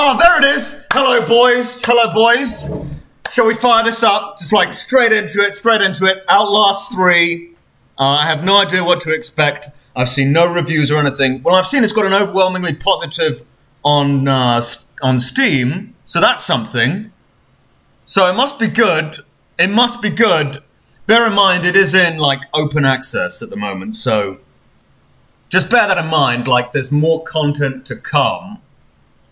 Oh, there it is. Hello, boys. Hello, boys. Shall we fire this up? Just like straight into it, straight into it. Outlast 3. Uh, I have no idea what to expect. I've seen no reviews or anything. Well, I've seen it's got an overwhelmingly positive on uh, on Steam, so that's something. So it must be good. It must be good. Bear in mind, it is in like open access at the moment, so just bear that in mind. Like, there's more content to come.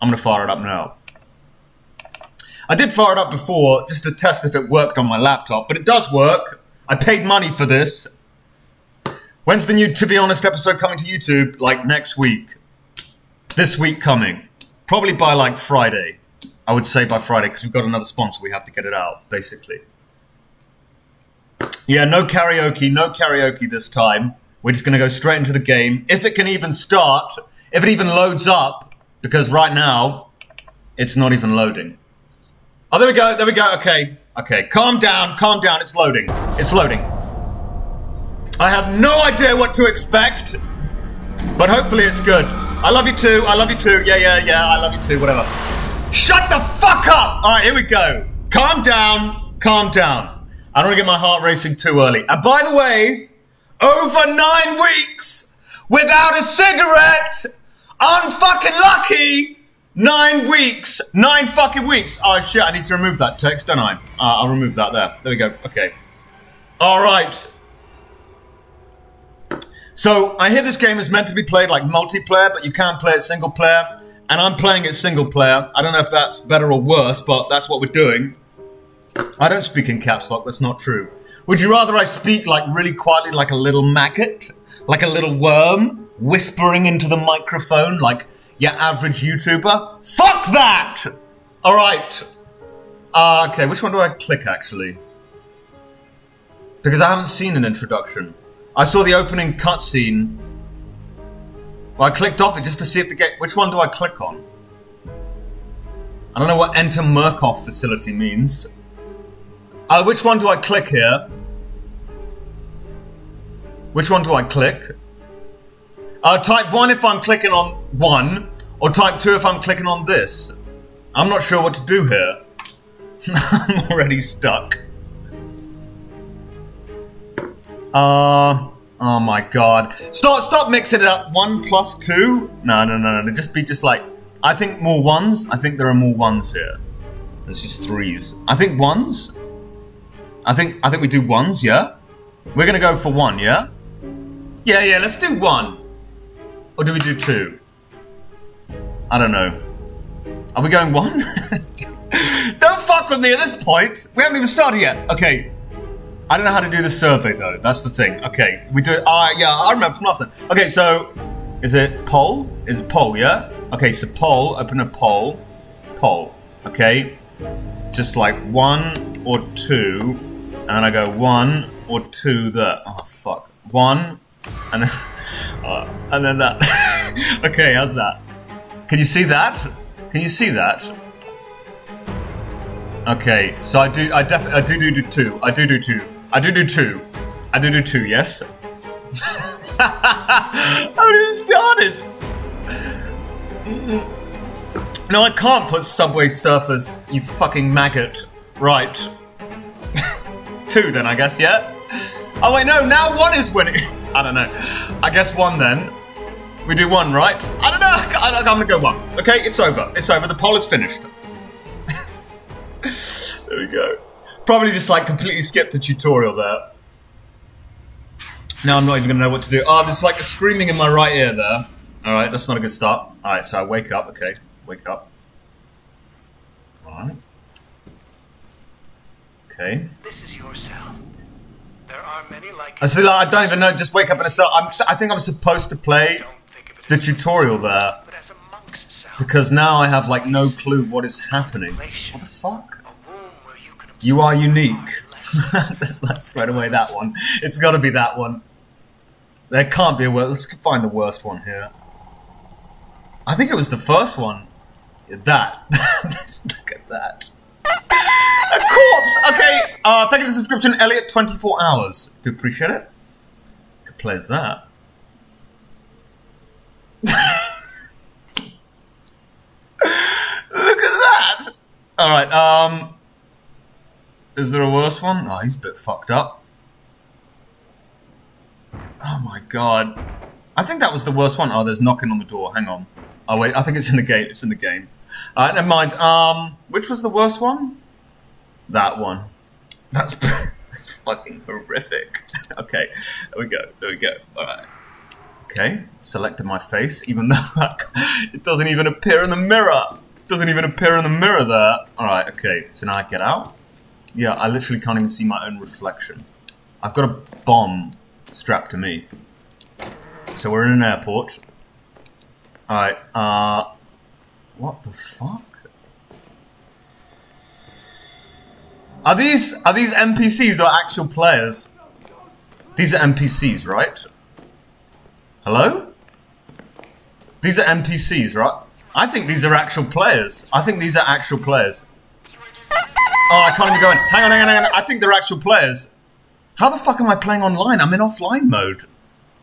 I'm gonna fire it up now. I did fire it up before just to test if it worked on my laptop, but it does work. I paid money for this. When's the new To Be Honest episode coming to YouTube? Like next week. This week coming. Probably by like Friday. I would say by Friday because we've got another sponsor. We have to get it out, basically. Yeah, no karaoke, no karaoke this time. We're just going to go straight into the game. If it can even start, if it even loads up, because right now, it's not even loading. Oh, there we go, there we go, okay. Okay, calm down, calm down, it's loading. It's loading. I have no idea what to expect, but hopefully it's good. I love you too, I love you too, yeah, yeah, yeah, I love you too, whatever. Shut the fuck up! Alright, here we go. Calm down, calm down. I don't want to get my heart racing too early. And by the way, over nine weeks without a cigarette. Unfucking lucky. Nine weeks. Nine fucking weeks. Oh shit, I need to remove that text, don't I? Uh, I'll remove that there. There we go. Okay. All right. So I hear this game is meant to be played like multiplayer, but you can play it single player. And I'm playing it single player. I don't know if that's better or worse, but that's what we're doing. I don't speak in caps lock, that's not true. Would you rather I speak like really quietly like a little maggot? Like a little worm? Whispering into the microphone like your average YouTuber? Fuck that! Alright. Uh, okay, which one do I click actually? Because I haven't seen an introduction. I saw the opening cutscene. Well, I clicked off it just to see if the game. Which one do I click on? I don't know what Enter Murkoff facility means. Uh, which one do I click here? Which one do I click? Uh, type 1 if I'm clicking on 1, or type 2 if I'm clicking on this. I'm not sure what to do here. I'm already stuck. Uh, oh my god. Stop, stop mixing it up. 1 plus 2? No, no, no, no. Just be just like, I think more 1s. I think there are more 1s here. There's just 3s. I think 1s? I think, I think we do 1s, yeah? We're gonna go for 1, yeah? Yeah, yeah, let's do 1. Or do we do 2? I don't know. Are we going 1? don't fuck with me at this point. We haven't even started yet. Okay. I don't know how to do the survey though. That's the thing. Okay, we do it. Uh, yeah, I remember from last time. Okay, so is it poll? Is it poll? Yeah. Okay, so poll. Open a poll. Poll. Okay. Just like one or two, and I go one or two. There. Oh fuck. One, and then, uh, and then that. okay, how's that? Can you see that? Can you see that? Okay, so I do. I definitely. I do do do two. I do do two. I do do two. I do do two. Yes. I haven't started. No, I can't put Subway Surfers. You fucking maggot. Right. two then, I guess. Yeah. Oh wait, no. Now one is winning. I don't know. I guess one then. We do one, right? I don't know. I, I'm gonna go one. Okay, it's over. It's over. The poll is finished. there we go. Probably just like completely skipped the tutorial there. Now I'm not even gonna know what to do. Oh, there's like a screaming in my right ear there. Alright, that's not a good start. Alright, so I wake up. Okay, wake up. Alright. Okay. This is your cell. There are many like I, I don't even know. Just wake up in a cell. I'm, I think I'm supposed to play Don't think of it the tutorial there but as a monk's cell. because now I have like no clue what is happening. What the fuck? A womb where you are unique. Let's not straight away that one. It's got to be that one. There can't be a worse. Let's find the worst one here. I think it was the first one. That. Look at that. A corpse. Okay. Uh, thank you for the subscription, Elliot. Twenty-four hours. Do appreciate it. Good that. Look at that Alright, um. Is there a worse one? Oh, he's a bit fucked up. Oh my god. I think that was the worst one. Oh, there's knocking on the door. Hang on. Oh wait, I think it's in the game. It's in the game. Alright, never mind. Um, which was the worst one? That one. That's that's fucking horrific. okay, there we go. There we go. Alright. Okay, selected my face, even though it doesn't even appear in the mirror. Doesn't even appear in the mirror there. Alright, okay, so now I get out. Yeah, I literally can't even see my own reflection. I've got a bomb strapped to me. So we're in an airport. Alright, uh. What the fuck? Are these are these NPCs or actual players? These are NPCs, right? Hello? These are NPCs, right? I think these are actual players. I think these are actual players. Oh, I can't even go in. Hang on, hang on, hang on. I think they're actual players. How the fuck am I playing online? I'm in offline mode.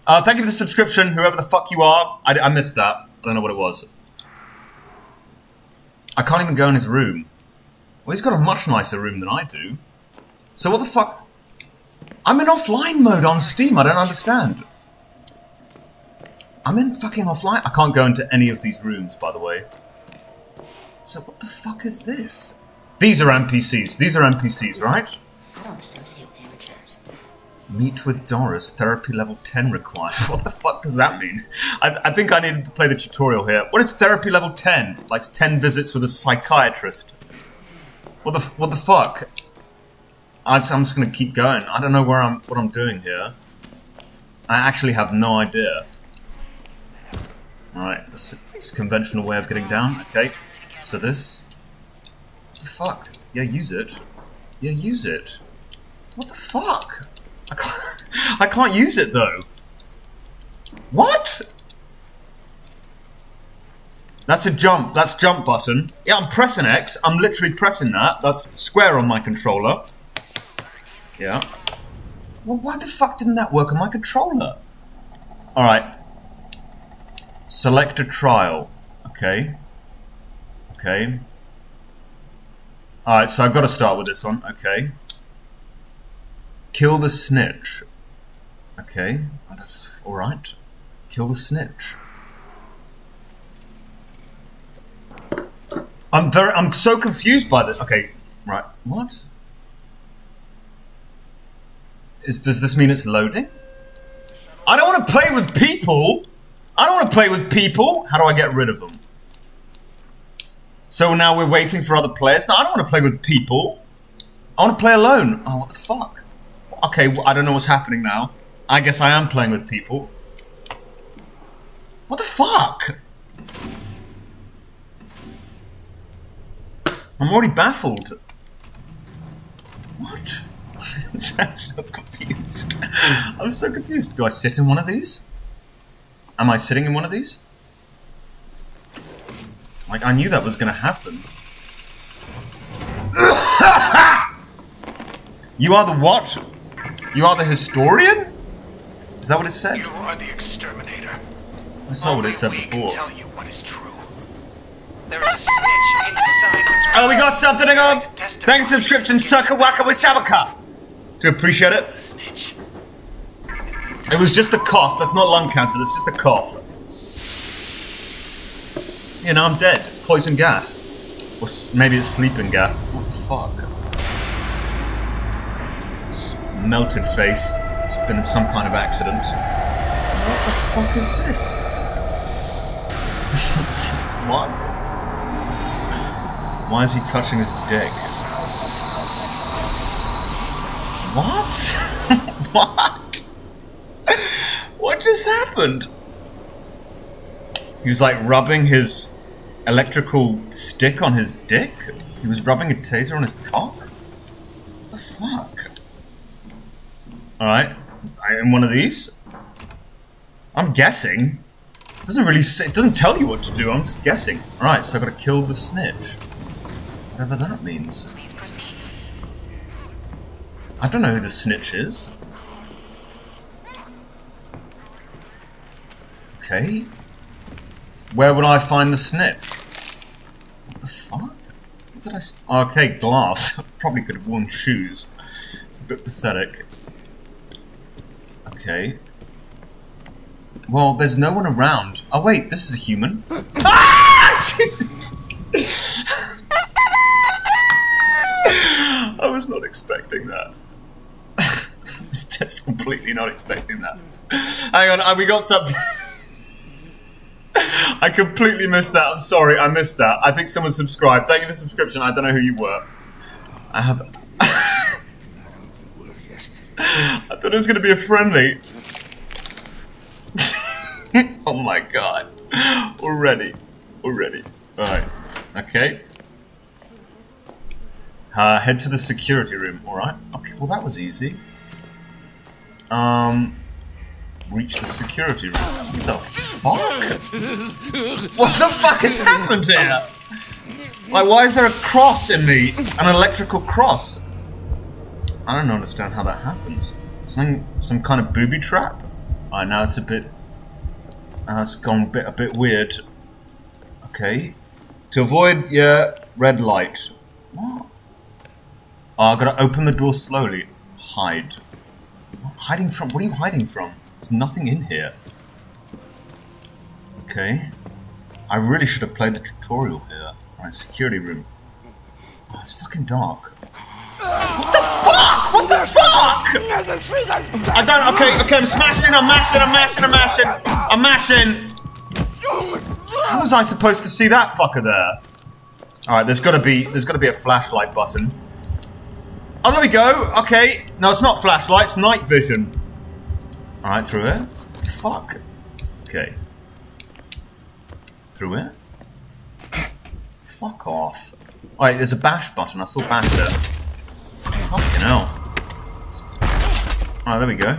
Uh, thank you for the subscription, whoever the fuck you are. I, I missed that. I don't know what it was. I can't even go in his room. Well, he's got a much nicer room than I do. So what the fuck? I'm in offline mode on Steam. I don't understand. I'm in fucking offline. I can't go into any of these rooms, by the way. So what the fuck is this? These are NPCs. These are NPCs, right? I don't associate. Meet with Doris, therapy level 10 required. What the fuck does that mean? I, I think I need to play the tutorial here. What is therapy level 10? Like 10 visits with a psychiatrist. What the, what the fuck? I, I'm just gonna keep going. I don't know where I'm, what I'm doing here. I actually have no idea. Alright, that's a conventional way of getting down. Okay, so this. What the fuck? Yeah, use it. Yeah, use it. What the fuck? I can't, I can't use it though. What? That's a jump. That's jump button. Yeah, I'm pressing X. I'm literally pressing that. That's square on my controller. Yeah. Well, why the fuck didn't that work on my controller? Alright. Select a trial. Okay. Okay. Alright, so I've got to start with this one. Okay. Kill the snitch. Okay. Alright. Kill the snitch. I'm very I'm so confused by this. Okay, right. What? Is does this mean it's loading? I don't want to play with people. I don't want to play with people. How do I get rid of them? So now we're waiting for other players. No, I don't want to play with people. I want to play alone. Oh, what the fuck? Okay, well, I don't know what's happening now. I guess I am playing with people. What the fuck? I'm already baffled. What? I'm so confused. I'm so confused. Do I sit in one of these? Am I sitting in one of these? Like, I knew that was gonna happen. you are the what? You are the historian? Is that what it said? You are the exterminator. I saw what it said we before. can tell you what is true. There is a snitch inside. Oh, we got something to go. Thanks subscription, sucker waka with Sabaka. To appreciate it. Snitch. It was just a cough. That's not lung cancer. That's just a cough. You know, I'm dead. Poison gas. Or maybe it's sleeping gas. What the fuck? Melted face. It's been in some kind of accident. What the fuck is this? what? Why is he touching his dick? What? what? What just happened? He was like rubbing his electrical stick on his dick? He was rubbing a taser on his cock? What the fuck? Alright, I am one of these. I'm guessing. It doesn't really say, it doesn't tell you what to do, I'm just guessing. Alright, so I've got to kill the snitch. Whatever that means. Please proceed. I don't know who the snitch is. Okay. Where would I find the snitch? What the fuck? What did I? s- Okay, glass. Probably could have worn shoes. It's a bit pathetic. Okay. Well, there's no one around. Oh wait, this is a human. ah! I was not expecting that. I was just completely not expecting that. Hang on, we got something. I completely missed that. I'm sorry, I missed that. I think someone subscribed. Thank you for the subscription. I don't know who you were. I have. I thought it was going to be a friendly. oh my god. Already. Already. Alright. Okay. Uh, head to the security room. Alright. Okay, well that was easy. Um. Reach the security room. What the fuck? What the fuck has happened here? Like, why is there a cross in me? An electrical cross? I don't understand how that happens. Something, some kind of booby trap? Alright, now it's a bit. Now it's gone a bit, a bit weird. Okay. To avoid, yeah, red light. What? Oh, I gotta open the door slowly. Hide. Hiding from? What are you hiding from? There's nothing in here. Okay. I really should have played the tutorial here. Alright, security room. Oh, it's fucking dark. What the fuck? What the fuck? I don't. Okay, okay. I'm smashing. I'm mashing. I'm mashing. I'm mashing. I'm mashing. How was I supposed to see that fucker there? All right. There's got to be. There's got to be a flashlight button. Oh, there we go. Okay. No, it's not flashlight. It's night vision. All right, through it. Fuck. Okay. Through it. Fuck off. All right. There's a bash button. I saw bash there. Fucking hell. Oh, there we go.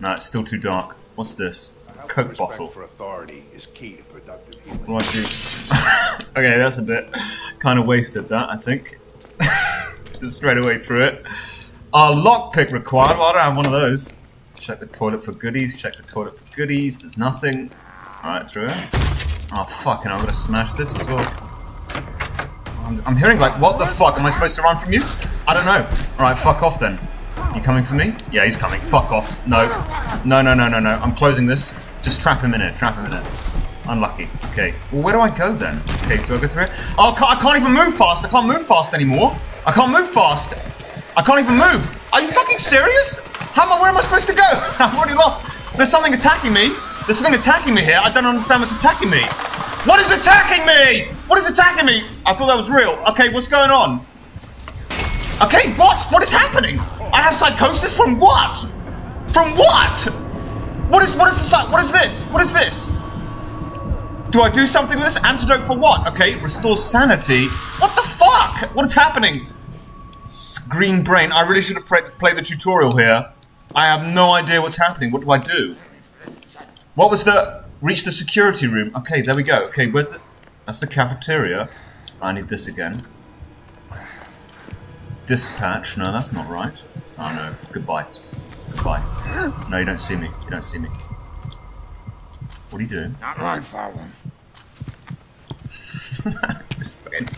No, it's still too dark. What's this? Coke bottle. for authority is key to productive healing. What do I do? okay, that's a bit kind of wasted. That I think. Just straight away through it. Uh, lockpick required. Well, I don't have one of those. Check the toilet for goodies. Check the toilet for goodies. There's nothing. All right, through it. Oh fucking! I'm gonna smash this as well. I'm, I'm hearing like, what the fuck? Am I supposed to run from you? I don't know. All right, fuck off then. You coming for me? Yeah, he's coming. Fuck off. No. No, no, no, no, no. I'm closing this. Just trap him in it. Trap him in it. Unlucky. Okay. Well, where do I go then? Okay, do I go through it? Oh, I can't, I can't even move fast. I can't move fast anymore. I can't move fast. I can't even move. Are you fucking serious? How am I, where am I supposed to go? I've already lost. There's something attacking me. There's something attacking me here. I don't understand what's attacking me. What is attacking me? What is attacking me? I thought that was real. Okay, what's going on? Okay, what? What is happening? I have psychosis from what? From what? What is what is this? What is this? What is this? Do I do something with this? Antidote for what? Okay, restore sanity. What the fuck? What is happening? Green brain. I really should have played the tutorial here. I have no idea what's happening. What do I do? What was the reach the security room? Okay, there we go. Okay, where's the? That's the cafeteria. I need this again. Dispatch. No, that's not right. Oh no. Goodbye. Goodbye. No, you don't see me. You don't see me. What are you doing? Not my. Just fucking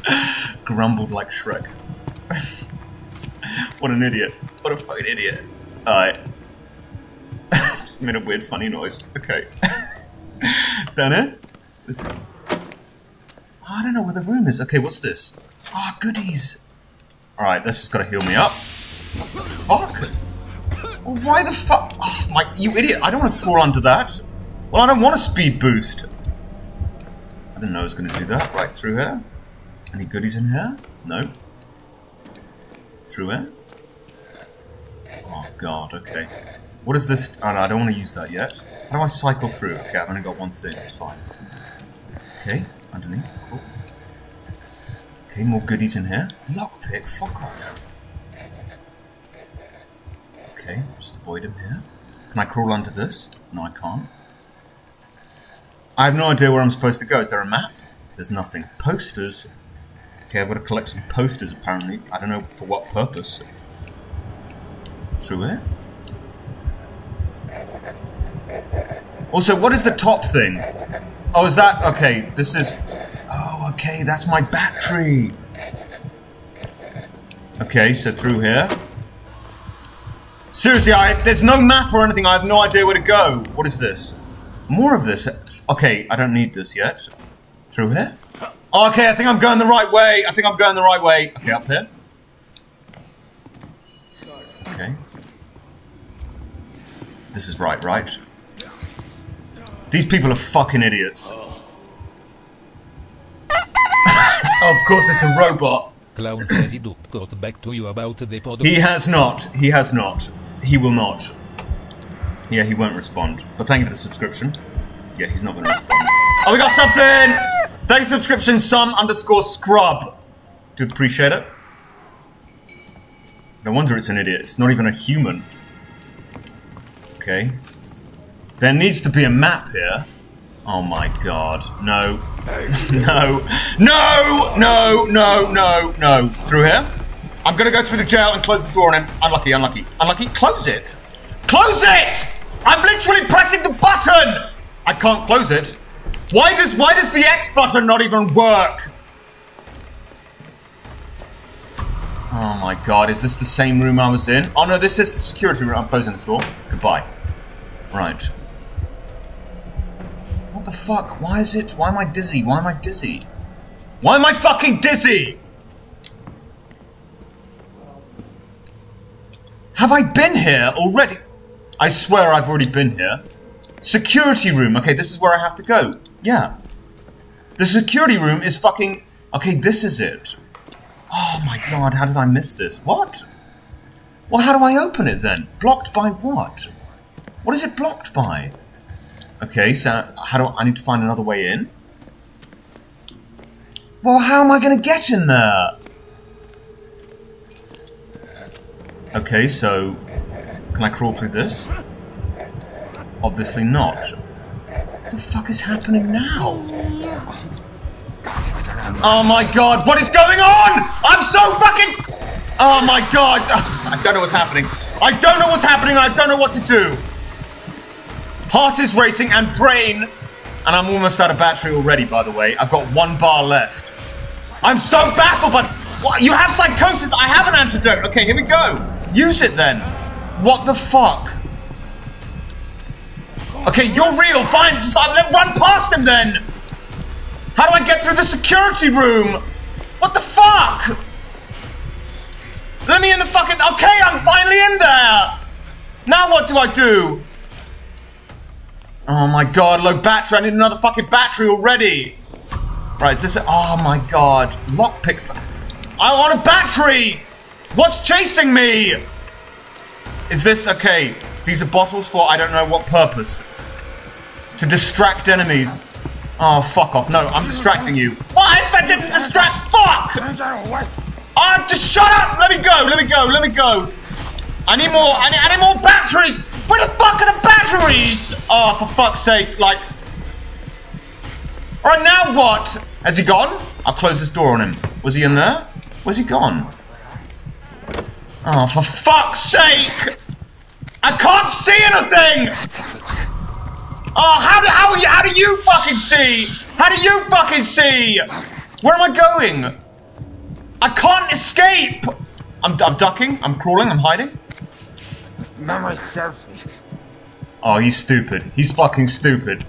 grumbled like Shrek. what an idiot. What a fucking idiot. Alright. Just made a weird funny noise. Okay. Done it? Oh, I don't know where the room is. Okay, what's this? Ah, goodies. Alright, this has got to heal me up. Fuck? Why the fuck? Oh, my, you idiot. I don't want to crawl under that. Well, I don't want a speed boost. I didn't know I was going to do that. Right through here. Any goodies in here? No. Through here? Oh god, okay. What is this? Oh no, I don't want to use that yet. How do I cycle through? Okay, I've only got one thing, it's fine. Okay, underneath, cool. Okay, more goodies in here. Lockpick, fuck off. Okay, just avoid him here. Can I crawl under this? No, I can't. I have no idea where I'm supposed to go. Is there a map? There's nothing. Posters? Okay, I've got to collect some posters apparently. I don't know for what purpose. Through it? Also, what is the top thing? Oh, is that. Okay, this is. Oh, okay, that's my battery. Okay, so through here. Seriously, I, there's no map or anything. I have no idea where to go. What is this? More of this. Okay, I don't need this yet. Through here? Okay, I think I'm going the right way. I think I'm going the right way. Okay, up here. Okay. This is right, right? These people are fucking idiots. oh, of course, it's a robot. Clown has got back to you about the podcast. He has not. He has not. He will not. Yeah, he won't respond. But thank you for the subscription. Yeah, he's not going to respond. Oh, we got something! Thank you, subscription, some underscore scrub. Do appreciate it. No wonder it's an idiot. It's not even a human. Okay. There needs to be a map here. Oh my god. No. no. No! No, no, no, no. Through here? I'm gonna go through the jail and close the door on him. Unlucky, unlucky. Unlucky. Close it! Close it! I'm literally pressing the button! I can't close it. Why does why does the X button not even work? Oh my god, is this the same room I was in? Oh no, this is the security room. I'm closing this door. Goodbye. Right. Fuck? Why is it? Why am I dizzy? Why am I dizzy? Why am I fucking dizzy? Have I been here already? I swear I've already been here. Security room. Okay, this is where I have to go. Yeah. The security room is fucking... Okay, this is it. Oh my god, how did I miss this? What? Well, how do I open it then? Blocked by what? What is it blocked by? Okay, so how do I, I need to find another way in? Well, how am I going to get in there? Okay, so can I crawl through this? Obviously not. What the fuck is happening now? Oh my god, what is going on? I'm so fucking... Oh my god. I don't know what's happening. I don't know what's happening. I don't know what to do. Heart is racing and brain. And I'm almost out of battery already, by the way. I've got one bar left. I'm so baffled, but... What? You have psychosis. I have an antidote. Okay, here we go. Use it then. What the fuck? Okay, you're real. Fine. Just uh, let run past him then. How do I get through the security room? What the fuck? Let me in the fucking... Okay, I'm finally in there. Now what do I do? Oh my god, low battery. I need another fucking battery already. Right, is this... Oh my god. Lockpick... I want a battery! What's chasing me? Is this... Okay, these are bottles for I don't know what purpose. To distract enemies. Oh, fuck off. No, I'm distracting you. Why is that didn't distract? Fuck! Oh, just shut up! Let me go, let me go, let me go. I need more, I need, I need more batteries! Where the fuck are the batteries? Oh, for fuck's sake, like... Alright, now what? Has he gone? I'll close this door on him. Was he in there? Where's he gone? Oh, for fuck's sake! I can't see anything! Oh, how do, how, how do you fucking see? How do you fucking see? Where am I going? I can't escape! I'm, I'm ducking, I'm crawling, I'm hiding. Memory serves me. Oh, he's stupid. He's fucking stupid.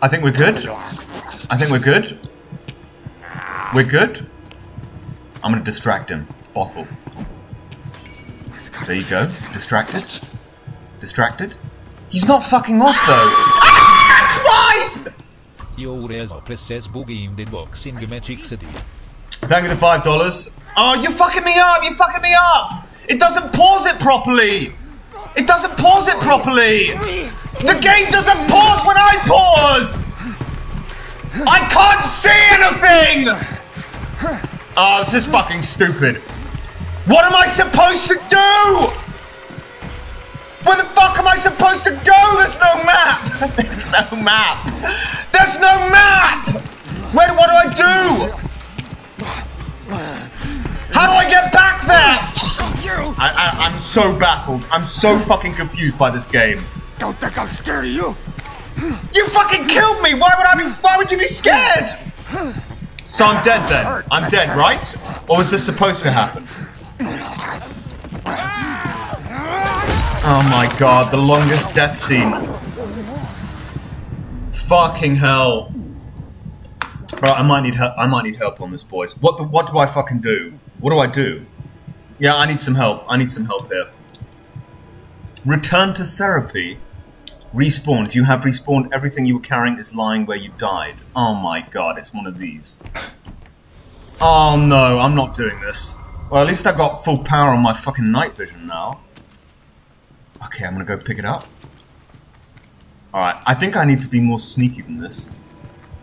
I think we're good. I think we're good. We're good. I'm gonna distract him. Bottle. There you go. Distracted. Distracted. He's not fucking off though. ah, Christ! Your presses boogie in the boxing magic city. Thank you for the five dollars. Oh, you're fucking me up! You're fucking me up! It doesn't pause it properly! It doesn't pause it properly! The game doesn't pause when I pause! I can't see anything! Oh, this is fucking stupid. What am I supposed to do? Where the fuck am I supposed to go? There's no map! There's no map! There's no map! Where, what do I do? How do I get back there? I, I, I'm so baffled. I'm so fucking confused by this game. Don't think I'm scared of you. You fucking killed me! Why would I be- why would you be scared? So I'm dead then. I'm dead, right? Or was this supposed to happen? Oh my god, the longest death scene. Fucking hell. Right, I might need help. I might need help on this, boys. What the, What do I fucking do? What do I do? Yeah, I need some help. I need some help here. Return to therapy. Respawned. You have respawned. Everything you were carrying is lying where you died. Oh my god, it's one of these. Oh no, I'm not doing this. Well, at least I got full power on my fucking night vision now. Okay, I'm gonna go pick it up. Alright, I think I need to be more sneaky than this.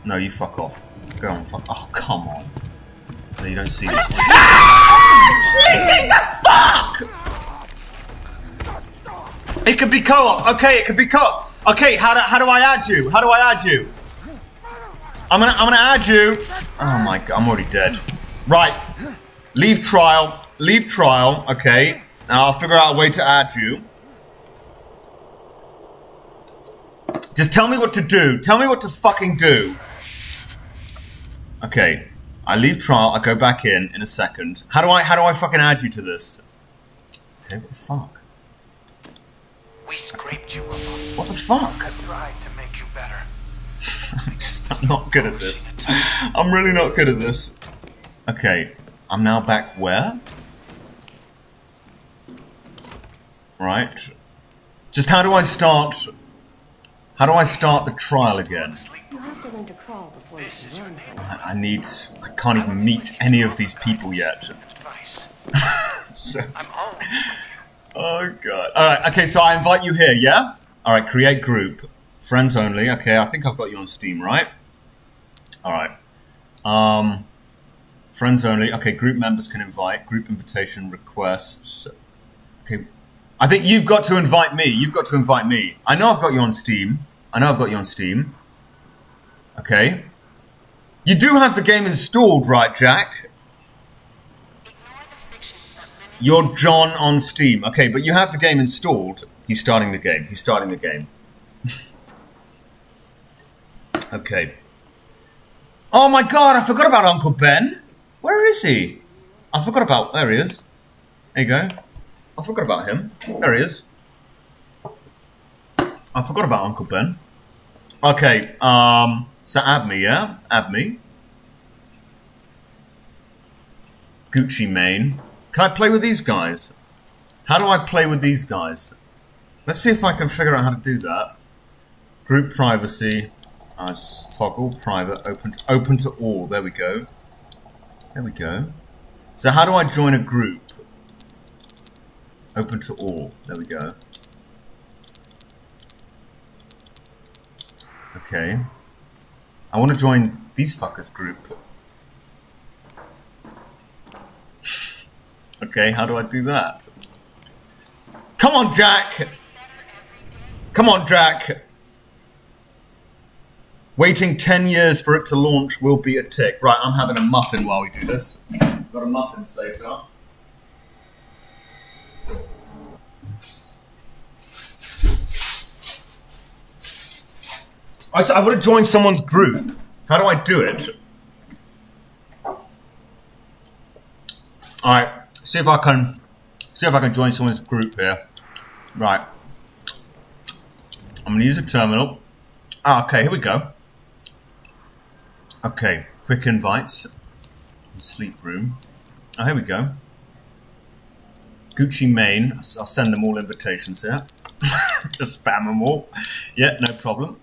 No, you fuck off. Go on, fuck. Oh, come on. No, you don't see ah! me. Jesus fuck! It could be co-op. Okay, it could be co-op. Okay, how do, how do I add you? How do I add you? I'm gonna I'm gonna add you. Oh my god, I'm already dead. Right. Leave trial. Leave trial. Okay. Now I'll figure out a way to add you. Just tell me what to do. Tell me what to fucking do. Okay. I leave trial. I go back in in a second. How do I how do I fucking add you to this? Okay. What the fuck? We scraped you up. What the fuck? I tried to make you better. I'm not good at this. I'm really not good at this. Okay, I'm now back where? Right. Just how do I start? How do I start the trial again? You have to learn to crawl before you This is your name. I I need. I can't even meet any of these people yet. So- I'm always oh god. All right. Okay. So I invite you here. Yeah. All right. Create group. Friends only. Okay. I think I've got you on Steam, right? All right. Um. Friends only. Okay. Group members can invite. Group invitation requests. Okay. I think you've got to invite me. You've got to invite me. I know I've got you on Steam. I know I've got you on Steam. Okay. You do have the game installed, right, Jack? You're John on Steam. Okay, but you have the game installed. He's starting the game. He's starting the game. okay. Oh my god, I forgot about Uncle Ben. Where is he? I forgot about. There he is. There you go. I forgot about him. There he is. I forgot about Uncle Ben. Okay, um, so add me, yeah? Add me. Gucci Mane. Can I play with these guys? How do I play with these guys? Let's see if I can figure out how to do that. Group privacy. Uh, toggle private open open to all. There we go. There we go. So how do I join a group? Open to all. There we go. Okay. I want to join these fuckers group. Okay, how do I do that? Come on, Jack! Come on, Jack! Waiting 10 years for it to launch will be a tick. Right, I'm having a muffin while we do this. Got a muffin saved up. I, I want to join someone's group. How do I do it? All right, see if I can see if I can join someone's group here. Right, I'm gonna use a terminal. Ah, okay, here we go. Okay, quick invites. Sleep room. Oh, here we go. Gucci Mane. I'll send them all invitations here. Just spam them all. Yeah, no problem.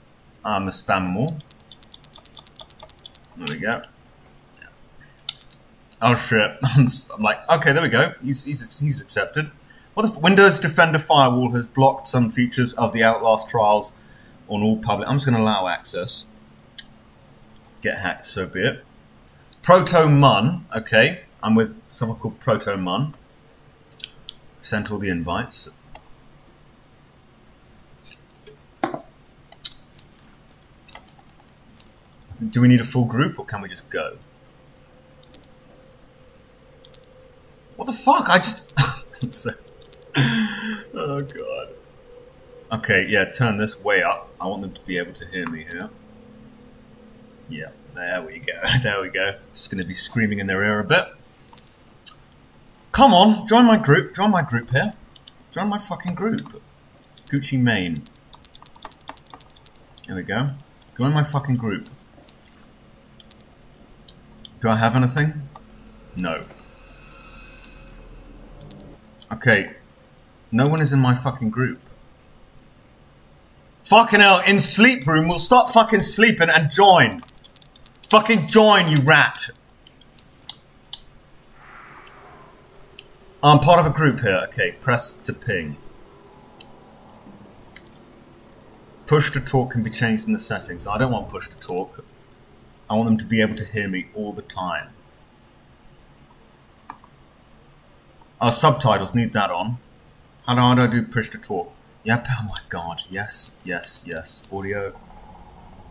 I'm gonna spam them. There we go. Oh shit! I'm like, okay, there we go. He's he's, he's accepted. What if Windows Defender Firewall has blocked some features of the Outlast trials on all public? I'm just going to allow access. Get hacked, so be it. Proto Mun, okay. I'm with someone called Proto Mun. Sent all the invites. Do we need a full group or can we just go? What the fuck? I just. Oh god. Okay, yeah, turn this way up. I want them to be able to hear me here. Yeah, there we go. There we go. It's going to be screaming in their ear a bit. Come on, join my group. Join my group here. Join my fucking group. Gucci Mane. There we go. Join my fucking group. Do I have anything? No. Okay. No one is in my fucking group. Fucking hell, in sleep room, we'll stop fucking sleeping and join. Fucking join, you rat. I'm part of a group here. Okay, press to ping. Push to talk can be changed in the settings. I don't want push to talk. I want them to be able to hear me all the time. Our subtitles need that on. How do, I do push to talk? Yep, oh my god, yes, yes, yes. Audio.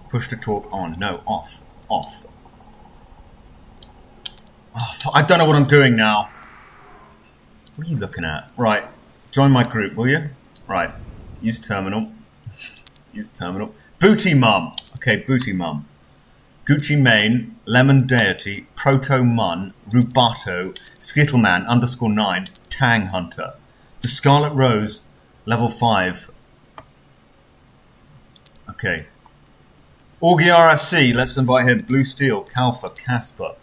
Push to talk on. No, off. Off. Oh, I don't know what I'm doing now. What are you looking at? Right. Join my group, will you? Right. Use terminal. Use terminal. Booty Mum. Okay, Booty Mum. Gucci Mane, Lemon Deity, Proto Mun, Rubato, Skittleman underscore 9, Tang Hunter. The Scarlet Rose, level 5. Okay. Augie RFC, let's invite him. Blue Steel, Kalfa, Casper.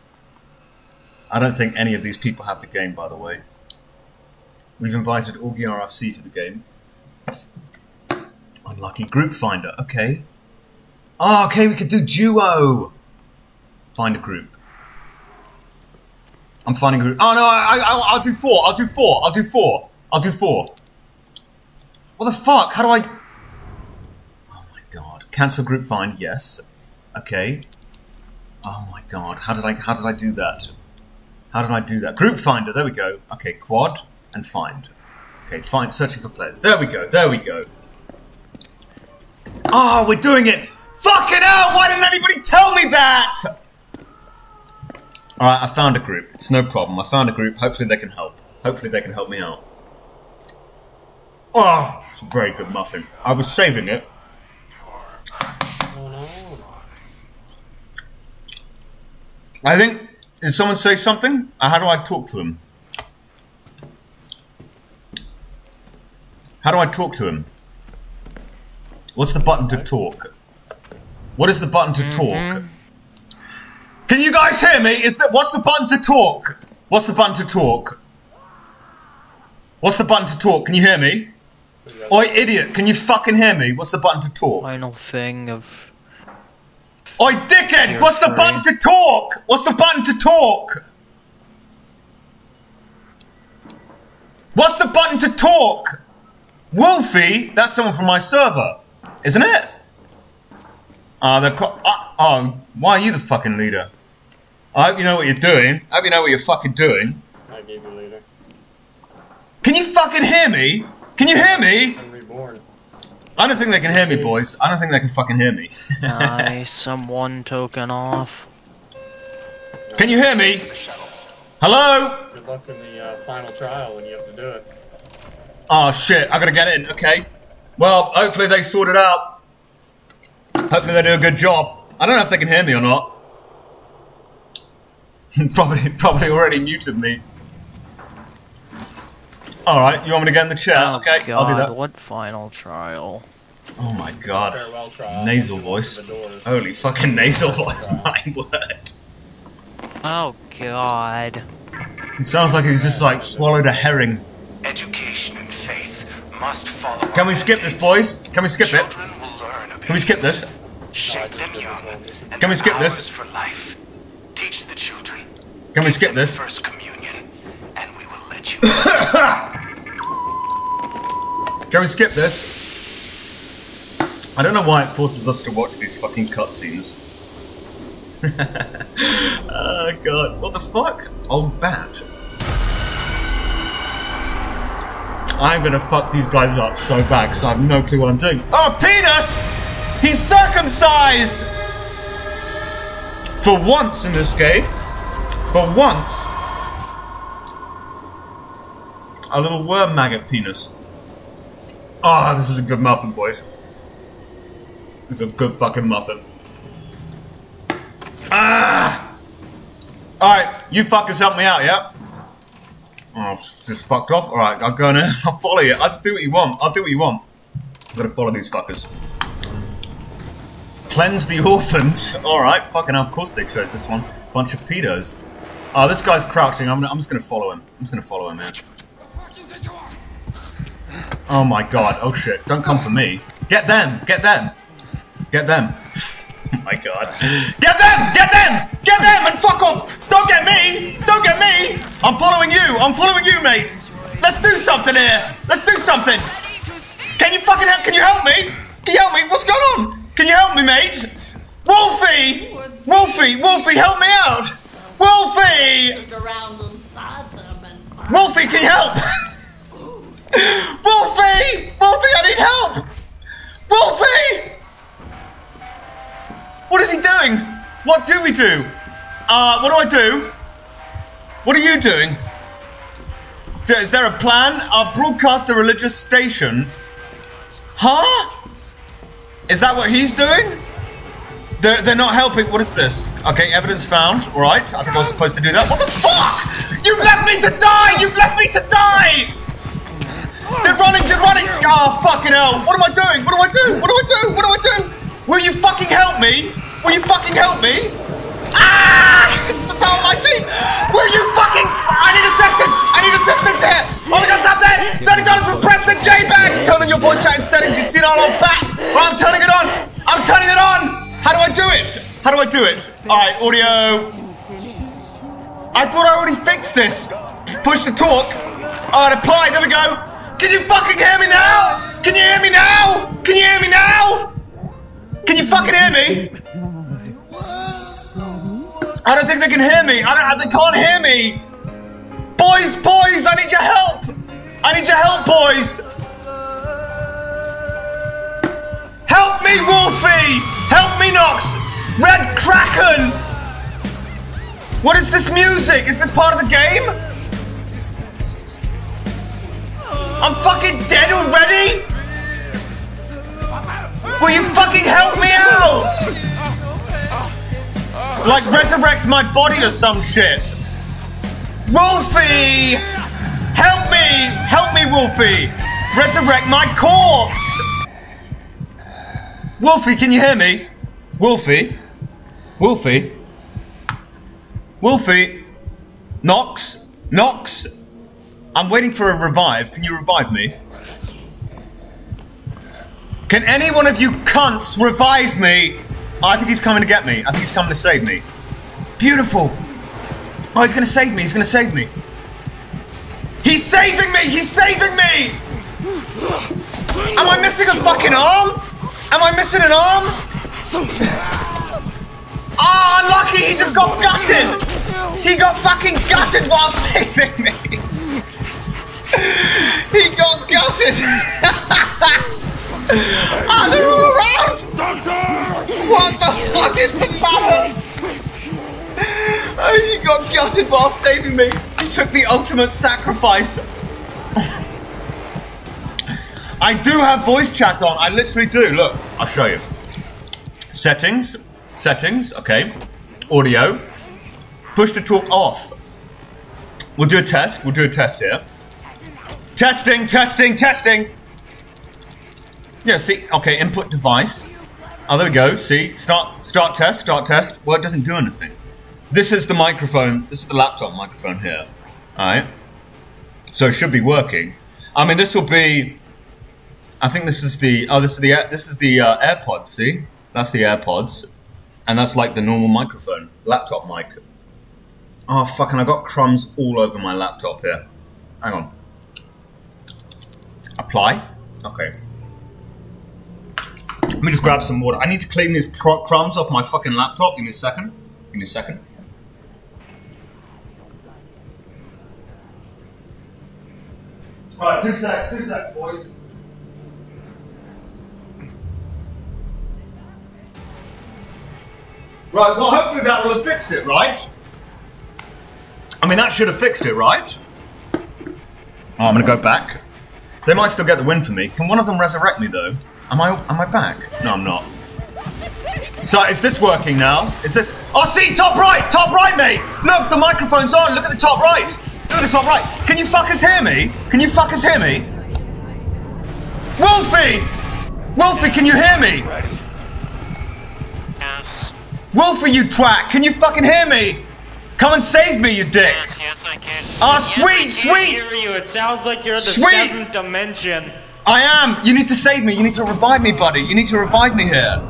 I don't think any of these people have the game, by the way. We've invited Augie RFC to the game. Unlucky Group Finder, okay. Oh, okay, we could do duo. Find a group. I'm finding a group. Oh no, I, I, I'll do four. I'll do four. I'll do four. I'll do four. What the fuck? How do I? Oh my god. Cancel group find. Yes. Okay. Oh my god. How did I? How did I do that? How did I do that? Group finder. There we go. Okay. Quad and find. Okay. Find. Searching for players. There we go. There we go. Oh, we're doing it! Fucking hell! Why didn't anybody tell me that? Alright, I found a group. It's no problem. I found a group. Hopefully they can help. Hopefully they can help me out. Oh, it's a very good muffin. I was saving it. I think. Did someone say something? Uh, How do I talk to him? How do I talk to him? What's the button to talk? What is the button to mm-hmm. talk? Can you guys hear me? Is that what's the button to talk? What's the button to talk? What's the button to talk? Can you hear me? Oi, idiot! Can you fucking hear me? What's the button to talk? Final thing of Oi, dickhead! What's the button to talk? What's the button to talk? What's the button to talk? Wolfie, that's someone from my server, isn't it? Ah, the co- uh, oh, why are you the fucking leader? I hope you know what you're doing. I hope you know what you're fucking doing. I gave you leader. Can you fucking hear me? Can you hear me? I'm reborn. I don't think they can hear me, boys. I don't think they can fucking hear me. nice, I'm one token off. can you hear me? Hello? Good luck in the uh, final trial when you have to do it. Oh shit, I gotta get in, okay. Well, hopefully they sort it out. Hopefully they do a good job. I don't know if they can hear me or not. probably probably already muted me. Alright, you want me to get in the chair? Oh okay, god, I'll do that. what final trial? Oh my god. Trial. Nasal voice. open the doors. Holy fucking nasal voice, my word. Oh god. It sounds like he's just like swallowed a herring. Education and faith must follow. Can we skip this, boys? Can we skip it? Children will learn Can we skip this? Shape them young. Can we skip this? for life. Teach the children. Can we skip this? First communion, and we will let you. Can we skip this? I don't know why it forces us to watch these fucking cutscenes. oh god, what the fuck? Old bat. I'm gonna fuck these guys up so bad because I have no clue what I'm doing. Oh, penis! He's circumcised! For once in this game, for once, a little worm maggot penis. Ah, this is a good muffin, boys. This is a good fucking muffin. Ah! Alright, you fuckers help me out, yeah? Oh, I've just fucked off. All right, I'll go now. I'll follow you. I'll just do what you want. I'll do what you want. I'm gonna follow these fuckers. Cleanse the orphans. All right, fucking hell, of course they chose this one. Bunch of pedos. Oh, this guy's crouching. I'm, I'm just gonna follow him. I'm just gonna follow him, man. Oh my god. Oh shit. Don't come for me. Get them. Get them. Get them. Oh my god. Get them! Get them! Get them and fuck off! Don't get me! Don't get me! I'm following you! I'm following you, mate! Let's do something here! Let's do something! Can you fucking help? Can you help me? Can you help me? What's going on? Can you help me, mate? Wolfie! Wolfie! Wolfie, help me out! Wolfie! Wolfie, can you help? Wolfie! Wolfie, I need help! Wolfie! What is he doing? What do we do? Uh, what do I do? What are you doing? Is there a plan? I'll broadcast a religious station. Huh? Is that what he's doing? They're, they're not helping. What is this? Okay, evidence found. All right. I think I was supposed to do that. What the fuck? You left me to die! You left me to die! They're running, they're running! Oh, fucking hell. What am I doing? What do I do? What do I do? What do I do? Will you fucking help me? Will you fucking help me? Ah! On my team! Will you fucking... I need assistance! I need assistance here! Oh my god, stop that! $30 for Preston J-Bag! Turn on your voice chat settings. You see it all on back. Well, I'm turning it on. I'm turning it on. How do I do it? How do I do it? Alright, audio... I thought I already fixed this. Push the talk. Alright, apply. There we go. Can you fucking hear me now? Can you hear me now? Can you hear me now? Can you fucking hear me? I don't think they can hear me. I don't. They can't hear me. Boys, boys, I need your help. I need your help, boys. Help me, Wolfie. Help me, Nox. Red Kraken. What is this music? Is this part of the game? I'm fucking dead already? Will you fucking help me out? Like resurrects my body or some shit. Wolfie! Help me! Help me, Wolfie! Resurrect my corpse! Wolfie, can you hear me? Wolfie? Wolfie? Wolfie? Knox? Knox? I'm waiting for a revive. Can you revive me? Can any one of you cunts revive me? I think he's coming to get me. I think he's coming to save me. Beautiful. Oh, he's gonna save me. He's gonna save me. He's saving me. He's saving me. Am I missing a fucking arm? Am I missing an arm? Ah, oh, unlucky. He just got gutted. He got fucking gutted while saving me. he got gutted. Ah, they're all around! Doctor! What the fuck is the matter? Oh, he got gutted while saving me. He took the ultimate sacrifice. I do have voice chat on. I literally do. Look, I'll show you. Settings. Settings. Okay. Audio. Push to talk off. We'll do a test. We'll do a test here. Testing, testing, testing. Yeah, see, okay, input device. Oh, there we go. See, start, start test, start test. Well, it doesn't do anything. This is the microphone. This is the laptop microphone here. All right. So it should be working. I mean, this will be. I think this is the. Oh, this is the. This is the uh, AirPods. See, that's the AirPods, and that's like the normal microphone, laptop mic. Oh fucking! I got crumbs all over my laptop here. Hang on. Apply. Okay. Let me just grab some water. I need to clean these cr- crumbs off my fucking laptop. Give me a second. Give me a second. Alright, two secs, two secs, boys. Right, well, hopefully that will have fixed it, right? I mean, that should have fixed it, right? Oh, I'm gonna go back. They might still get the win for me. Can one of them resurrect me, though? Am I am I back? No, I'm not. So is this working now? Is this? Oh, see, top right, top right, mate. Look, the microphone's on. Look at the top right. No, that's not right. Can you fuckers hear me? Can you fuckers hear me? Wolfie! Wolfie, can you hear me? Yes. Wolfie, you twat! Can you fucking hear me? Come and save me, you dick! Yes, yes, I can. Ah, Yes, sweet, I can't sweet! hear you. It sounds like you're in the Sweet. seventh dimension. I am! You need to save me. You need to revive me, buddy. You need to revive me here.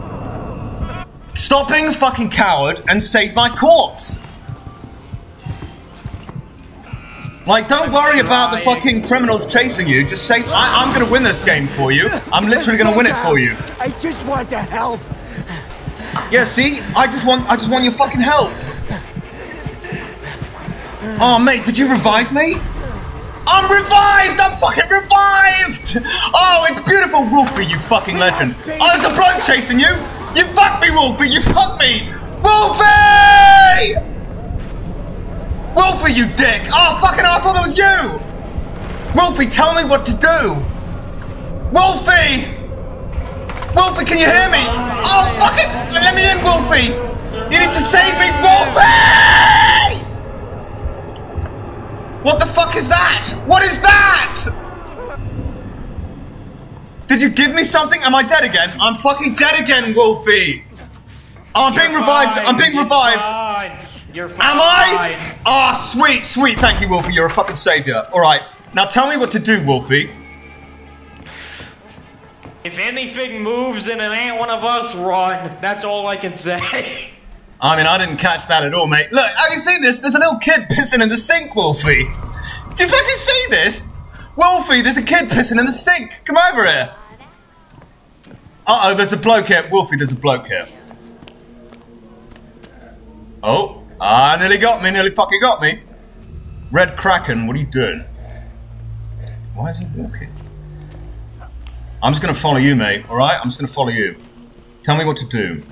Stop being a fucking coward and save my corpse! Like, don't worry about the fucking criminals chasing you. Just say, I- I'm gonna win this game for you. I'm literally gonna win it for you. I just want to help. Yeah, see? I just want I just want your fucking help. Oh mate, did you revive me? I'm revived! I'm fucking revived! Oh, it's beautiful, Wolfie, you fucking legend. Oh, there's a bloke chasing you! You fucked me, Wolfie, you fucked me! Wolfie! Wolfie, you dick! Oh, fucking hell, I thought that was you! Wolfie, tell me what to do! Wolfie! Wolfie, can you hear me? Oh, fuck it! Let me in, Wolfie! You need to save me, Wolfie! What the fuck is that? What is that? Did you give me something? Am I dead again? I'm fucking dead again, Wolfie! Oh, I'm being revived! I'm being You're revived! Fine. You're fine. Am I? Ah, sweet, sweet. Thank you, Wolfie. You're a fucking savior. All right. Now tell me what to do, Wolfie. If anything moves and it ain't one of us, run. That's all I can say. I mean, I didn't catch that at all, mate. Look, have you seen this? There's a little kid pissing in the sink, Wolfie. Do you fucking see this? Wolfie, there's a kid pissing in the sink. Come over here. Uh oh, there's a bloke here. Wolfie, there's a bloke here. Oh, ah, nearly got me, nearly fucking got me. Red Kraken, what are you doing? Why is he walking? I'm just gonna follow you, mate, alright? I'm just gonna follow you. Tell me what to do.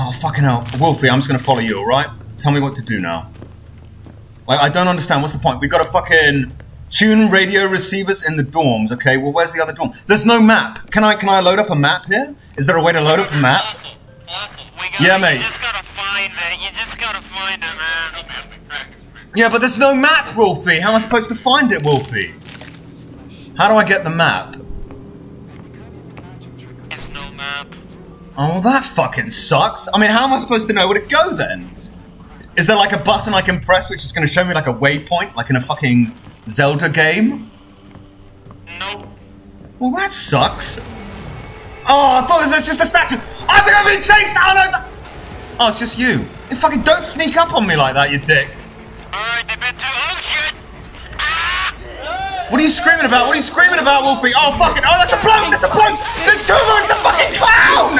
Oh, fucking hell. Wolfie, I'm just gonna follow you, alright? Tell me what to do now. Like, I don't understand. What's the point? We've gotta fucking tune radio receivers in the dorms, okay? Well, where's the other dorm? There's no map. Can I can I load up a map here? Is there a way to load up a map? Awesome, awesome. We gotta, Yeah, mate. You just gotta find it. You just gotta find it, man. Yeah, but there's no map, Wolfie. How am I supposed to find it, Wolfie? How do I get the map? Oh, that fucking sucks. I mean, how am I supposed to know where to go then? Is there like a button I can press which is going to show me like a waypoint, like in a fucking Zelda game? Nope. Well, that sucks. Oh, I thought it was just a statue. I think I'm being chased. Oh, no, it's oh, it's just you. You fucking don't sneak up on me like that, you dick. Alright, they've been too. Oh shit! What are you screaming about? What are you screaming about, Wolfie? Oh, fucking. Oh, that's a bloke. That's a bloke. There's two of them. It's a fucking clown.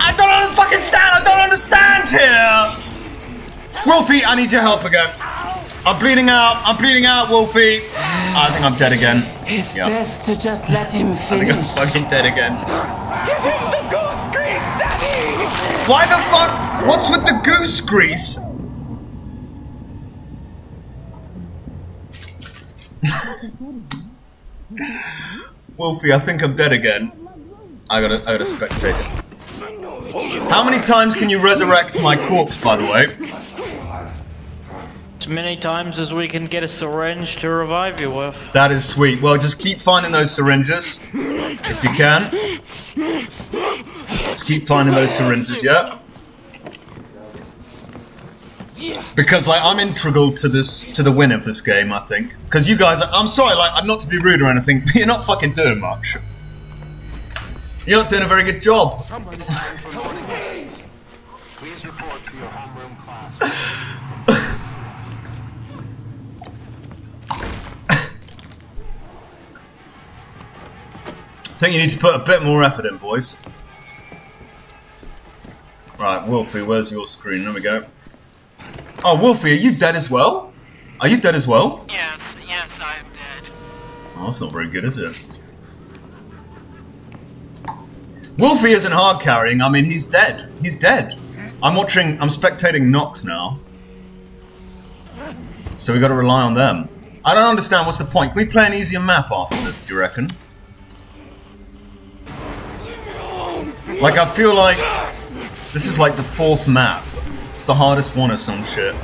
I don't under- fucking stand. I don't understand here. Wolfie, I need your help again. I'm bleeding out. I'm bleeding out, Wolfie. I think I'm dead again. It's Yeah. best to just let him I think I'm finish. fucking dead again. Give him the goose grease, Daddy! Why the fuck? What's with the goose grease? Wolfie, I think I'm dead again. I gotta, I gotta spectate it. How many times can you resurrect my corpse, by the way? As many times as we can get a syringe to revive you with. That is sweet. Well, just keep finding those syringes, if you can. Just keep finding those syringes, yeah? Because like I'm integral to this to the win of this game, I think. Because you guys, I'm sorry, like I'm not to be rude or anything, but you're not fucking doing much. You're not doing a very good job. Somebody's time for morning lessons. Please report to your homeroom class. I think you need to put a bit more effort in, boys. Right, Wolfie, where's your screen? There we go. Oh, Wolfie, are you dead as well? Are you dead as well? Yes, yes, I'm dead. Oh, that's not very good, is it? Wolfie isn't hard carrying. I mean, he's dead. He's dead. I'm watching. I'm spectating Nox now. So we got to rely on them. I don't understand. What's the point? Can we play an easier map after this? Do you reckon? Like I feel like this is like the fourth map. It's the hardest one or some shit.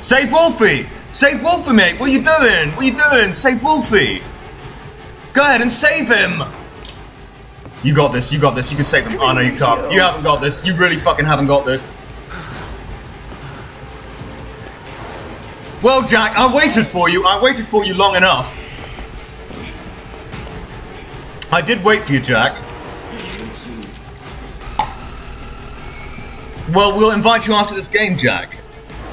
Save Wolfie! Save Wolfie, mate! What are you doing? What are you doing? Save Wolfie! Go ahead and save him! You got this, you got this, you can save him. Oh no, you can't. You haven't got this. You really fucking haven't got this. Well, Jack, I waited for you. I waited for you long enough. I did wait for you, Jack. Well, we'll invite you after this game, Jack.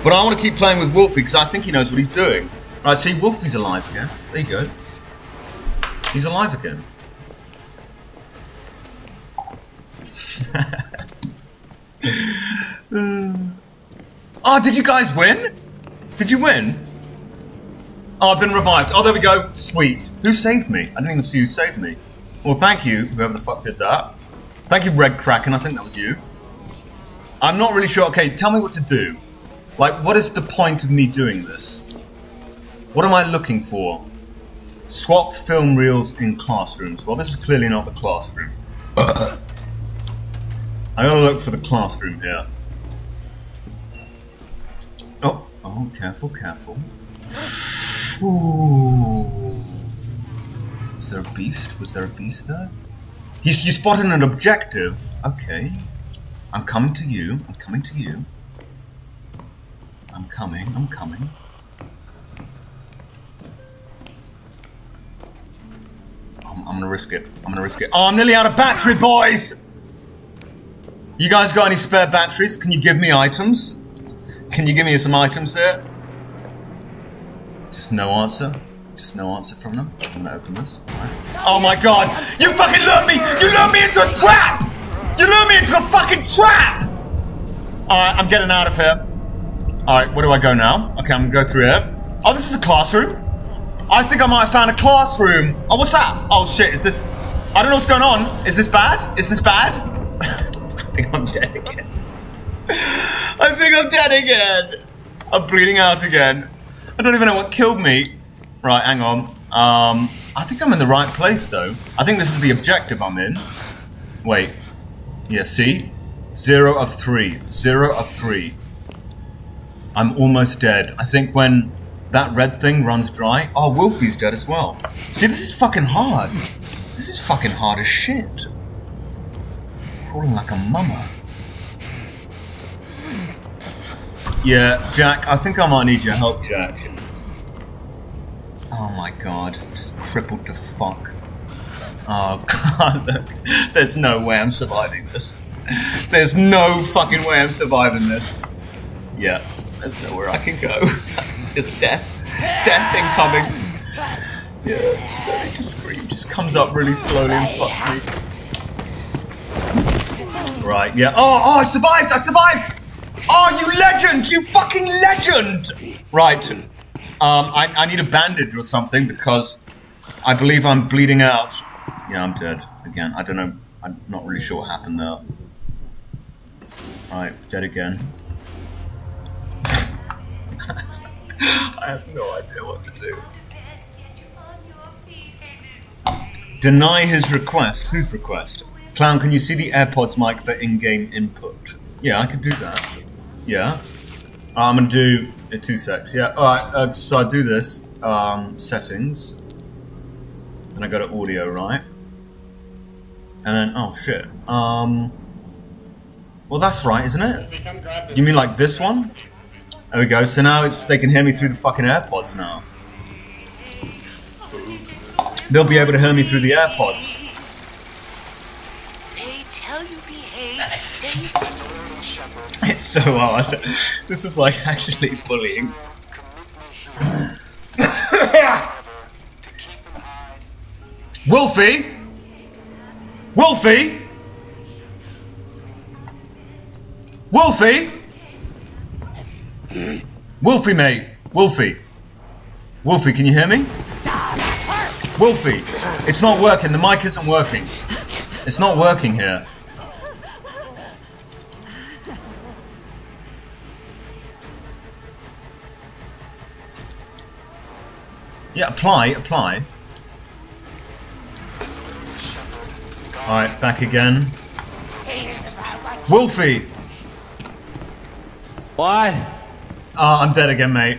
But I want to keep playing with Wolfie because I think he knows what he's doing. Right, see, Wolfie's alive again. There you go. He's alive again. oh, did you guys win? Did you win? Oh, I've been revived. Oh, there we go. Sweet. Who saved me? I didn't even see who saved me. Well, thank you, whoever the fuck did that. Thank you, Red Kraken. I think that was you. I'm not really sure. Okay, tell me what to do. Like, what is the point of me doing this? What am I looking for? Swap film reels in classrooms. Well, this is clearly not the classroom. I gotta look for the classroom here. Oh, oh, careful, careful. Ooh. Was there a beast? Was there a beast there? You, you spotted an objective. Okay. I'm coming to you. I'm coming to you. I'm coming. I'm coming. I'm, I'm gonna risk it. I'm gonna risk it. Oh, I'm nearly out of battery, boys! You guys got any spare batteries? Can you give me items? Can you give me some items there? Just no answer. Just no answer from them. I'm gonna open this. Alright. Oh my god! You fucking lured me! You lured me into a trap! You lured me into a fucking trap! Alright, I'm getting out of here. Alright, where do I go now? Okay, I'm gonna go through here. Oh, this is a classroom. I think I might have found a classroom. Oh, what's that? Oh shit, is this... I don't know what's going on. Is this bad? Is this bad? I think I'm dead again. I think I'm dead again. I'm bleeding out again. I don't even know what killed me. Right, hang on. Um, I think I'm in the right place though. I think this is the objective I'm in. Wait. Yeah, see? Zero of three. Zero of three. I'm almost dead. I think when that red thing runs dry. Oh, Wolfie's dead as well. See, this is fucking hard. This is fucking hard as shit. Crawling like a mama. Yeah, Jack, I think I might need your help, Jack. Oh my god, just crippled to fuck. Oh god. There's no way I'm surviving this. There's no fucking way I'm surviving this. Yeah, there's nowhere I can go. it's just death. Death incoming. Yeah, slowly to scream. Just comes up really slowly and fucks me. Right, yeah. Oh, oh, I survived! I survived! Oh, you legend! You fucking legend! Right. Um, I, I need a bandage or something because I believe I'm bleeding out. Yeah, I'm dead. Again, I don't know. I'm not really sure what happened there. Right, dead again. I have no idea what to do. Deny his request. Whose request? Clown, can you see the AirPods mic for in-game input? Yeah, I could do that. Yeah. I'm gonna do it two secs. Yeah. All right. Uh, so I do this. Um, settings. And I go to audio, right? And then oh shit. Um. Well, that's right, isn't it? You mean like this one? There we go. So now it's they can hear me through the fucking AirPods now. They'll be able to hear me through the AirPods. They tell you behave. It's so hard. This is like actually bullying. Wolfie! Wolfie! Wolfie! Wolfie, mate. Wolfie. Wolfie, can you hear me? Wolfie, it's not working. The mic isn't working. It's not working here. Yeah, apply, apply. Alright, back again. Wolfie! What? Ah, I'm dead again, mate.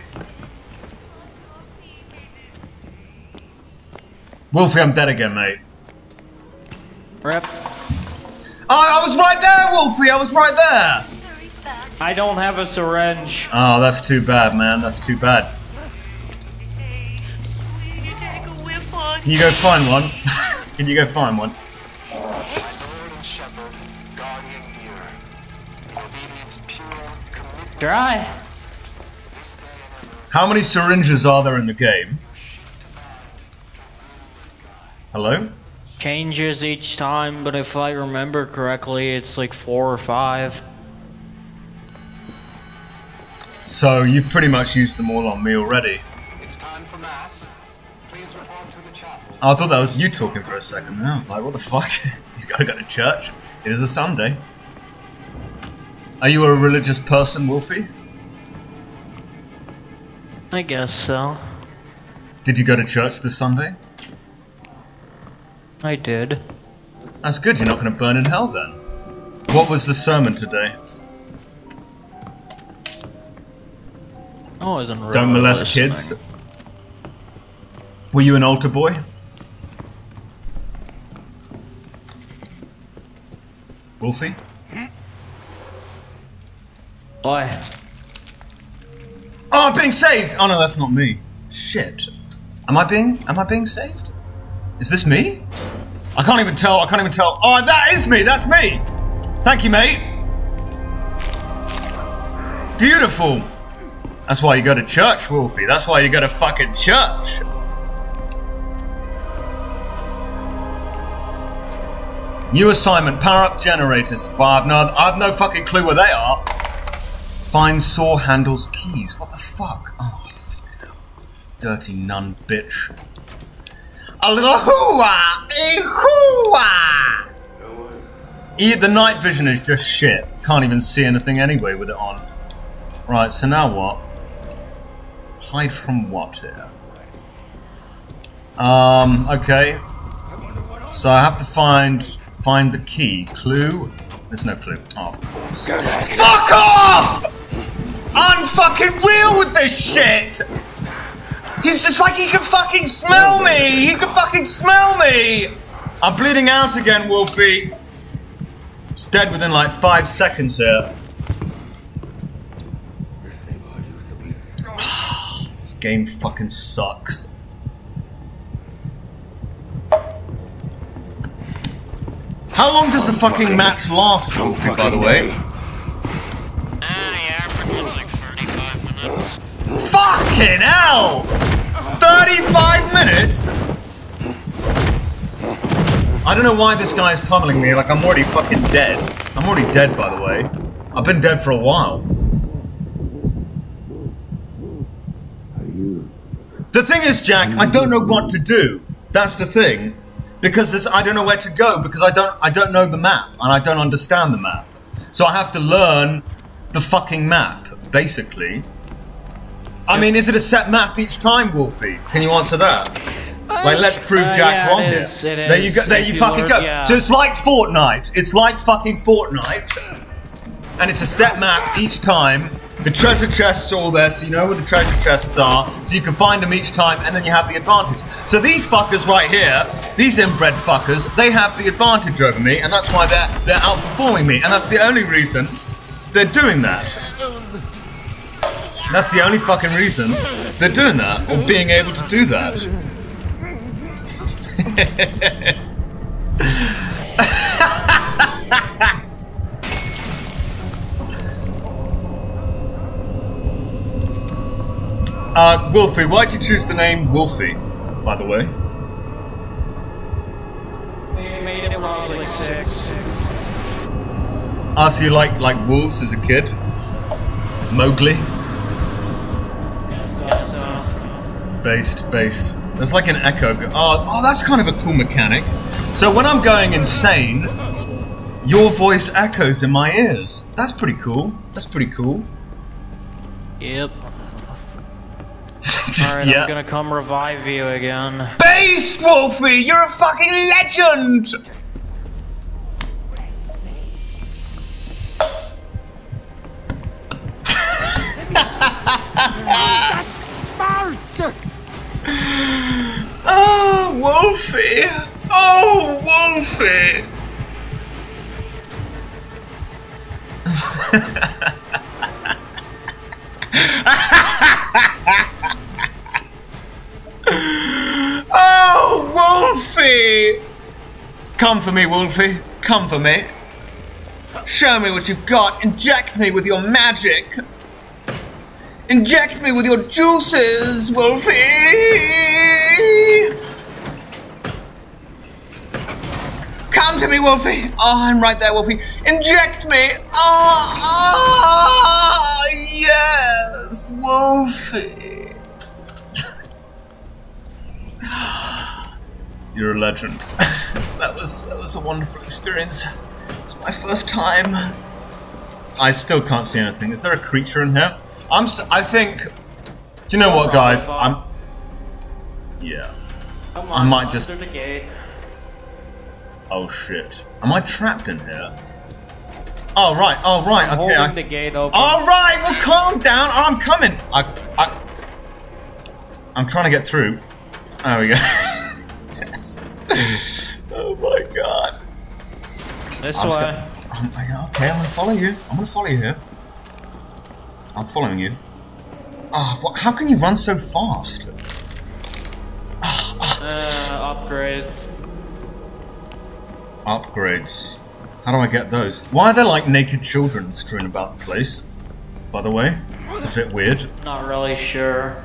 Wolfie, I'm dead again, mate. Rip. Oh, I was right there, Wolfie. I was right there. I don't have a syringe. Oh, that's too bad, man. That's too bad. Can you go find one? Can you go find one? My Lord and Shepherd, guardian here. Obedience pure, commitment Try. this day and ever. How many syringes are there in the game? Hello? Changes each time, but if I remember correctly, it's like four or five. So you've pretty much used them all on me already. It's time for Mass. I thought that was you talking for a second. I was like, what the fuck? He's got to go to church. It is a Sunday. Are you a religious person, Wolfie? I guess so. Did you go to church this Sunday? I did. That's good. You're not going to burn in hell then. What was the sermon today? I wasn't really Don't molest listening. kids. Were you an altar boy? Wolfie? Why? Oh, I'm being saved! Oh no, that's not me. Shit. Am I being am I being saved? Is this me? I can't even tell, I can't even tell. Oh, that is me, that's me! Thank you, mate. Beautiful. That's why you go to church, Wolfie. That's why you go to fucking church. New assignment, power up generators. Well, I've no, I've no fucking clue where they are. Find saw handles keys. What the fuck? Oh, hell. dirty nun bitch. A little hooah! A hooah! The night vision is just shit. Can't even see anything anyway with it on. Right, so now what? Hide from what here? Um, okay. So I have to find find the key. Clue? There's no clue. Oh, of course. Fuck off! Unfucking real with this shit! He's just like he can fucking smell me! He can fucking smell me! I'm bleeding out again, Wolfie. It's dead within like five seconds here. this game fucking sucks. How long does the fucking match last, Wolfie, by the way? Fucking hell! 35 minutes? I don't know why this guy's pummeling me like I'm already fucking dead. I'm already dead, by the way. I've been dead for a while. The thing is, Jack, I don't know what to do. That's the thing. Because there's, I don't know where to go because I don't, I don't know the map and I don't understand the map. So I have to learn the fucking map, basically. I mean, is it a set map each time, Wolfie? Can you answer that? Like, let's prove Uh, Jack yeah, wrong it here. is, there you go. There you you fucking go. yeah. So it's like Fortnite. It's like fucking Fortnite, and it's a set map each time. The treasure chests are all there, so you know where the treasure chests are, so you can find them each time, and then you have the advantage. So these fuckers right here, these inbred fuckers, they have the advantage over me, and that's why they're they're outperforming me, and that's the only reason they're doing that. That's the only fucking reason they're doing that, or being able to do that. uh, Wolfie, why'd you choose the name Wolfie, by the way? They made it like six. Ah, so you like, like wolves as a kid? Mowgli? Yes, Based, based. There's like an echo. Oh, oh, that's kind of a cool mechanic. So when I'm going insane, your voice echoes in my ears. That's pretty cool. That's pretty cool. Yep. Just Alright, yeah. I'm gonna come revive you again. Based, Wolfie! You're a fucking legend! Oh, Wolfie! Oh, Wolfie! oh, Wolfie! Come for me, Wolfie. Come for me. Show me what you've got. Inject me with your magic. Inject me with your juices, Wolfie! Come to me, Wolfie! Oh, I'm right there, Wolfie. Inject me! Oh, oh yes, Wolfie! You're a legend. that was that was a wonderful experience. It's my first time. I still can't see anything. Is there a creature in here? I'm. s- I think. Do you know what, guys? I'm. Yeah. Come I might just- the gate. Oh shit. Am I trapped in here? Oh right. Oh right. I'm Okay. I holding s- the gate open. All right. Well, calm down. I'm coming. I. I. I'm trying to get through. There we go. Yes. oh my god. This I was way. gonna- um, yeah, okay, I'm gonna follow you. I'm gonna follow you here. I'm following you. Ah, what, how can you run so fast? Uh, upgrade. Upgrades. How do I get those? Why are there like naked children strewn about the place? By the way, it's a bit weird. Not really sure.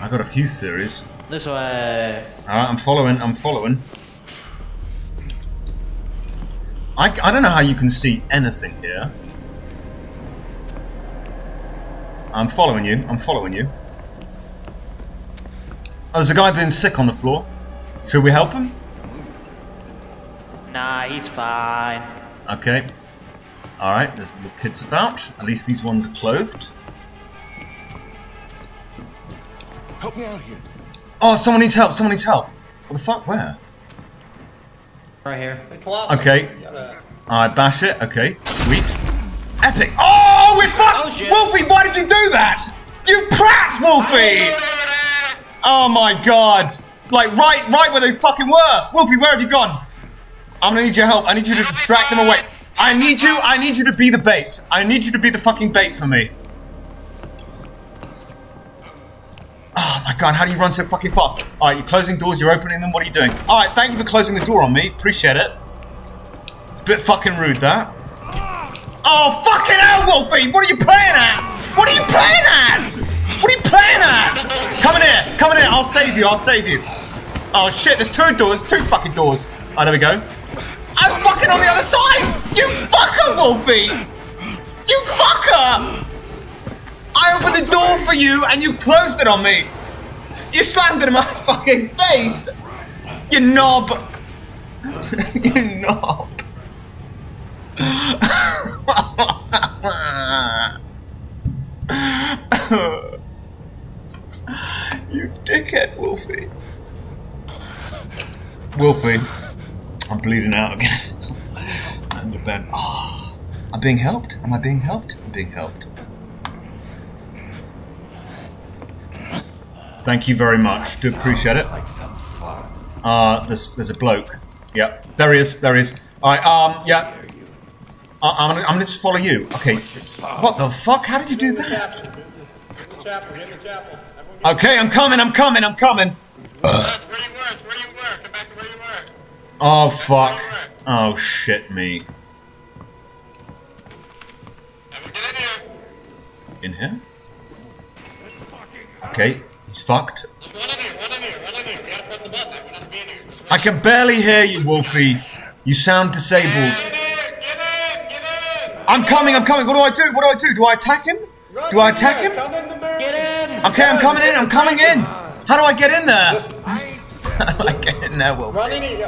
I got a few theories. This way. Alright, I'm following, I'm following. I, I don't know how you can see anything here. I'm following you, I'm following you. Oh, there's a guy being sick on the floor. Should we help him? Nah, he's fine. Okay. Alright, there's little kids about. At least these ones are clothed. Help me out here. Oh, someone needs help, someone needs help. What the fuck, where? Right here. Okay. Alright, bash it. Okay, sweet. Epic. Oh, we're fucked! Oh, shit. Wolfie, why did you do that? You prat, Wolfie! Oh my god. Like, right, right where they fucking were. Wolfie, where have you gone? I'm gonna need your help. I need you to distract them away. I need you, I need you to be the bait. I need you to be the fucking bait for me. Oh my god, how do you run so fucking fast? Alright, you're closing doors, you're opening them, what are you doing? Alright, thank you for closing the door on me. Appreciate it. It's a bit fucking rude, that. Oh, fucking hell, Wolfie! What are you playing at? What are you playing at? What are you playing at? Come in here, come in here, I'll save you, I'll save you. Oh shit, there's two doors, two fucking doors. Oh, there we go. I'm fucking on the other side! You fucker, Wolfie! You fucker! I opened the door for you and you closed it on me! You slammed it in my fucking face! You knob! you knob! you dickhead, Wolfie. Wolfie, I'm bleeding out again. I'm to bed. Oh, I'm being helped? Am I being helped? I'm being helped. Thank you very much. Do appreciate it. Uh, there's there's a bloke. Yep, there he is. There he is. All right. Um. Yeah. I, I'm gonna I'm gonna just follow you. Okay. What the fuck? How did you do that? Chapel. Get in the chapel. Get in the chapel. Everyone get Okay, I'm coming. I'm coming. I'm coming. That's where you were. That's where you were. Come back to where you were. Oh fuck. Oh shit me. Get in here. In here? Okay, he's fucked. I can barely hear you, Wolfie. You sound disabled. I'm coming. I'm coming. What do I do? What do I do? Do I attack him? Do I attack him? Okay, I'm coming in. I'm coming in. How do I get in there? How do I get in there, Wolfie?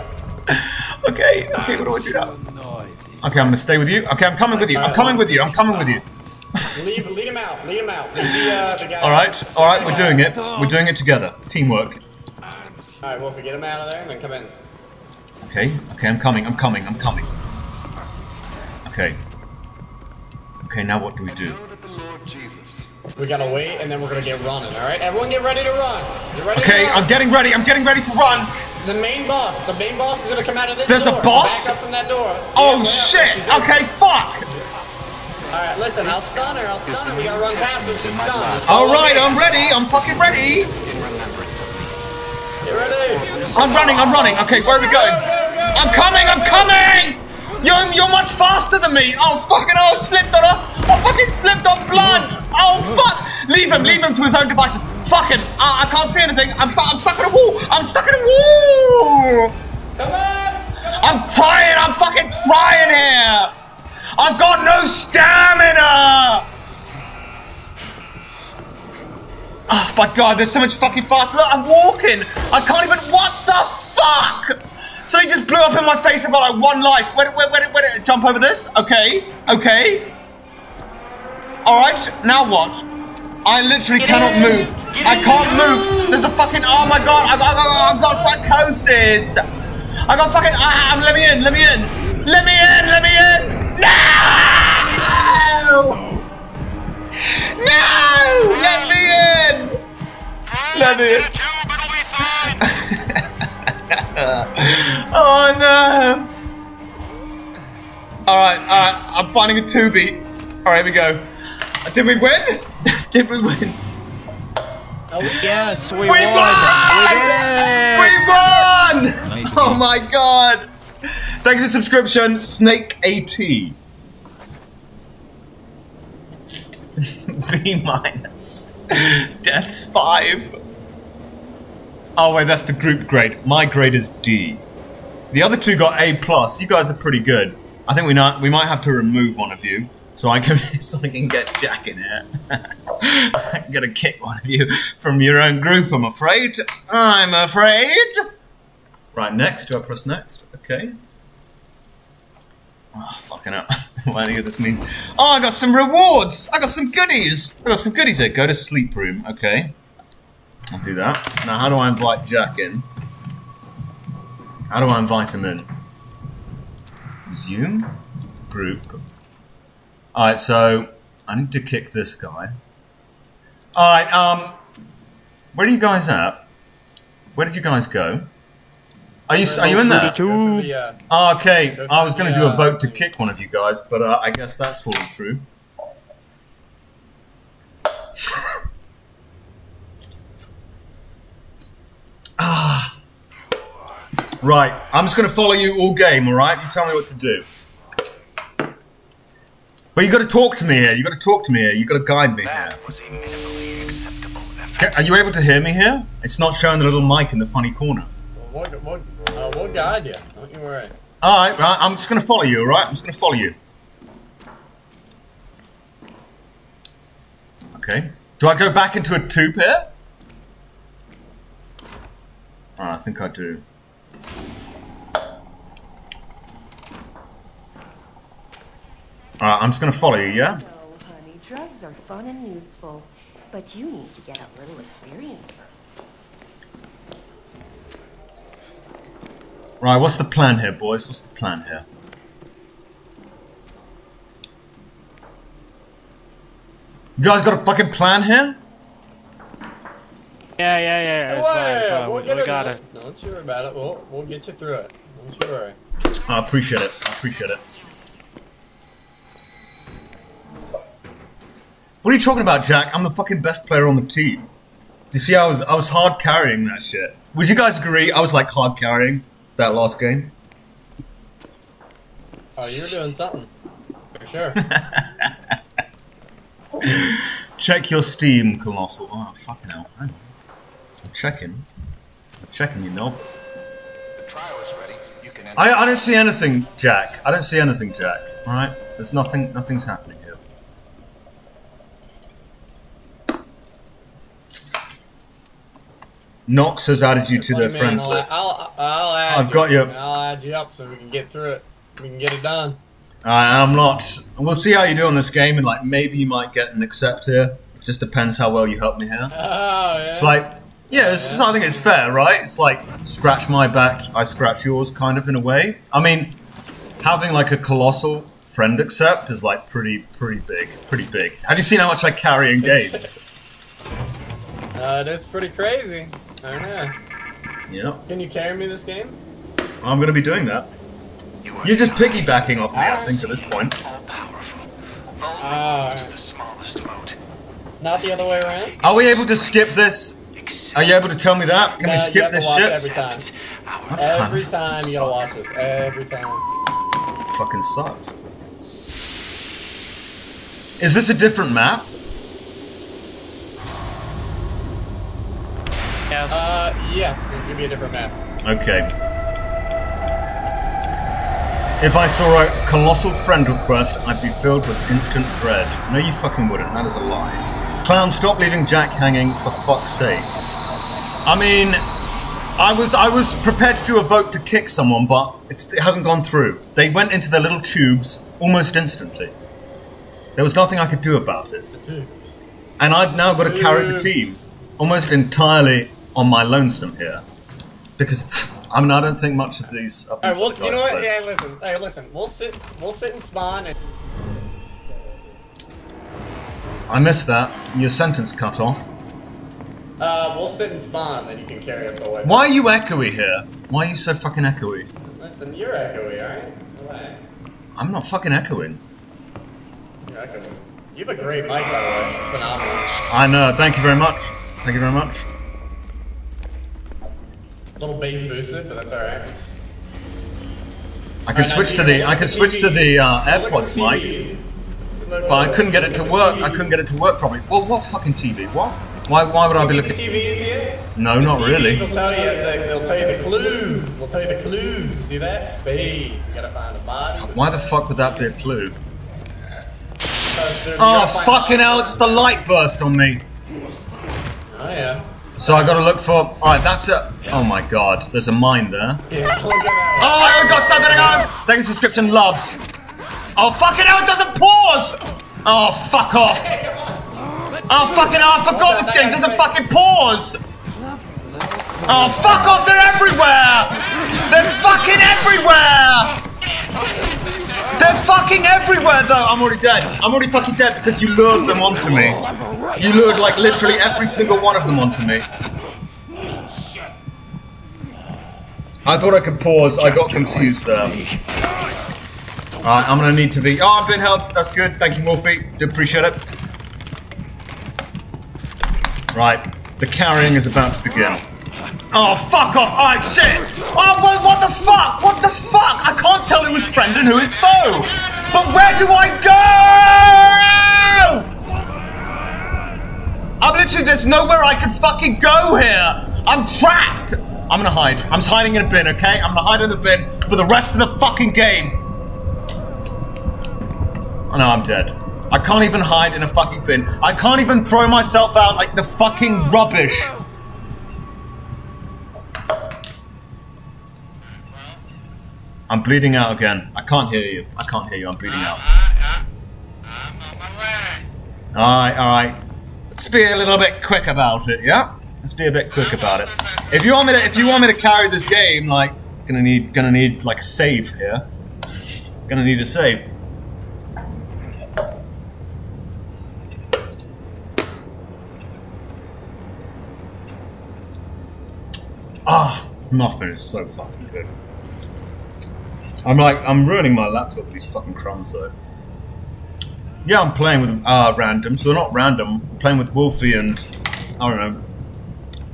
Okay, okay, what do I do now? Okay, I'm gonna stay with you. Okay, I'm coming with you. I'm coming with you. I'm coming with you. Lead, lead him out. Lead him out. Lead the, uh, the guy. All right, all right, we're doing it. We're doing it together. Teamwork. All right, Wolfie, get him out of there and then come in. Okay, okay, I'm coming. I'm coming. I'm coming. Okay. Okay, now what do we do? Know that the Lord Jesus We gotta wait, and then we're gonna get running. All right, everyone, get ready to run. Get ready Okay, run. I'm getting ready. I'm getting ready to run. The main boss. The main boss is gonna come out of this There's a door. so boss? back up from that door. Oh Yeah, shit. Okay, fuck. All right, listen. I'll stun her. I'll stun her. We gotta run past her. She's stunned. Just All follow right, me. I'm ready. I'm fucking ready. Get ready. I'm running. I'm running. Okay, where are we going? I'm coming. I'm coming. You're you're much faster than me. Oh fucking! Oh, I slipped on a. I fucking slipped on blood. Oh fuck! Leave him. Leave him to his own devices. Fuck him. Uh, I can't see anything. I'm stuck. I'm stuck in a wall. I'm stuck in a wall. Come on. I'm trying. I'm fucking trying here. I've got no stamina. Oh my god, there's so much fucking fast. Look, I'm walking. I can't even. What the fuck? So he just blew up in my face. I've got like one life. Where, where, where, where, jump over this? Okay, okay. All right, now what? I literally cannot move. I can't move. There's a fucking. Oh my god, I've got, I've got, I've got psychosis. I got fucking. Ah, let me in. Let me in. Let me in. Let me in. No! No! Let me in. Let me in. oh no! All right, all right. I'm finding a two beat. All right, here we go. Did we win? Did we win? Oh, Yes, we, We won. won! We did it. We won! Nice Oh my god! Thank you for the subscription, Snake AT. B minus. That's five. Oh wait, that's the group grade. My grade is D. The other two got A plus. You guys are pretty good. I think we not we might have to remove one of you so I can so I can get Jack in here. I'm gonna kick one of you from your own group. I'm afraid. I'm afraid. Right, next. Do I press next? Okay. Oh, fucking up. what any of this means. Oh, I got some rewards. I got some goodies. I got some goodies here. Go to sleep room. Okay. I'll do that. Now, how do I invite Jack in? How do I invite him in? Zoom? Group. Alright, so I need to kick this guy. Alright, um where are you guys at? Where did you guys go? Are you are you in there? Go through the, uh, Oh, okay, I was going to do a uh, vote to kick one of you guys, but uh, I guess that's fallen through. ah. Right, I'm just going to follow you all game, alright? You tell me what to do. But you got to talk to me here. You got to talk to me here. You got to guide me here. Was a minimally acceptable effort. Are you able to hear me here? It's not showing the little mic in the funny corner. We'll, we'll, uh, we'll guide you. Don't you worry. Alright, right, I'm just going to follow you, alright? I'm just going to follow you. Okay. Do I go back into a tube here? Oh, I think I do. Alright, I'm just gonna follow you, yeah? No, honey, drugs are fun and useful, but you need to get a little experience first. Right, what's the plan here, boys? What's the plan here? You guys got a fucking plan here? Yeah, yeah, yeah. It's fine, it's fine. we'll We, get we it got done. it. Don't you worry about it. We'll, we'll get you through it. Don't you worry. I appreciate it. I appreciate it. What are you talking about, Jack? I'm the fucking best player on the team. Do you see I was I was hard carrying that shit? Would you guys agree I was like hard carrying that last game? Oh, you're doing something. For sure. Check your Steam, Colossal. Oh, fucking hell. I'm checking. I'm checking, you know. The trial is ready. You can enter. I, I don't see anything, Jack. I don't see anything, Jack. Alright? There's nothing, nothing's happening here. Nox has added you to their friends I'll, list. I'll, I'll add I've you. got you. I'll add you up so we can get through it. We can get it done. I am not. We'll see how you do on this game, and like maybe you might get an accept here. It just depends how well you help me here. Oh, yeah. It's like, yeah, it's, I think it's fair, right? It's like scratch my back, I scratch yours, kind of in a way. I mean, having like a colossal friend accept is like pretty, pretty big, pretty big. Have you seen how much I carry in games? Uh, that's pretty crazy. I don't know. Yep, Can you carry me this game? I'm gonna be doing that. You're just piggybacking off me, I think, at this point. Uh, not the other way around. Are we able to skip this? Are you able to tell me that? Can No, we you skip have this shit? every time. That's kind every of time you gotta watch this. Every time. Fucking sucks. Is this a different map? Yes. Uh, yes, this is gonna be a different map. Okay. If I saw a colossal friend request, I'd be filled with instant dread. No, you fucking wouldn't. That is a lie. Clown, stop leaving Jack hanging, for fuck's sake. I mean, I was I was prepared to do a vote to kick someone, but it's, it hasn't gone through. They went into their little tubes almost instantly. There was nothing I could do about it. And I've now got to carry the team almost entirely on my lonesome here. Because, I mean, I don't think much of these All right, well, you know what? play. Yeah, listen. Hey, listen. We'll sit. We'll sit and spawn. And I missed that. Your sentence cut off. uh, we'll sit and spawn. Then you can carry us away. Why are you echoey here? Why are you so fucking echoey? Listen, you're echoey, all right? Relax. I'm not fucking echoing. You're echoey. You have a great mic, by the way. It's phenomenal. I know. Thank you very much. Thank you very much. Little bass boosted, but that's all right. I could switch to the I could switch to the uh, AirPods mic, but I couldn't get it to work. I couldn't get it to work properly. Well, what fucking TV? What? Why? Why would I be looking? TVs here? No, not TVs really. will tell you. They, they'll tell you the clues. They'll tell you the clues. See that? Spade. You gotta find a body. Why the fuck would that be a clue? Because Oh fucking hell! It's just a light burst on me. Oh yeah. So I got to look for. All right, that's a. Oh my god, there's a mine there. Yeah, don't go that Oh god, got something on! Thank you, subscription loves. Oh fucking hell, it doesn't pause! Oh fuck off! Oh fucking hell, I forgot this game doesn't fucking pause! Oh fuck off, they're everywhere! They're fucking everywhere! They're fucking everywhere though! I'm already dead. I'm already fucking dead because you lured them onto me. You lured like literally every single one of them onto me. I thought I could pause, I got confused there. Alright, I'm gonna need to be. Oh, I've been helped. That's good. Thank you, Morphe. Do appreciate it. Right, the carrying is about to begin. Oh, fuck off! Alright, shit! Oh, what, what the fuck? What the fuck? I can't tell who is friend and who is foe! But where do I go? I'm literally, there's nowhere I can fucking go here! I'm trapped! I'm gonna hide. I'm just hiding in a bin, okay? I'm gonna hide in the bin for the rest of the fucking game. Oh no, I'm dead. I can't even hide in a fucking bin. I can't even throw myself out like the fucking rubbish. I'm bleeding out again. I can't hear you. I can't hear you. I'm bleeding out. Alright, alright. Let's be a little bit quick about it, yeah? Let's be a bit quick about it. If you want me to if you want me to carry this game, like gonna need gonna need like a save here. Gonna need a save. Ah, muffin is so fucking good. I'm like, I'm ruining my laptop with these fucking crumbs though. Yeah, I'm playing with uh, random, so they're not random. I'm playing with Wolfie and, I don't know,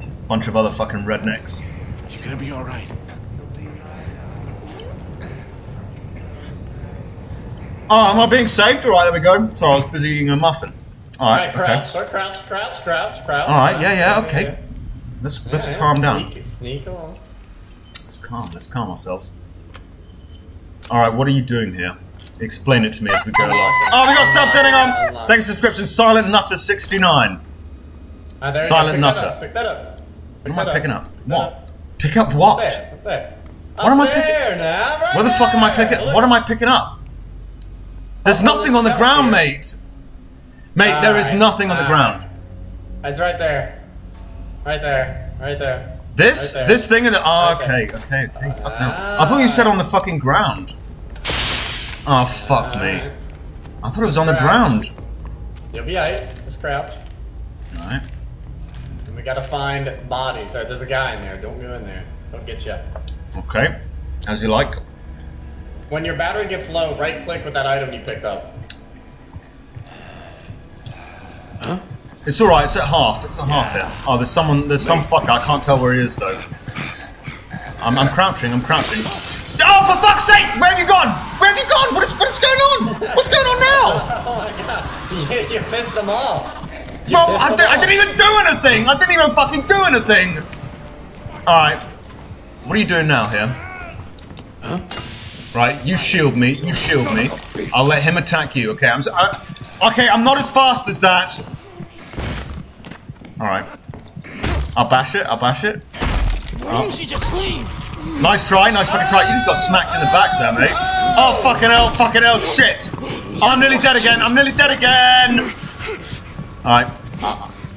a bunch of other fucking rednecks. You're gonna be alright. Oh, am I being saved? Alright, there we go. Sorry, I was busy eating a muffin. Alright, Alright, crouch, okay. start crouch, crouch, crouch, crouch. Alright, yeah, yeah, crouch, okay. Let's, let's Yeah, yeah, calm down. Sneak, sneak along. Let's calm, let's calm ourselves. Alright, what are you doing here? Explain it to me as we go along. Oh, we got something on! Thanks for subscription, Silent Nutter 69. Ah, there you go. Silent Pick that Nutter. up, Pick that up. What am I that picking up. up? Pick What? up. Pick up what? There, up there. What Up am I picking? Now, right Where the fuck am I picking? Look. What am I picking up? There's Up nothing on the ground, here. mate. Mate, there is nothing on the ground. It's right there. Right there. Right there. This, Right there. this thing in the. Oh, Right okay, okay, okay. Fuck no. I thought you said on the fucking ground. Oh fuck me! Uh, I thought it was on the ground. You'll be alright. Just crouch. Alright. And we gotta find bodies. Alright, there's a guy in there. Don't go in there. He'll get you. Okay. As you like. When your battery gets low, right click with that item you picked up. Huh? It's alright, it's at half. It's at half here. Oh, there's someone, there's some fucker. I can't tell where he is though. I'm, I'm crouching, I'm crouching. Oh, for fuck's sake! Where have you gone? Where have you gone? What is, what is going on? What's going on now? Oh my god. You, you pissed them off. You No, pissed I, him di- I didn't even do anything! I didn't even fucking do anything! Alright. What are you doing now here? Huh? Right, you shield me, you shield me. I'll let him attack you, okay? I'm so, I, Okay, I'm not as fast as that. Alright. I'll bash it, I'll bash it. Why oh. She just leave. Nice try, nice fucking try. You just got smacked in the back there, mate. Oh, fucking hell, fucking hell, shit. I'm nearly dead again, I'm nearly dead again. Alright.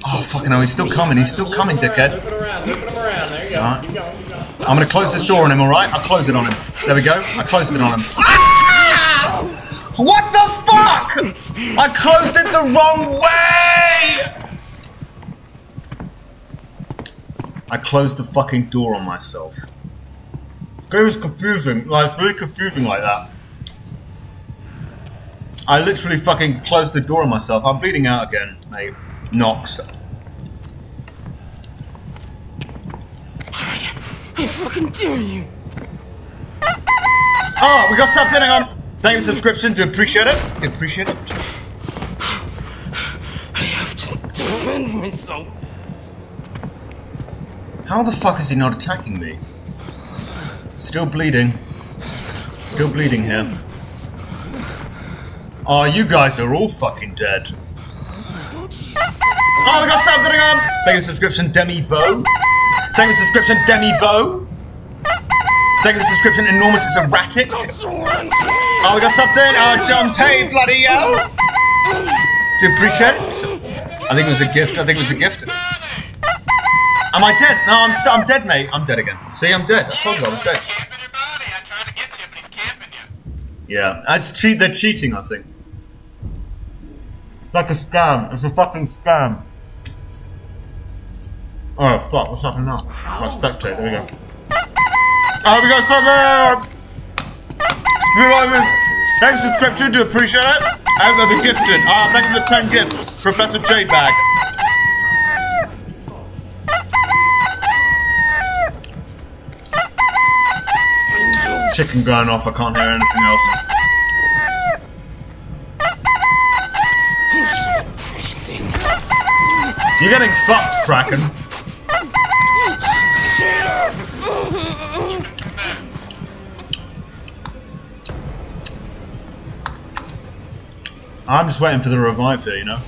Oh, fucking hell, he's still coming, he's still coming, dickhead. Loop it around, loop it around. There you go. Alright. Keep going, keep going. I'm gonna close this door on him, alright? I'll close it on him. There we go, I closed it on him. Ah! What the fuck? I closed it the wrong way! I closed the fucking door on myself. It was confusing. Like, it's really confusing like that. I literally fucking closed the door on myself. I'm bleeding out again, mate. Knox. I fucking dare you. Oh, we got something. On. Thank you subscription. Do appreciate it. Do appreciate it. I have to defend myself. How the fuck is he not attacking me? Still bleeding. Still bleeding here. Oh, you guys are all fucking dead. Oh, we got something on. Thank you subscription, Demi Vo. Thank you subscription, Demi Vo. Thank you subscription, Enormous is erratic. Oh, we got something. Oh, John Tay, bloody hell. Do appreciate it. I think it was a gift. I think it was a gift. Am I dead? No, I'm I'm dead, mate. I'm dead again. See, I'm dead. I told you I was dead. Yeah, that's cheat. They're cheating. I think. It's like a scam. It's a fucking scam. Oh fuck! What's happening now? My spectate. There we go. Oh, we got something. You know? Thanks subscription. Do appreciate it. As are the gifted. Ah, thank you for the ten gifts, Professor J Bag. Chicken going off. I can't hear anything else. You're getting fucked, Kraken. I'm just waiting for the revive here, you know.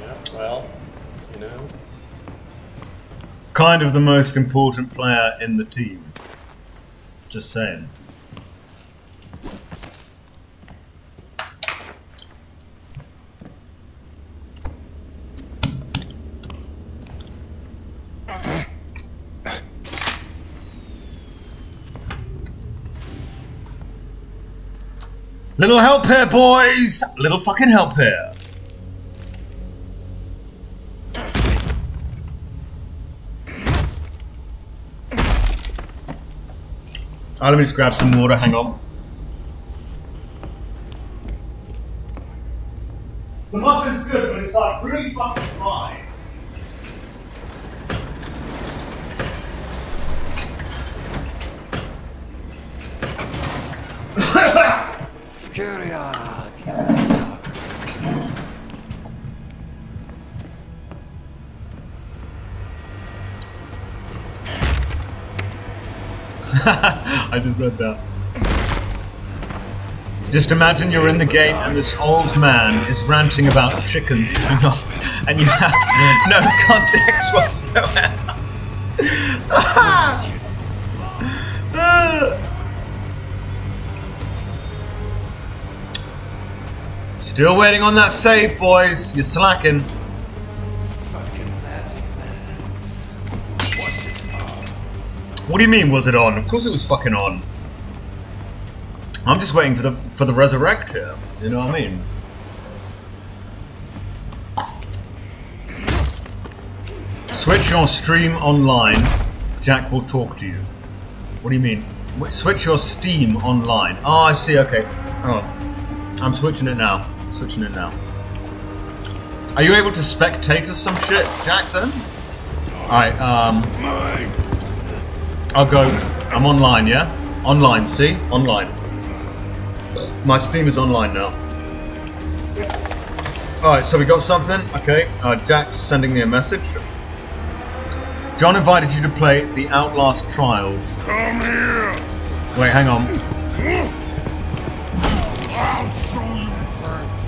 Yeah, well, you know. Kind of the most important player in the team. Just saying. Little help here, boys! Little fucking help here. Oh, let me just grab some water, hang on. The muffin's good, but it's like really fucking dry. I just read that. Just imagine you're in the game and this old man is ranting about chickens going off, and you have no context whatsoever. Still waiting on that save, boys. You're slacking. What do you mean, was it on? Of course it was fucking on. I'm just waiting for the for the resurrect here. You know what I mean? Switch your stream online. Jack will talk to you. What do you mean? Switch your Steam online. Oh, I see. Okay. Oh, I'm switching it now. Switching it now. Are you able to spectate us some shit, Jack? Then. All right. Um. I'll go. I'm online. Yeah. Online. See. Online. My Steam is online now. Alright, so we got something. Okay, uh, Jack's sending me a message. John invited you to play the Outlast Trials. Come here! Wait, hang on.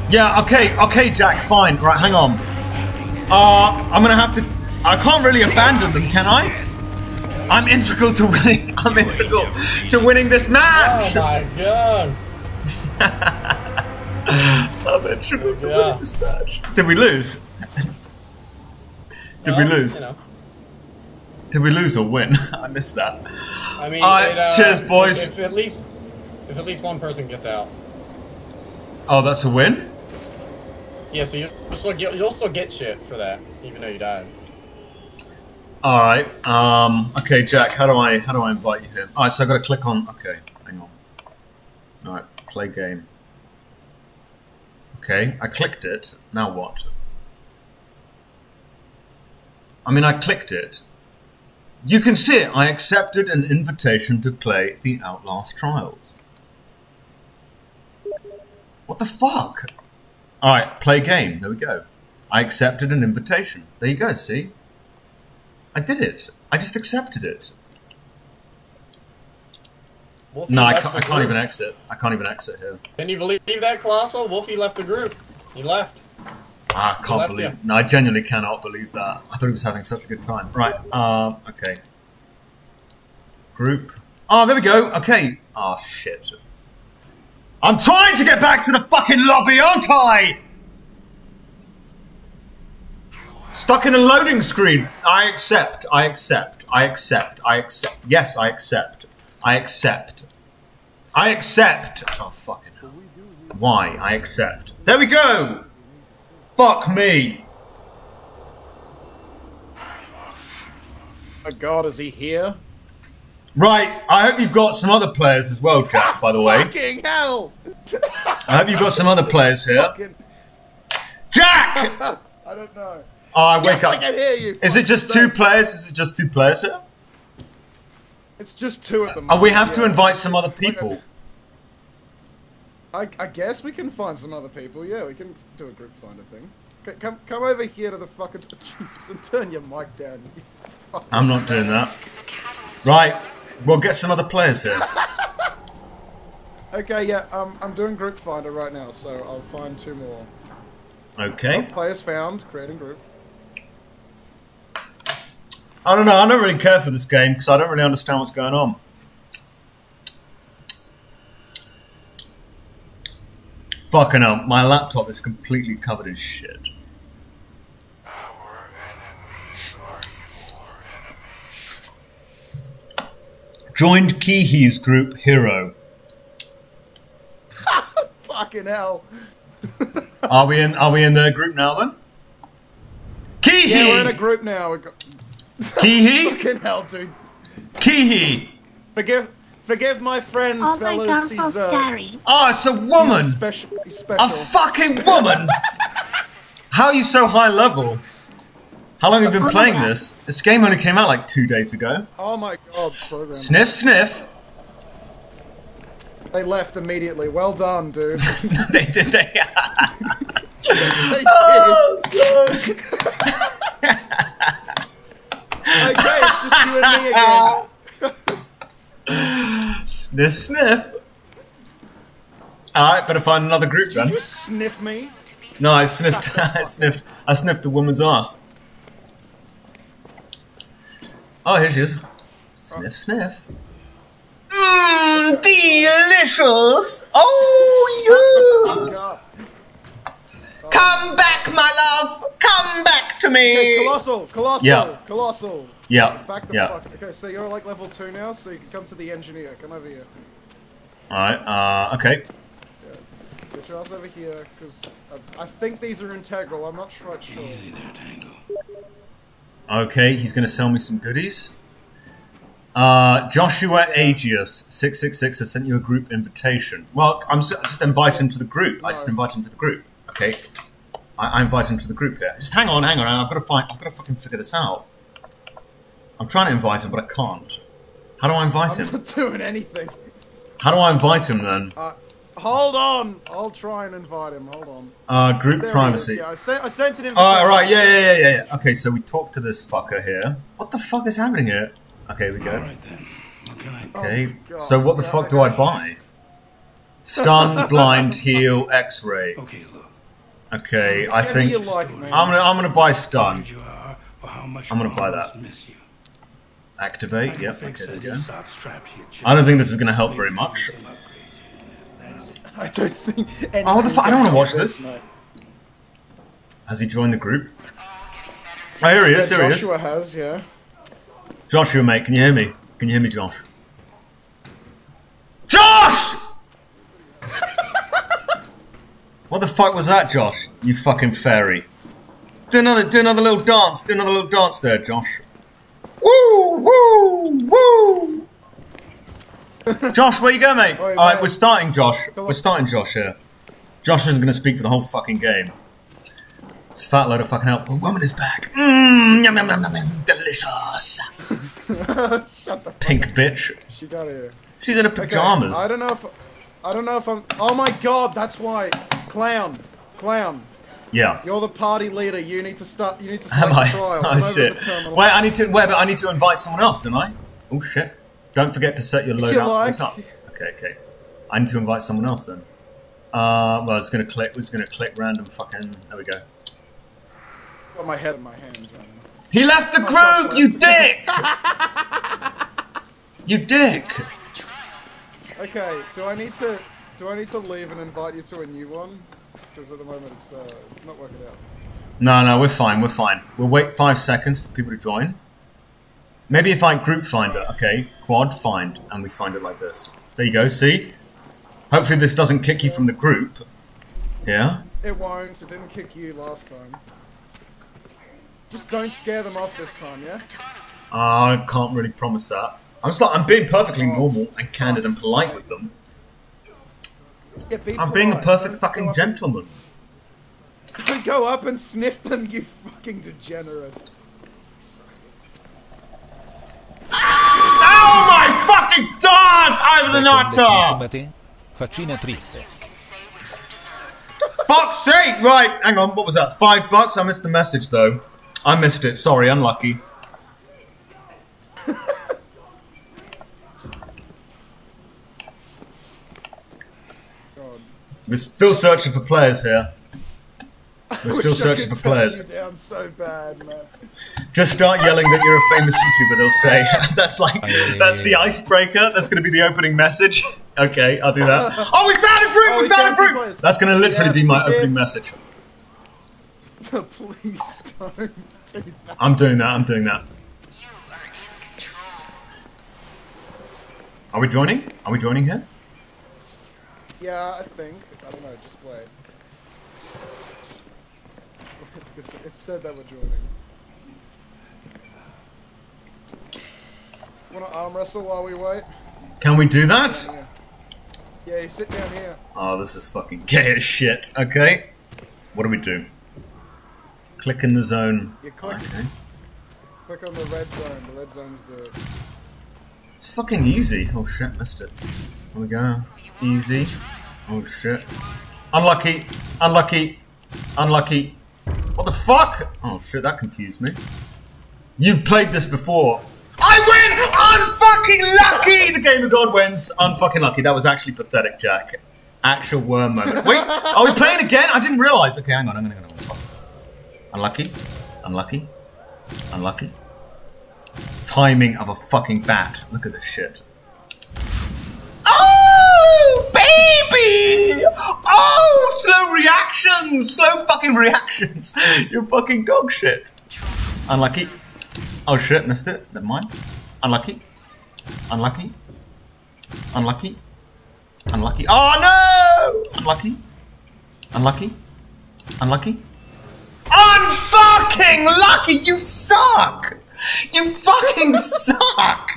Yeah, okay, okay, Jack, fine. Right, hang on. Uh, I'm gonna have to. I can't really abandon them, can I? I'm integral to winning. I'm integral to winning this match. Oh my god. I'm integral to winning this match. Did we lose? Did we Um, lose? You know. Did we lose or win? I missed that. I mean, Alright, it, uh, cheers, boys. If, if at least, if at least one person gets out, Oh, that's a win. yeah. So you you'll still get, you'll still get shit for that, even though you died. All right. Um. Okay, Jack. How do I how do I invite you here? All right. So I've got to click on. Okay. Hang on. All right. Play game. Okay. I clicked it. Now what? I mean, I clicked it. You can see it. I accepted an invitation to play the Outlast Trials. What the fuck? All right. Play game. There we go. I accepted an invitation. There you go. See. I did it. I just accepted it. Wolfie No, I can't, I can't even exit. I can't even exit here. Can you believe that, Colossal? Wolfie left the group. He left. Ah, I can't left believe. you. No, I genuinely cannot believe that. I thought he was having such a good time. Right. Um. Okay. Group. Oh, there we go. Okay. Oh shit. I'm trying to get back to the fucking lobby, aren't I? Stuck in a loading screen. I accept. I accept. I accept. I accept. Yes, I accept. I accept. I accept. Oh fucking hell. Why? I accept. There we go. Fuck me. Oh god, is he here? Right. I hope you've got some other players as well, Jack. By the way, Fucking hell! I hope you've got some other players here. Fucking- Jack. I don't know. Oh, I wake Yes, up. I can hear you. Is it just two players? Is it just two players here? It's just two at the moment. Oh, we have to invite some other people. I, I guess we can find some other people. Yeah, we can do a group finder thing. C- come come over here to the fucking Jesus and turn your mic down. you I'm not doing that. Right. We'll get some other players here. Okay, yeah, um, I'm doing group finder right now, so I'll find two more. Okay. Players found, creating group. I don't know. I don't really care for this game because I don't really understand what's going on. Fucking hell, my laptop is completely covered in shit. Joined Kihi's group Hero. Fucking hell. Are we in? Are we in the group now then? Kihi. Yeah, we're in a group now. We got... Kihi. Fucking hell, dude. Kihi. Forgive, forgive my friend, Oh my fellas. God, so he's, uh, scary. Oh, it's a woman. He's a special. He's special. A fucking woman. How are you so high level? How long have you been playing this? This game only came out like two days ago. Oh my god, program. Sniff, sniff. They left immediately. Well done, dude. they did. They. yes, they Oh, did. Okay, it's just you and me again. Sniff, sniff. All right, better find another group Did then. you sniff me? No, I sniffed. I sniffed. I sniffed the woman's ass. Oh, here she is. Sniff, sniff. Mmm, delicious. Oh, you. Come back, my love. Come back to me. Okay, colossal, colossal, Yeah. colossal. Yeah, Back the yeah. fuck. Okay, so you're like level two now, so you can come to the engineer. Come over here. Alright, uh, okay. Get your ass over here, because I, I think these are integral. I'm not quite sure. Easy there, Tango. Okay, he's gonna sell me some goodies. Uh, Joshua Agius, 666, has sent you a group invitation. Well, I'm just invite him to the group. I just invite him to the group. Okay. I, I invite him to the group here. Just hang on, hang on. I've got to find. I've got to fucking figure this out. I'm trying to invite him, but I can't. How do I invite him? I'm him? not doing anything. How do I invite him then? Uh, hold on. I'll try and invite him. Hold on. Uh, group There privacy. Yeah, I sent, I sent an invitation. Oh, right, yeah, yeah, yeah, yeah, yeah. Okay, so we talk to this fucker here. What the fuck is happening here? Okay, we go. All right then. Okay, Oh, God. so what the Yeah, fuck do I buy? Stun, blind, heal, X-ray. Okay, look. Okay, I think like. I'm gonna I'm gonna buy stun. I'm gonna buy that. Activate. Yep. Okay, there we go. I don't think this is gonna help very much. I don't think. Oh, what the fuck? I don't want to watch this. mate. Has he joined the group? Oh, here he Yeah, is. Here he is. Joshua has, yeah. Joshua, mate, can you hear me? Can you hear me, Josh? Josh! what the fuck was that, Josh? You fucking fairy. Do another, do another little dance. Do another little dance there, Josh. Woo, woo, woo. Josh, where you going, mate? All right, we're starting, Josh. We're starting, Josh here. Josh isn't going to speak for the whole fucking game. Fat load of fucking help. A oh, woman is back. Mmm, yum, yum, yum, yum, yum, delicious. Shut the. Pink bitch. She got here. She's in her Okay, pajamas. I don't know if. I don't know if I'm. Oh my god, that's why. Clown. Clown. Yeah. You're the party leader. You need to start. You need to start the I? trial. Oh shit. to the terminal. Wait, I need to. Wait, but I need to invite someone else, don't I? Oh shit! Don't forget to set your load you up. like. Up? Okay, okay. I need to invite someone else then. Uh, well, it's gonna click. It's gonna click random fucking. There we go. Got my head in my hands right now. He left the Oh, group. You dick. you dick. Okay. Do I need to? Do I need to leave and invite you to a new one? Because at the moment it's uh, it's not working out. No, no, we're fine. We're fine. We'll wait five seconds for people to join. Maybe if I group finder, okay, quad find, and we find it like this. There you go. See. Hopefully this doesn't kick you from the group. Yeah. It won't. It didn't kick you last time. Just don't scare them off this time, yeah? I can't really promise that. I'm just like, I'm being perfectly normal and candid and polite with them. Yeah, be I'm being a perfect Don't fucking gentleman. and- Don't go up and sniff them, you fucking degenerate. Oh my fucking god! I'm the Quando si nutter! insuma te, faccina triste. Fuck's sake! Right, hang on, what was that? Five bucks? I missed the message though. I missed it, sorry, unlucky. God. We're still searching for players here. We're I still wish I searching could for players. you down so bad, man. Just start yelling that you're a famous YouTuber, they'll stay. that's like, that's the icebreaker. That's going to be the opening message. Okay, I'll do that. Oh, we found a group! Oh, we we found a group! players. That's going to literally Yeah, be my opening message. Please don't do that. I'm doing that, I'm doing that. Are we joining? Are we joining here? Yeah, I think. I don't know, just wait. because it said that we're joining. Wanna arm wrestle while we wait? Can we do that? Yeah, you sit down here. Oh, this is fucking gay as shit. Okay. What do we do? Click in the zone. You click, Okay. click on the red zone. The red zone's the. It's fucking easy. Oh shit, missed it. Here we go. Easy. Oh shit. Unlucky. Unlucky. Unlucky. What the fuck? Oh shit, that confused me. You've played this before. I win! Unfucking lucky! The game of God wins. Unfucking lucky. That was actually pathetic, Jack. Actual worm moment. Wait, are we playing again? I didn't realise. Okay, hang on, on. hang on. Unlucky. Unlucky. Unlucky. Timing of a fucking bat. Look at this shit. Oh, baby! Oh, slow reactions! Slow fucking reactions! You're fucking dog shit. Unlucky. Oh shit, missed it. Never mind. Unlucky. Unlucky. Unlucky. Unlucky. Oh no! Unlucky. Unlucky. Unlucky. Unfucking lucky! You suck! You fucking suck!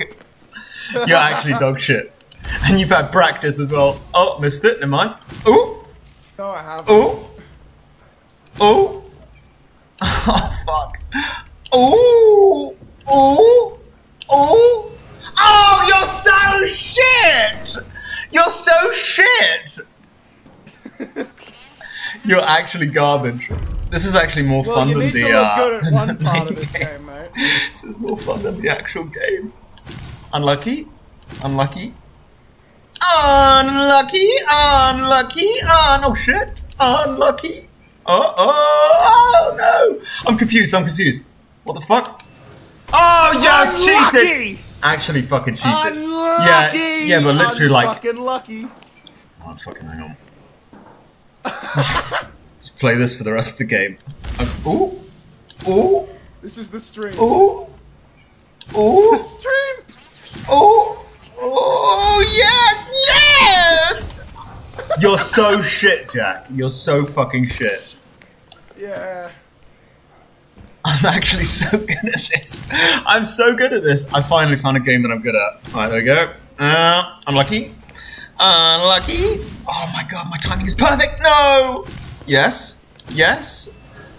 You're actually dog shit. And you've had practice as well. Oh, missed it. Never mind. Ooh! No, I haven't. Ooh! Ooh! Oh, fuck. Ooh! Ooh! Ooh! Oh, you're so shit! You're so shit! You're actually garbage. This is actually more Well, fun than the uh, good at one part of this game, mate. This is more fun than the actual game. Unlucky. Unlucky. Unlucky. Unlucky. Oh no shit. Unlucky. Oh, oh, oh no. I'm confused. I'm confused. What the fuck? Oh yes, Unlucky! cheated. Actually, fucking cheated. Unlucky! Yeah, yeah, but literally like. Fucking lucky. Oh, fucking hang on. Let's play this for the rest of the game. Oh, ooh, This is the stream. ooh, ooh. The stream. Oh, oh, yes, yes! You're so shit, Jack. You're so fucking shit. Yeah. I'm actually so good at this. I'm so good at this. I finally found a game that I'm good at. Alright, there we go. Uh, unlucky. Unlucky. Oh my god, my timing is perfect. No! Yes. Yes.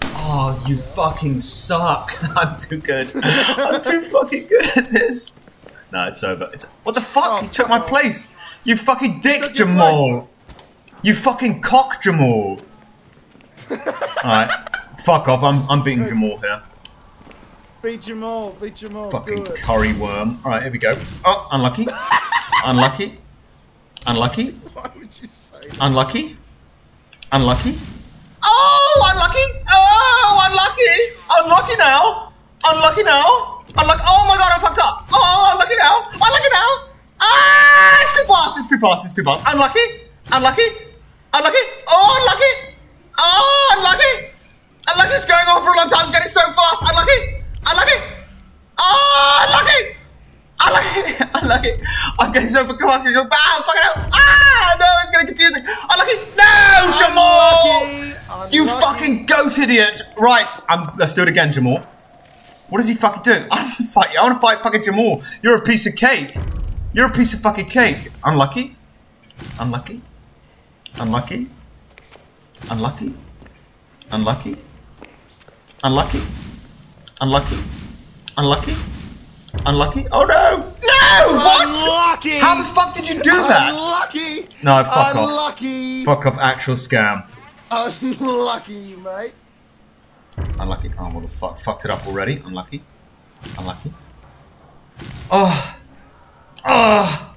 Oh, you fucking suck. I'm too good. I'm too fucking good at this. No, it's over. It's what the fuck? Oh you took my place. You fucking dick, took your Jamal. You fucking cock, Jamal. Alright. Fuck off. I'm I'm beating Jamal here. Beat Jamal. Beat Jamal. Fucking do it. curry worm. Alright, here we go. Oh, unlucky. unlucky. Unlucky. Why would you say that? Unlucky. Unlucky. Oh, unlucky. Oh, unlucky. Unlucky now. Unlucky now. Unlucky. Oh my god, I'm fucked up. Oh, unlucky now. Unlucky now. Ah, it's too fast. It's too fast. It's too fast. Unlucky. Unlucky. Unlucky. Oh, unlucky. Oh, unlucky. Unlucky. It's going on for a long time. It's getting so fast. Unlucky. Unlucky. Oh, unlucky. Unlucky. Unlucky. I'm getting so fucking fucking bad. Fucking hell. Ah, no, it's getting confusing. Unlucky. No, Jamal. Unlucky. You Unlucky. fucking goat idiot! Right, um, let's do it again, Jamal. What is he fucking doing? I want to fight you. I want to fight fucking Jamal. You're a piece of cake. You're a piece of fucking cake. Unlucky. Unlucky. Unlucky. Unlucky. Unlucky. Unlucky. Unlucky. Unlucky. Unlucky. Oh no! No! What? Unlucky. How the fuck did you do that? Unlucky. No, fuck off. Unlucky. Fuck off, actual scam. Unlucky, mate. Unlucky. Oh, what the fuck? Fucked it up already. Unlucky. Unlucky. Oh. Oh.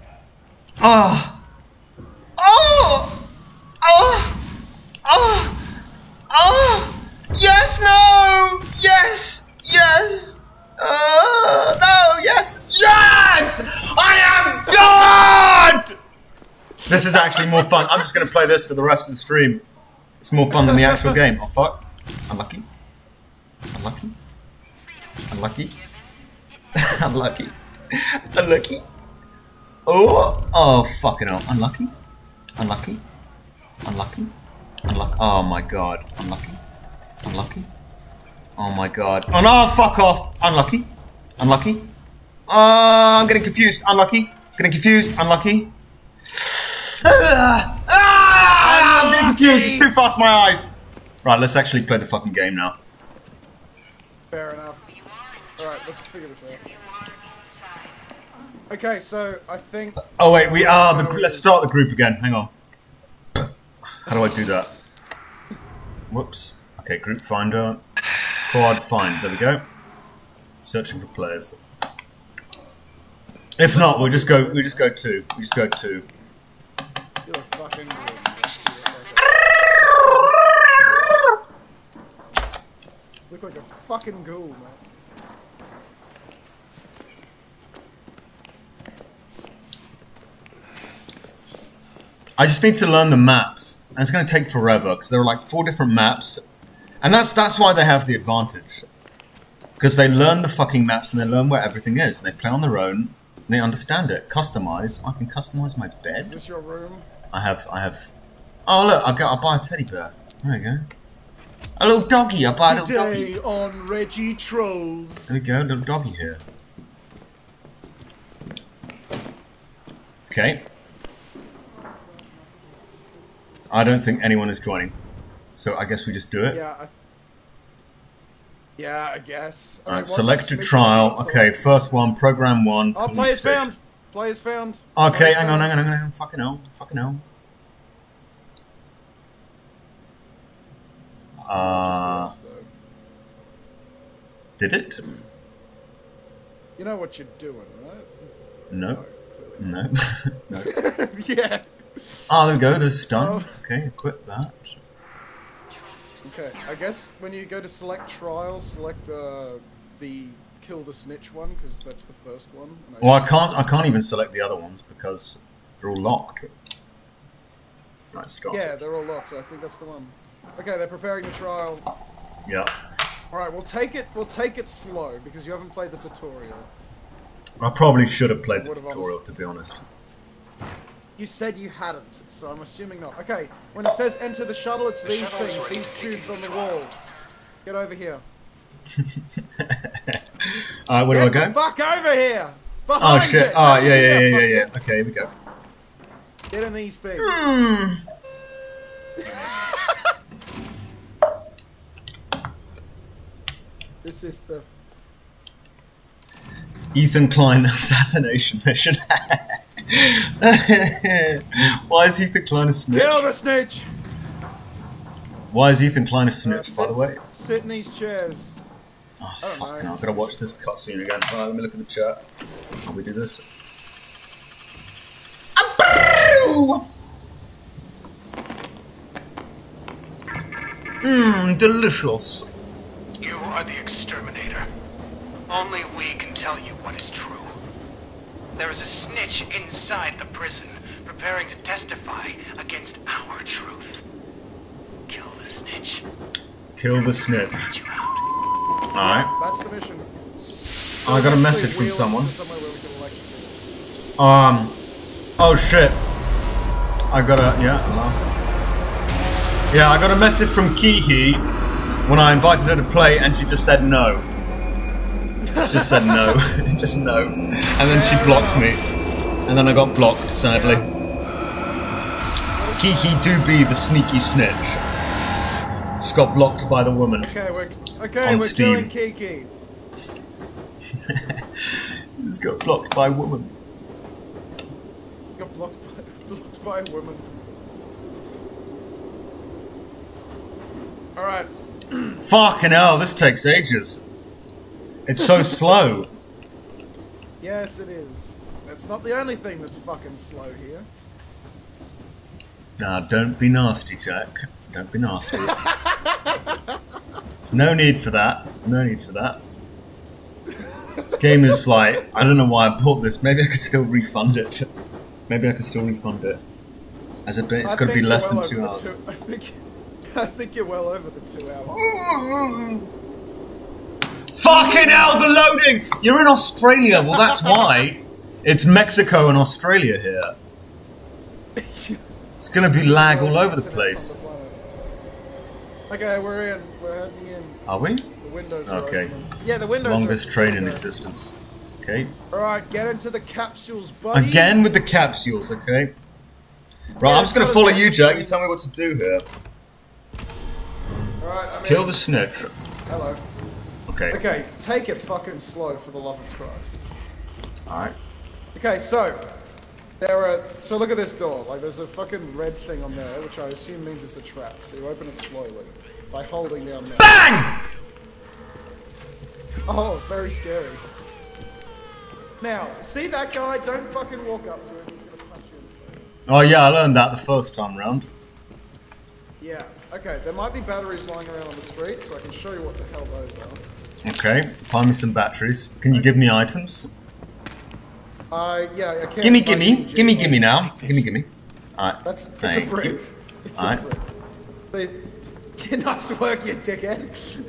Oh. Oh. Oh. Oh. Oh. Yes, no. Yes. Yes. Uh, no, yes. Yes! I am God! This is actually more fun. I'm just going to play this for the rest of the stream. It's more fun than the actual game. Oh, fuck. Unlucky. Unlucky. Unlucky. Unlucky. Unlucky. Oh, oh, fucking hell. Unlucky. Unlucky. Unlucky. Unlucky. Oh my god. Unlucky. Unlucky. Oh my god. Oh no, fuck off. Unlucky. Unlucky. Uh, I'm getting confused. Unlucky. Getting confused. Unlucky. Ah, I'm getting confused. It's too fast my eyes. Right, let's actually play the fucking game now. Fair enough. Alright, let's figure this out. Okay, so I think. Oh wait, we are the. Let's start the group again. Hang on. How do I do that? Whoops. Okay, group finder. Quad find. There we go. Searching for players. If not, we'll just go. We just go two. We just go two. You're a fucking. Look like a fucking ghoul, man. I just need to learn the maps, and it's going to take forever because there are like four different maps, and that's that's why they have the advantage. Because they learn the fucking maps and they learn where everything is. They play on their own. And they understand it. Customize. I can customize my Is bed. this your room? I have, I have. Oh look, I got, I'll buy a teddy bear. There you go. A little doggy. I buy a little doggy. On Reggie Trolls. There we go, little doggy here. Okay. I don't think anyone is joining, so I guess we just do it. Yeah. I... Yeah, I guess. Alright, select a trial. Okay, first one, program one. Oh, players found. Players found. Okay, Players hang on, found. hang on, hang on. Fucking hell, fucking hell. Uh, did it? You know what you're doing, right? No. No. no. yeah. Oh, there we go. There's stun. Oh. Okay, equip that. Okay, I guess when you go to select trial, select uh, the kill the snitch one because that's the first one. and Well, I can't. I can't even select the other ones because they're all locked. Right, stop. Yeah, they're all locked, so I think that's the one. Okay, they're preparing the trial. Yeah. All right, we'll take it. We'll take it slow because you haven't played the tutorial. I probably should have played the Would've tutorial, to be honest. You said you hadn't, so I'm assuming not. Okay, when it says enter the shuttle, it's The these things, these tubes on the begin wall. Get over here. Alright, where do Get I the go? fuck over here! Oh Behind shit! you! Oh Over yeah, yeah, yeah, yeah, fucker. yeah. Okay, here we go. Get in these things. Hmm. This is the Ethan Klein assassination mission. Why is Ethan Klein a snitch? kill the snitch. Why is Ethan Klein a Uh, snitch, by the way? Sit in these chairs. Oh, I fuck no, I've got to watch this cutscene again. Alright, let me look at the chat. How we do this? Mmm, delicious. You are the exterminator. Only we can tell you what is true. There is a snitch inside the prison, preparing to testify against our truth. Kill the snitch. Kill the snitch. Get you out. Alright. That's the mission. I got a message from someone. to somewhere where we can elect- Um. Oh shit. I got a yeah. hello. Yeah, I got a message from Kiki when I invited her to play, and she just said no. She just said no, just no, and then she blocked me, and then I got blocked sadly. Kiki do be the sneaky snitch. Just got blocked by the woman. Okay, we're okay. We're Steam. killing Kiki. Just got blocked by a woman. Got blocked by, blocked by a woman. All right. Fucking hell, this takes ages. It's so slow. Yes, it is. It's not the only thing that's fucking slow here. Nah, don't be nasty, Jack. Don't be nasty. no need for that. There's no need for that. This game is like, I don't know why I bought this. Maybe I could still refund it. Maybe I could still refund it. As a bit, it's got to be less well than two hours. two- I think. I think you're well over the two hours. Fucking hell, the loading! You're in Australia. Well, that's why. It's Mexico and Australia here. It's gonna be lag all over the place. Okay, we're in. We're heading in. Are we? The windows are Okay. Yeah, the windows Longest train in existence. Okay. Alright, get into the capsules, buddy. Again with the capsules, okay? Right, Yeah, I'm just gonna follow you, Jack. You tell me what to do here. Alright, I'm Kill the snitch. Hello. Okay. Okay, take it fucking slow for the love of Christ. Alright. Okay, so there are. So look at this door. Like, there's a fucking red thing on there, which I assume means it's a trap. So you open it slowly by holding down there. BANG! Oh, very scary. Now, see that guy? Don't fucking walk up to him. He's gonna punch you. Oh yeah, I learned that the first time round. Yeah. Okay. There might be batteries lying around on the street, so I can show you what the hell those are. Okay, find me some batteries. Can you give me items? Uh, yeah, I can. Gimme, gimme, gimme, gimme now. Gimme, gimme. Alright. That's it's Thank a brick. you. It's a brick. They, nice work, you dickhead.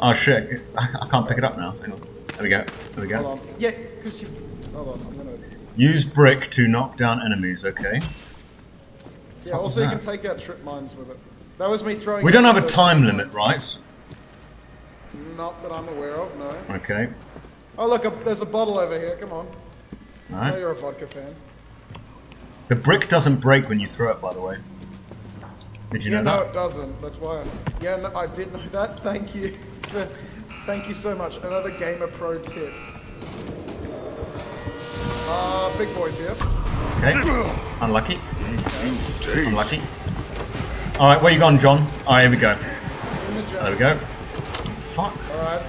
Oh shit, I, I can't pick it up now. Hang on. There we go. There we go. Hold on. Yeah, because you. Hold on. I'm gonna. Use brick to knock down enemies, okay? Yeah, also you can take out trip mines with it. That was me throwing. We don't have a the- time limit, right? Not that I'm aware of, no. Okay. Oh look, a, there's a bottle over here. Come on. Oh, Alright. you're a vodka fan. The brick doesn't break when you throw it, by the way. Did you yeah, know no, that? it doesn't. That's why. I'm, yeah, no, I did know that. Thank you. Thank you so much. Another gamer pro tip. Uh, big boys here. Okay. Unlucky. Unlucky. Alright, where you gone, John? Alright, here we go. The There we go. Fuck. Alright.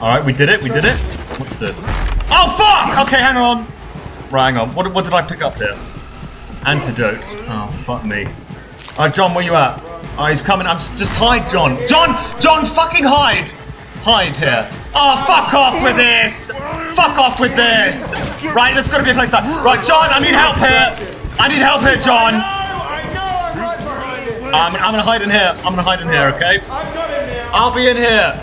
Alright, we did it, we did it. What's this? Oh, fuck! Okay, hang on. Right, hang on. What, what did I pick up here? Antidote. Oh, fuck me. Alright, John, where you at? Oh, he's coming. I'm just hide, John. John! John, fucking hide! Hide here. Oh, fuck off with this! Fuck off with this! Right, there's gotta be a place to Right, John, I need help here! I need help here, John! I'm, I'm gonna hide in here. I'm gonna hide in here, okay? I'm not in here. I'll be in here.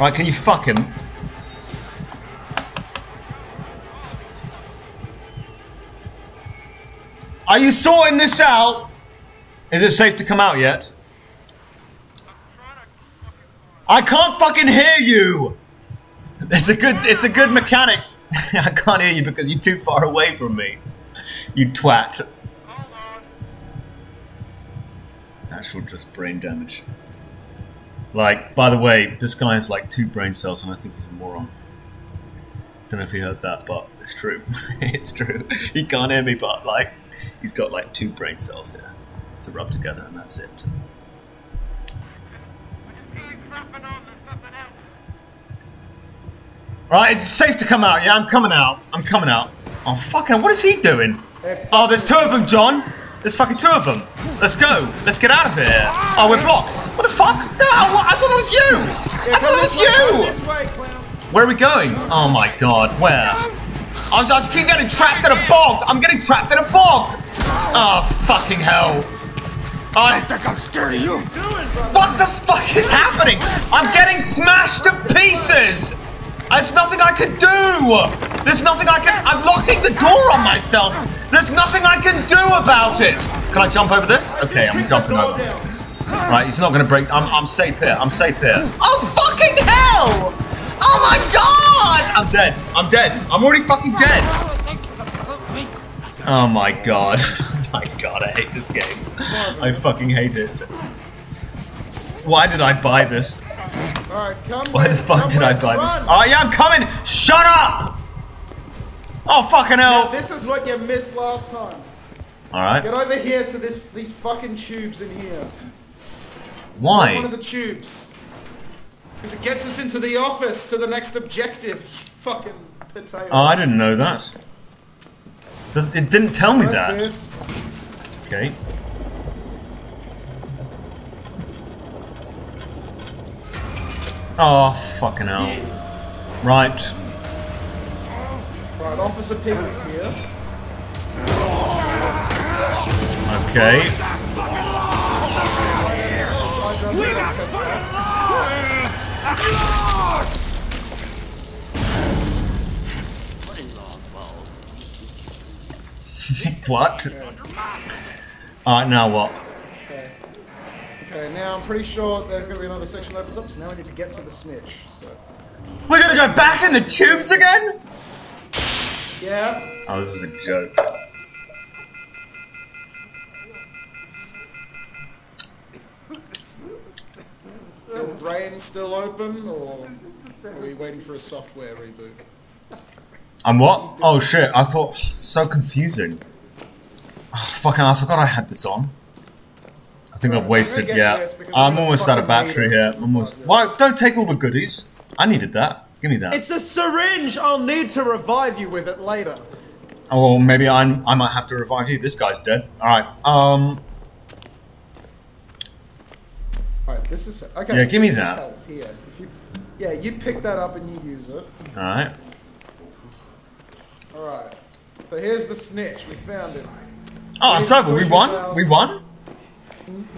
Right, can you fuck him? Are you sorting this out? Is it safe to come out yet? I can't fucking hear you. It's a good. It's a good mechanic. I can't hear you because you're too far away from me. You twat. Actual just brain damage. Like, by the way, this guy has like two brain cells, and I think he's a moron. Don't know if you heard that, but it's true. it's true. He can't hear me, but like, he's got like two brain cells here to rub together, and that's it. Right, it's safe to come out. Yeah, I'm coming out. I'm coming out. Oh, fucking, what is he doing? Oh, there's two of them, John. There's fucking two of them. Let's go. Let's get out of here. Oh, we're blocked. What the fuck? No, I thought that was you. I thought that was you. Where are we going? Oh my god, where? I'm just keep getting trapped in a bog. I'm getting trapped in a bog. Oh, fucking hell. I think I'm scared of you. What the fuck is happening? I'm getting smashed to pieces. There's nothing I can do. There's nothing I can. I'm locking the door on myself. There's nothing I can do about it. Can I jump over this? Okay, I'm jumping over. Right, he's not gonna break. I'm, I'm safe here. I'm safe here. Oh fucking hell! Oh my god! I'm dead. I'm dead. I'm already fucking dead. Oh my god. oh my god, I hate this game. I fucking hate it. Why did I buy this? Alright, come Why the fuck did I buy run. this? Oh yeah, I'm coming! Shut up! Oh fucking Now, hell! this is what you missed last time. Alright. Get over here to this these fucking tubes in here. Why? One of the tubes. Because it gets us into the office to the next objective. You fucking potato. Oh, I didn't know that. Does, it didn't tell me Press that. this. Okay. Oh, fucking hell. Right. Right, Officer Piggy's here. Okay. what? Alright, now what? Okay. Okay, now I'm pretty sure there's going to be another section that opens up, so now we need to get to the snitch. So, We're gonna go back in the tubes again? yeah. Oh, this is a joke. Your brain still open, or are we waiting for a software reboot? I'm what? Oh shit, I thought. So confusing. Oh, fucking, I forgot I had this on. I think I've wasted, yeah. get this because I'm almost out of battery here. Almost. Why? Don't take all the goodies. I needed that. Give me that. It's a syringe! I'll need to revive you with it later. Oh, maybe I'm. I might have to revive you. This guy's dead. All right. Um. Alright, this is. Okay, Yeah, give me that. Here. If you, yeah, you pick that up and you use it. All right. Alright. So here's the snitch. We found him. Oh, it's over. We won. We won.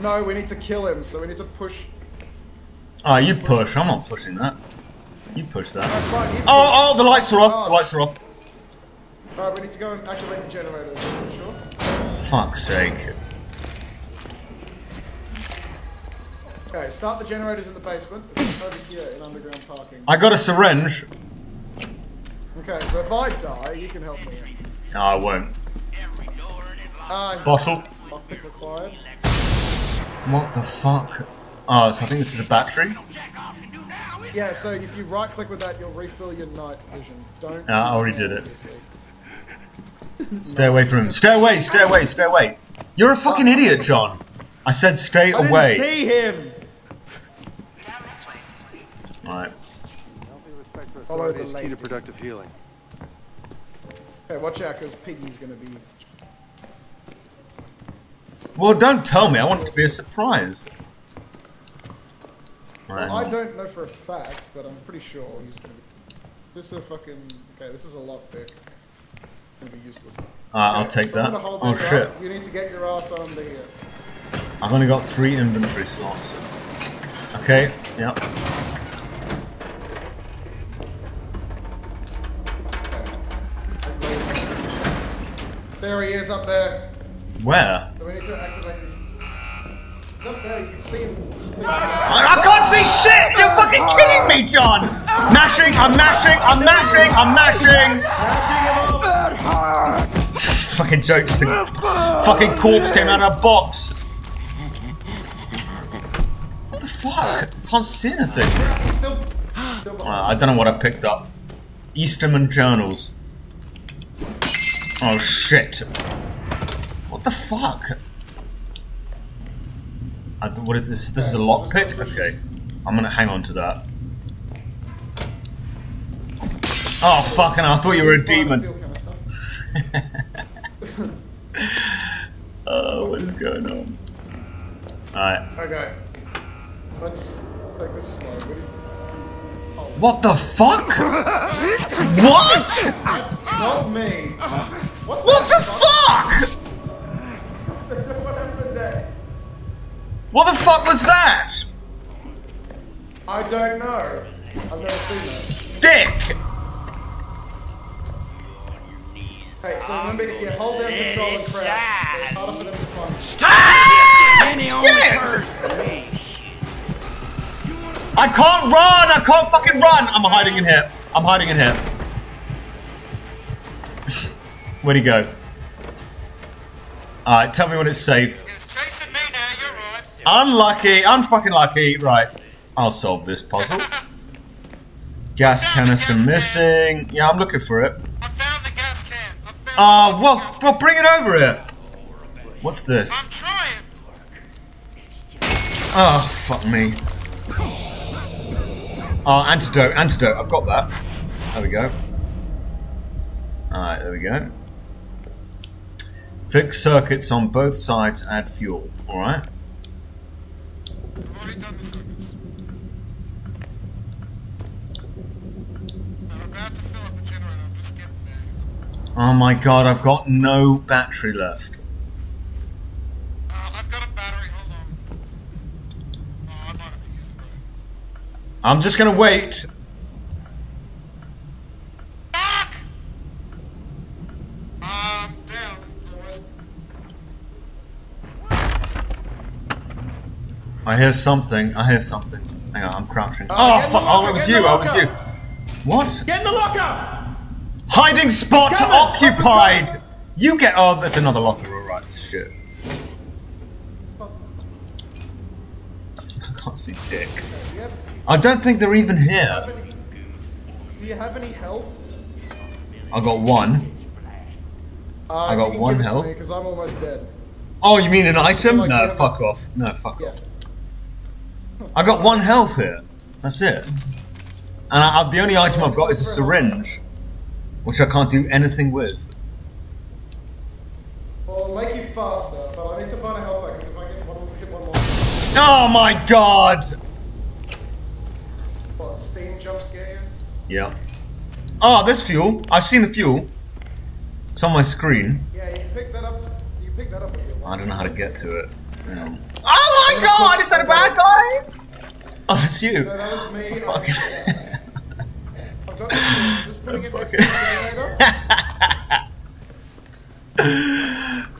No, we need to kill him, so we need to push. Oh, you push. I'm not pushing that. You push that. fine, you Oh, oh, the lights are off. The lights are off. Alright, we need to go and activate the generators. Sure. Fuck's sake. Okay, start the generators in the basement. Over here in underground parking. I got a syringe. Okay, so if I die, you can help me. No, I won't. Uh, Bottle. Lockpick required. What the fuck? Oh, so I think this is a battery. Yeah, so if you right click with that, you'll refill your night vision. Don't. Yeah, I already did it. Stay away from him. Stay away, stay away, stay away. You're a fucking idiot, John. I said stay I away. didn't see him! Right. Follow the Key to productive healing. Okay, watch out, because Piggy's gonna be. Well, don't tell me. I want it to be a surprise. Right. Well, I don't know for a fact, but I'm pretty sure he's gonna be. This is a fucking. Okay, this is a lockpick. Gonna be useless. Alright, I'll take so that. Oh shit. You need to get your ass on the. Uh, I've only got three inventory slots. Okay, yep. there he is up there. Where? So we need to activate this. He's there, you can see him. I, I can't see shit! You're fucking kidding me, John! Mashing, I'm mashing, I'm mashing, I'm mashing! fucking joke, just the fucking corpse came out of a box. What the fuck? Can't see anything. Uh, I don't know what I picked up. Easterman journals. Oh shit. What the fuck? I, what is this? This is a lockpick? Okay. I'm gonna hang on to that. Oh fucking hell, I thought you were a demon. oh, what is going on? Alright. Okay. Let's take this slow. What is- What the fuck? what? That's not me. What, What the fuck? there? What the fuck was that? I don't know. I've never seen Dick! Hey, so remember if you hold down control and crouch, it's harder for them to find you. Ah! Shit! I can't run! I can't fucking run! I'm hiding in here. I'm hiding in here. Where'd he go? Alright, tell me when it's safe. It's chasing me now, you're Unlucky. I'm fucking lucky. Right. I'll solve this puzzle. Gas canister missing. Yeah, I'm looking for it. I found the gas can. I uh, well, well, bring it over here. What's this? Oh, fuck me. Oh, antidote, antidote. I've got that. There we go. Alright, there we go. Fix circuits on both sides, add fuel. Alright. Oh my god, I've got no battery left. I'm just gonna wait. I hear something. I hear something. Hang on, I'm crouching. Uh, oh, get in fuck! Oh, it was you. the I was you. What? Get in the locker! Hiding spot occupied. You get. Oh, there's another locker. All right. Shit. I can't see dick. Do you have, I don't think they're even here. do you have any health? I got one. Uh, I got one give health. me, Because I'm almost dead. Oh, you mean an item? like, No, have fuck off. No, fuck Yeah. off. I got one health here. That's it. And I, I, the only item I've got is a syringe, which I can't do anything with. Well, make you faster, but I need to find a health pack because if I get one, hit one more. Oh my god! What, steam jump scare you? Yeah. Ah, oh, there's fuel. I've seen the fuel. It's on my screen. Yeah, you that up. You that up if you want. I don't know how to get to it. Hang. Oh my god! Is that a bad guy? Oh, it's you. No, that was me. Fuck. I've got the Just putting it next to the generator.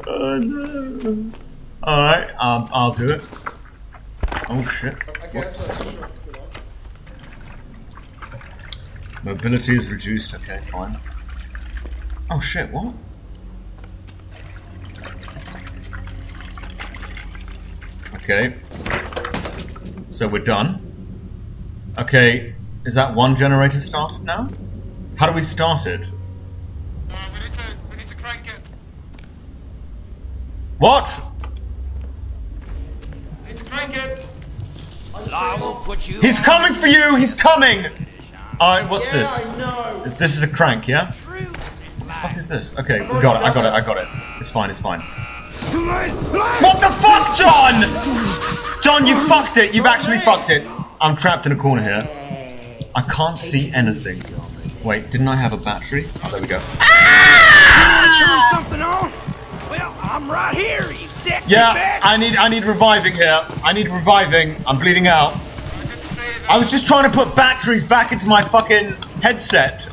oh no. Alright, um, I'll do it. Oh shit. I guess Whoops. that's sure. Good on. Mobility is reduced, okay, fine. Oh shit, what? Okay. So we're done. Okay, is that one generator started now? How do we start it? We need to, we need to crank it. What? I will put you. He's coming for you! He's coming! Alright, what's Yeah, this? I know. This, this is a crank, yeah? What the fuck is this? Okay, we got it, I got it, I got it. It's fine, it's fine. What the fuck, John? John, you fucked it. You've actually fucked it. I'm trapped in a corner here. I can't see anything. Wait, didn't I have a battery? Oh, there we go. Dick. Yeah, I need I need reviving here. I need reviving. I'm bleeding out. I was just trying to put batteries back into my fucking headset.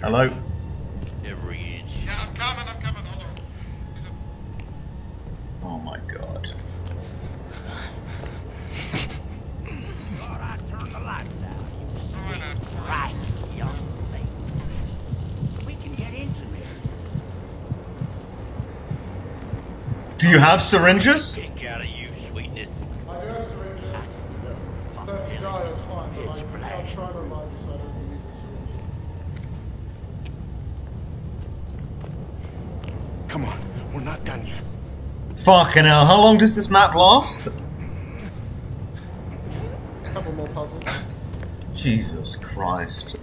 Hello. Every inch. Oh my god. Thought I'd turn the lights out. You sweet, right, young thing. We can get into it. Do you have syringes? Out of you, sweetness. I do have syringes. So if you die, that's fine. But like, I'll try to revive you so I don't have to use the syringe. Come on, we're not done yet. Fucking hell, how long does this map last? A couple more puzzles. Jesus Christ.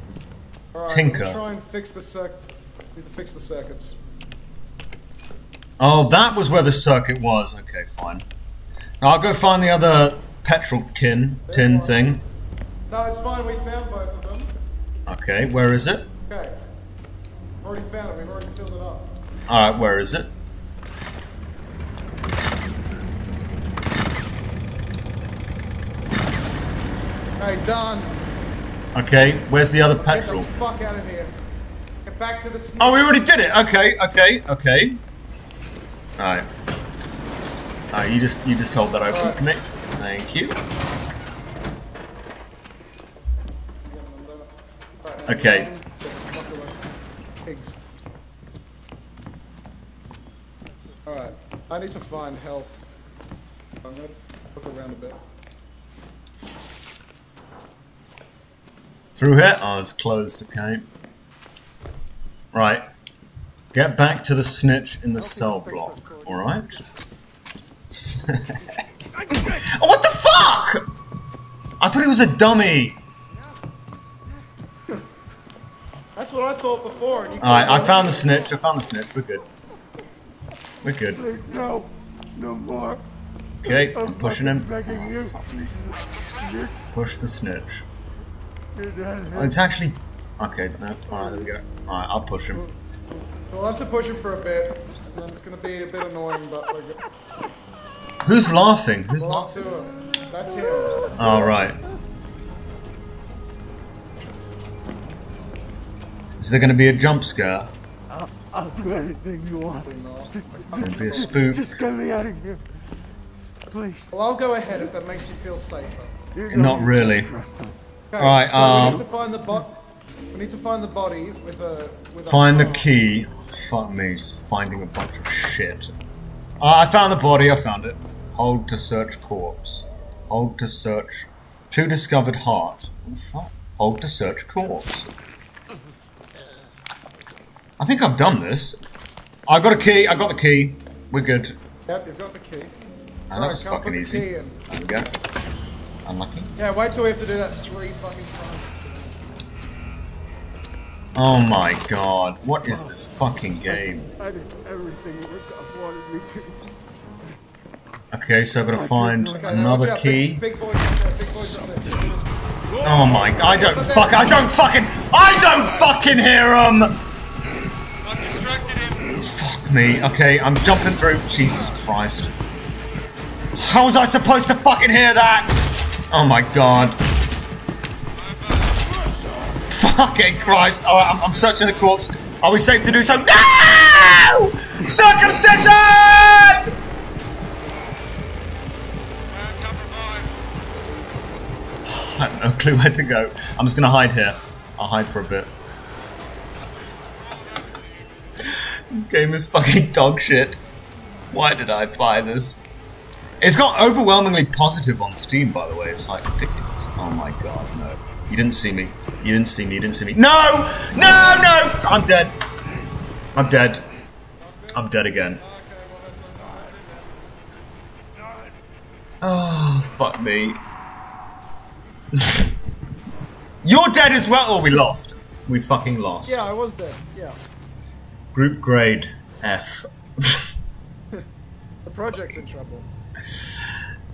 Alright, Tinker. Try and fix the circ. Need to fix the circuits. Oh, that was where the circuit was. Okay, fine. I'll go find the other petrol tin tin thing. No, it's fine. We found both of them. Okay, where is it? Okay. We've Already found it. We've already filled it up. Alright, where is it? Hey, done. Okay, where's the other Get petrol? the fuck out of here. Get back to the. Oh, we already did it. Okay, okay, okay. Alright. Alright, you just you just hold that open for me. Thank you. Okay. Alright, I need to find health. I'm gonna look around a bit. Through here? Oh, it's closed, okay. Right. Get back to the snitch in the cell block, alright? oh, what the fuck? I thought he was a dummy. That's what I thought before. Alright, I found the snitch. I found the snitch. We're good. We're good. Please, no. No more. Okay, I'm pushing him. Begging. Oh, push the snitch. Oh, it's actually. Okay, no. Alright, there we go. Alright, I'll push him. We'll have to push him for a bit, and then it's gonna be a bit annoying, but we're good. Who's laughing? Who's We'll laughing? to. uh, That's him. Alright. Is there going to be a jump scare? I'll, I'll do anything you want. Gonna be a spook. Just get me out of here. Please. Well, I'll go ahead if that makes you feel safer. Not really. trust them. Okay, Right, so we um, need to find the bot. We need to find the body with a with a Find the key. Fuck me, finding a bunch of shit. Uh, I found the body, I found it. Hold to search corpse. Hold to search. Two discovered heart. Fuck? Hold to search corpse. I think I've done this. I got a key, I got the key. We're good. Yep, you've got the key. And that was fucking easy. There we go. Unlucky. Yeah, wait till we have to do that three fucking times. Oh my god, what is this fucking game? I did everything that God wanted me to. Okay, so I've got to find another key. Big, big boys up there. Big boys up there. Oh my! god, I don't fuck! I don't fucking! I don't fucking hear him. Fuck me. Okay, I'm jumping through. Jesus Christ! How was I supposed to fucking hear that? Oh my god! Fucking Christ! Right, I'm, I'm searching the corpse. Are we safe to do so? No! Circumcision! I have no clue where to go. I'm just gonna hide here. I'll hide for a bit. This game is fucking dog shit. Why did I buy this? It's got overwhelmingly positive on Steam, by the way. It's like ridiculous. Oh my god, no. You didn't see me. You didn't see me. You didn't see me. No! No, no! I'm dead. I'm dead. I'm dead again. Oh, fuck me. You're dead as well. Or we lost. We fucking lost. Yeah, I was dead. Yeah. Group grade F. The project's in trouble.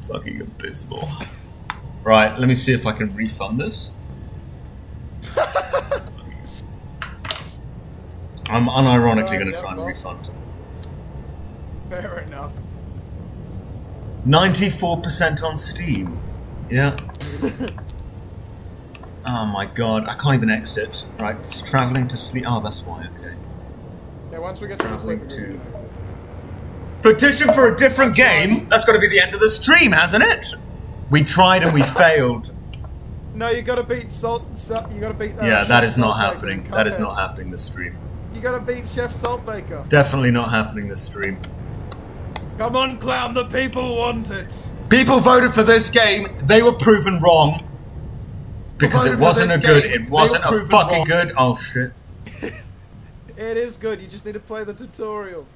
Fucking abysmal. Right, let me see if I can refund this. I'm unironically going to try and refund. Fair enough. 94% on Steam. Yeah. oh my god, I can't even exit. Right, it's travelling to sleep. Oh, that's why, okay. Yeah, once we get to the sleeping Traveling room, we can exit. Petition for a different game? That's got to be the end of the stream, hasn't it? We tried and we failed. No, you gotta beat Salt. Salt you gotta beat. Uh, yeah, Chef that is not Saltbaker happening. That is not happening this stream. You gotta beat Chef Saltbaker. Definitely not happening this stream. Come on, clown. The people want it. People voted for this game. They were proven wrong. Because it wasn't a good. game. It wasn't a fucking wrong. good. Oh shit. It is good. You just need to play the tutorial.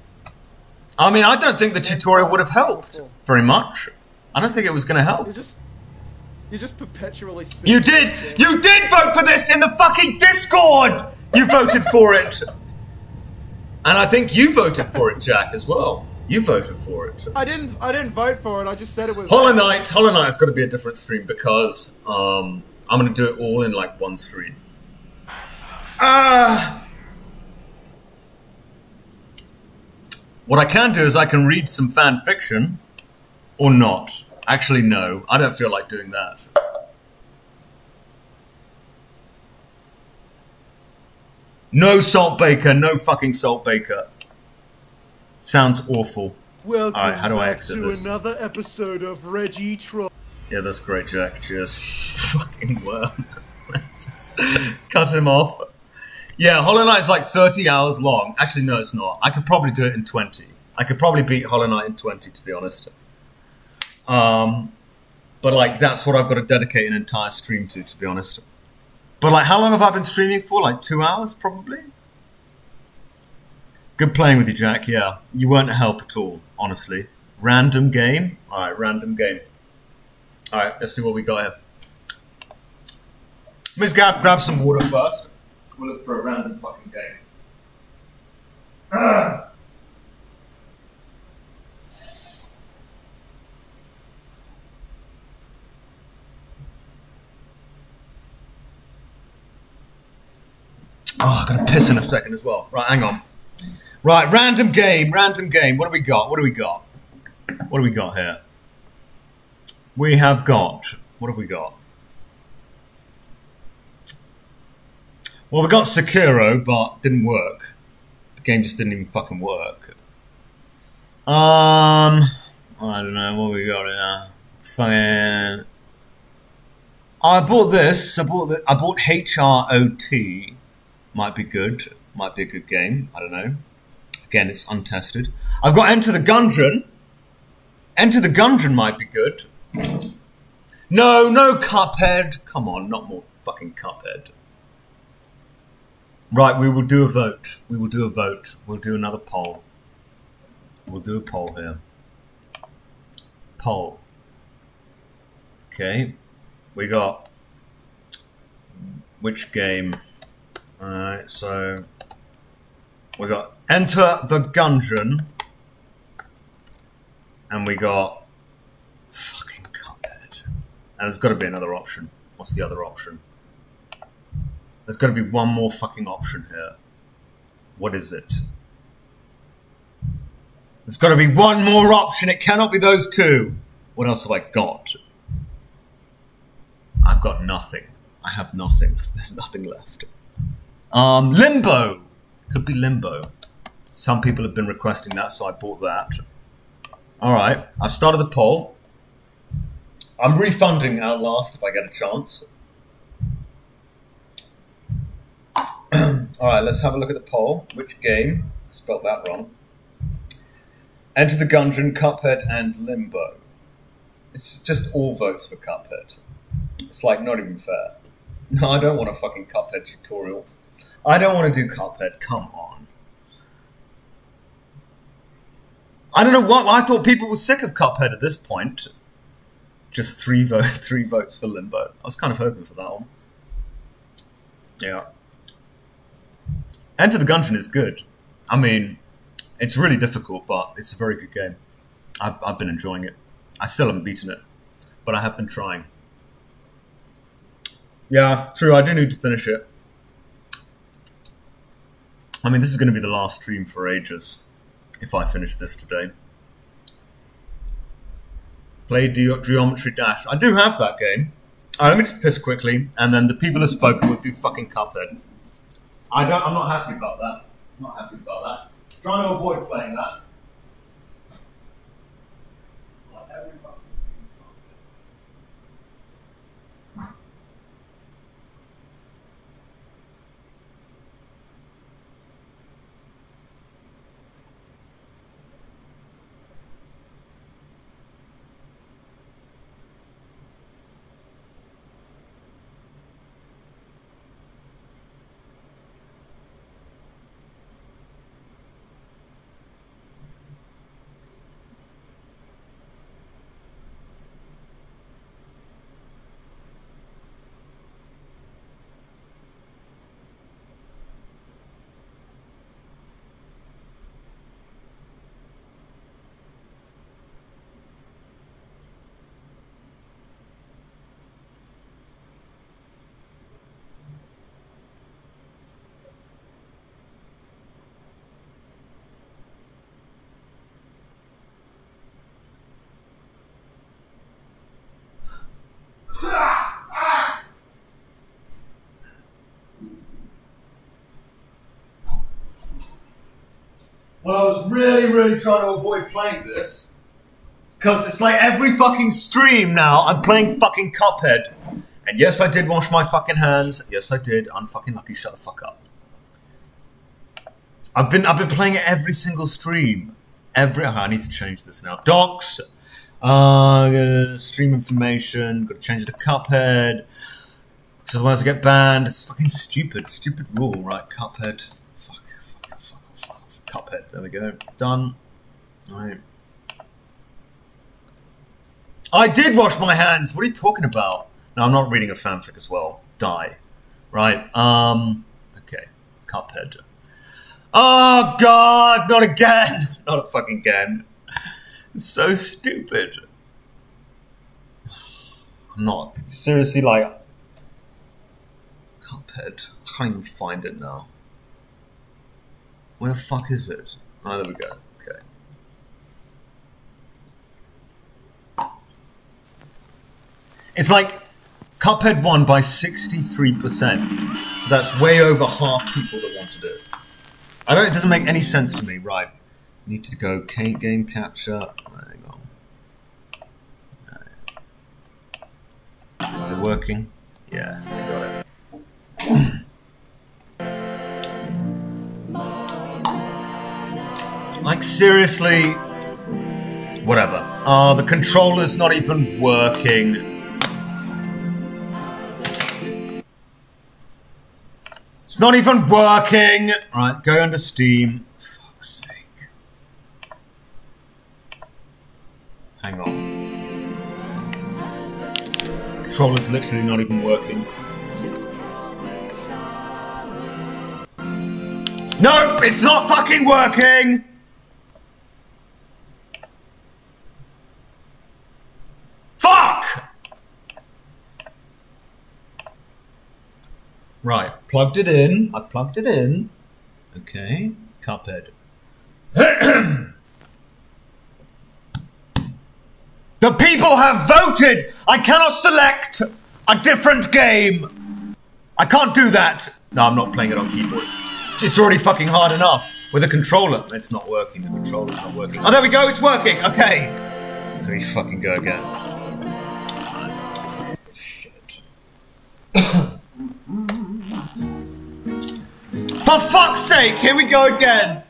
I mean, I don't think the tutorial would have helped very much. I don't think it was going to help. Just, you just perpetually. You did! You did vote for this in the fucking Discord! You voted for it! And I think you voted for it, Jack, as well. You voted for it. I didn't. I didn't vote for it. I just said it was. Hollow Knight, Hollow Knight has got to be a different stream because um, I'm going to do it all in like one stream. Ah! what I can do is I can read some fan fiction, or not. Actually, no, I don't feel like doing that. No Salt Baker, no fucking Salt Baker. Sounds awful. Welcome Alright, how do I exit to this? another episode of Reggie Troll. Yeah, that's great, Jack. Cheers. Fucking worm. Cut him off. Yeah, Hollow Knight's like 30 hours long. Actually, no, it's not. I could probably do it in 20. I could probably beat Hollow Knight in 20, to be honest. Um, but like, that's what I've got to dedicate an entire stream to, to be honest. But like, how long have I been streaming for? Like two hours, probably? Good playing with you, Jack. Yeah, you weren't a help at all, honestly. Random game? Alright, random game. Alright, let's see what we got here. Let's grab, grab some water first. We'll look for a random fucking game. Oh, I'm gonna piss in a second as well. Right, hang on. Right, random game, random game. What do we got? What do we got? What do we got here? We have got. What have we got? Well, we got Sekiro, but didn't work. The game just didn't even fucking work. Um, I don't know what we got here. Fucking. I bought this. I bought the, I bought HROT. Might be good. Might be a good game. I don't know. Again, it's untested. I've got Enter the Gungeon. Enter the Gungeon might be good. No, no Cuphead. Come on, not more fucking Cuphead. Right, we will do a vote. We will do a vote. We'll do another poll. We'll do a poll here. Poll. Okay. We got which game? Alright, so we got Enter the Gungeon. And we got fucking Cuphead. And there's got to be another option. What's the other option? There's got to be one more fucking option here. What is it? There's got to be one more option. It cannot be those two. What else have I got? I've got nothing. I have nothing. There's nothing left. Um, Limbo. Could be Limbo. Some people have been requesting that, so I bought that. All right, I've started the poll. I'm refunding Outlast if I get a chance. All right, let's have a look at the poll. Which game? I spelled that wrong. Enter the Gungeon, Cuphead, and Limbo. It's just all votes for Cuphead. It's like not even fair. No, I don't want a fucking Cuphead tutorial. I don't want to do Cuphead. Come on. I don't know what. I thought people were sick of Cuphead at this point. Just three vote, three votes for Limbo. I was kind of hoping for that one. Yeah. Enter the Gungeon is good. I mean, it's really difficult, but it's a very good game. I've, I've been enjoying it. I still haven't beaten it, but I have been trying. Yeah, true. I do need to finish it. I mean, this is going to be the last stream for ages if I finish this today. Play Ge- Geometry Dash. I do have that game. Alright, let me just piss quickly, and then the people have spoken will do fucking Cuphead. I don't. I'm not happy about that. I'm not happy about that. Trying to avoid playing that. Well, I was really, really trying to avoid playing this. Because it's like every fucking stream now, I'm playing fucking Cuphead. And yes, I did wash my fucking hands. Yes, I did. I'm fucking lucky. Shut the fuck up. I've been I've been playing it every single stream. Every oh, I need to change this now. Docs. Uh, stream information. Got to change it to Cuphead. Because otherwise I get banned. It's fucking stupid. Stupid rule, right? Cuphead. Fuck. Fuck. Fuck. Fuck. Cuphead. There we go. Done. I did wash my hands. What are you talking about? No, I'm not reading a fanfic as well. Die. Right. Um. Okay. Cuphead. Oh God! Not again! Not a fucking again. So stupid. I'm not seriously like Cuphead. I can't even find it now. Where the fuck is it? Oh, there we go. Okay. It's like Cuphead won by 63%. So that's way over half people that wanted it. I don't, it doesn't make any sense to me. Right. Need to go game capture. Hang on. Is it working? Yeah, I got it. like, seriously? Whatever. Uh, the controller's not even working. It's not even working! Right, go under Steam. fuck's sake. Hang on. Controller's literally not even working. Nope, it's not fucking working! Fuck! Right, plugged it in. I plugged it in. Okay, Cuphead. the people have voted! I cannot select a different game! I can't do that! No, I'm not playing it on keyboard. It's already fucking hard enough. With a controller. It's not working. The controller's not working. Oh, there we go. It's working. Okay. Let me fucking go again. Shit. For fuck's sake! Here we go again!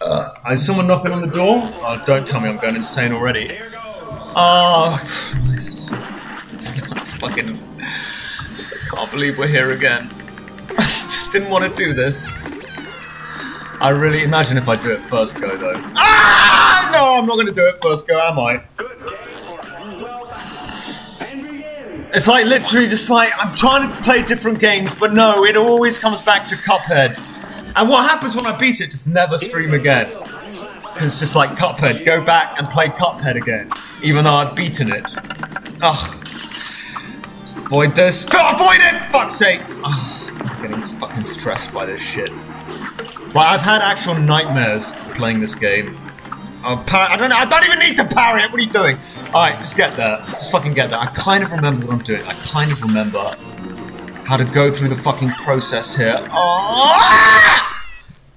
Uh, is someone knocking on the door? Oh, don't tell me I'm going insane already. Oh, Christ. fucking. I can't believe we're here again. I just didn't want to do this. I really imagine if I do it first go though. Ah! No, I'm not going to do it first go, am I? It's like literally just like I'm trying to play different games, but no, it always comes back to Cuphead. And what happens when I beat it? Just never stream again. Because it's just like Cuphead. Go back and play Cuphead again, even though I've beaten it. Ugh. Just avoid this. Oh, avoid it! Fuck's sake! Ugh, I'm getting fucking stressed by this shit. Well, I've had actual nightmares playing this game. Oh, par- I don't know. I don't even need to parry it. What are you doing? All right, just get there. Just fucking get there. I kind of remember what I'm doing. I kind of remember how to go through the fucking process here. Oh,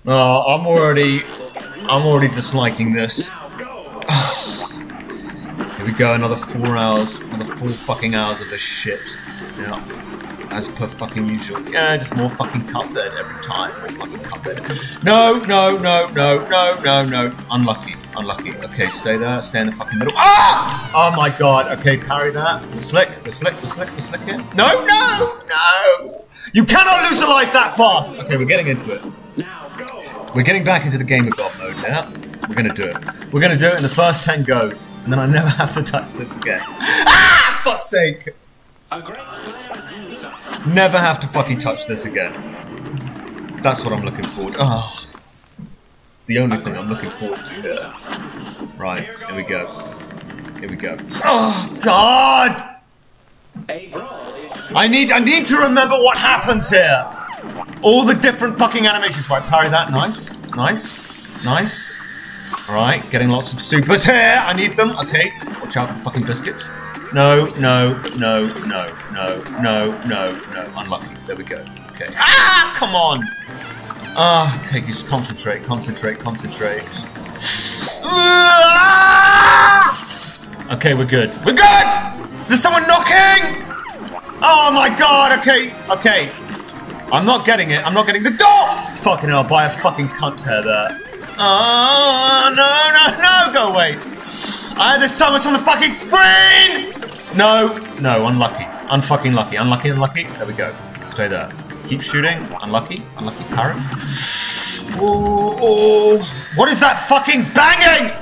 oh I'm already, I'm already disliking this. Here we go. Another four hours. Another four fucking hours of this shit. Yeah. As per fucking usual. Yeah, just more fucking Cuphead every time. More fucking Cuphead. No, no, no, no, no, no, no. Unlucky. Unlucky. Okay, stay there. Stay in the fucking middle. Ah! Oh my god. Okay, parry that. The slick. The slick. The slick. The slick here. No, no, no. You cannot lose a life that fast. Okay, we're getting into it. Now go! We're getting back into the game of God mode now. We're gonna do it. We're gonna do it in the first 10 goes, and then I never have to touch this again. Ah! Fuck's sake! Never have to fucking touch this again. That's what I'm looking forward to. Oh. It's the only thing I'm looking forward to here. Right, here we go. Here we go. Oh, God! I need, I need to remember what happens here. All the different fucking animations. Right, parry that. Nice. Nice. Nice. Alright, getting lots of supers here. I need them. Okay. Watch out for fucking biscuits. No, no, no, no, no, no, no, no. Unlucky. There we go. Okay. Ah, come on! Ah, okay, just concentrate, concentrate, concentrate. Ah! Okay, we're good. We're good! Is there someone knocking? Oh my god, okay, okay. I'm not getting it. I'm not getting the door! Fucking hell, buy a fucking cunt hair there. Oh, no, no, no, go away. Ah, there's so much on the fucking screen! No, no, unlucky. Unfucking lucky. Unlucky, unlucky. There we go. Stay there. Keep shooting. Unlucky, unlucky, parry. Ooh, ooh. What is that fucking banging?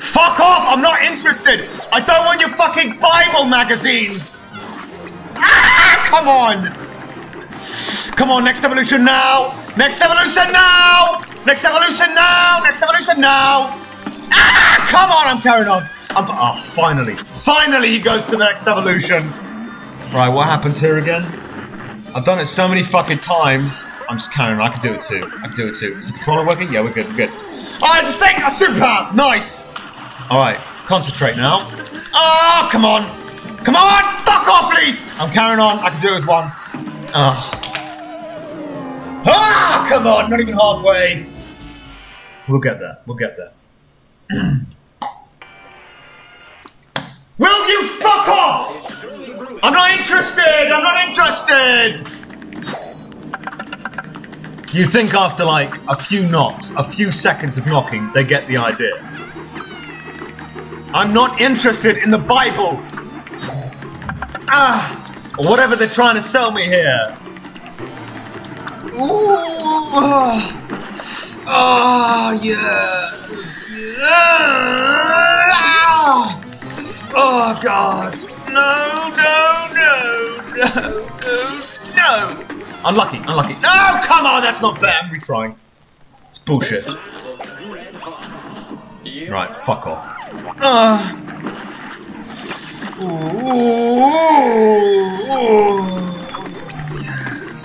Fuck off! I'm not interested! I don't want your fucking Bible magazines! Ah, come on! Come on, next evolution now! Next evolution now! Next evolution now! Next evolution now! Ah, come on, I'm carrying on. I'm oh, finally. Finally he goes to the next evolution. Right, what happens here again? I've done it so many fucking times. I'm just carrying on. I can do it too. I can do it too. Is the controller working? Yeah, we're good. We're good. Alright, just take a superpower! Nice! Alright, concentrate now. Oh, come on! Come on! Fuck off, Lee. I'm carrying on. I can do it with one. Oh. Ah, come on! Not even halfway. We'll get there. We'll get there. Will you fuck off? I'm not interested! I'm not interested! You think after like a few knocks, a few seconds of knocking, they get the idea. I'm not interested in the Bible! Ah! Or whatever they're trying to sell me here. Ooh! Ah, ah yes! Ah! Oh God! No! No! No! No! No! No! Unlucky! Unlucky! No! Come on! That's not fair. I'm retrying. It's bullshit. Right. Fuck off. Ah. Ooh, ooh, ooh. Yes.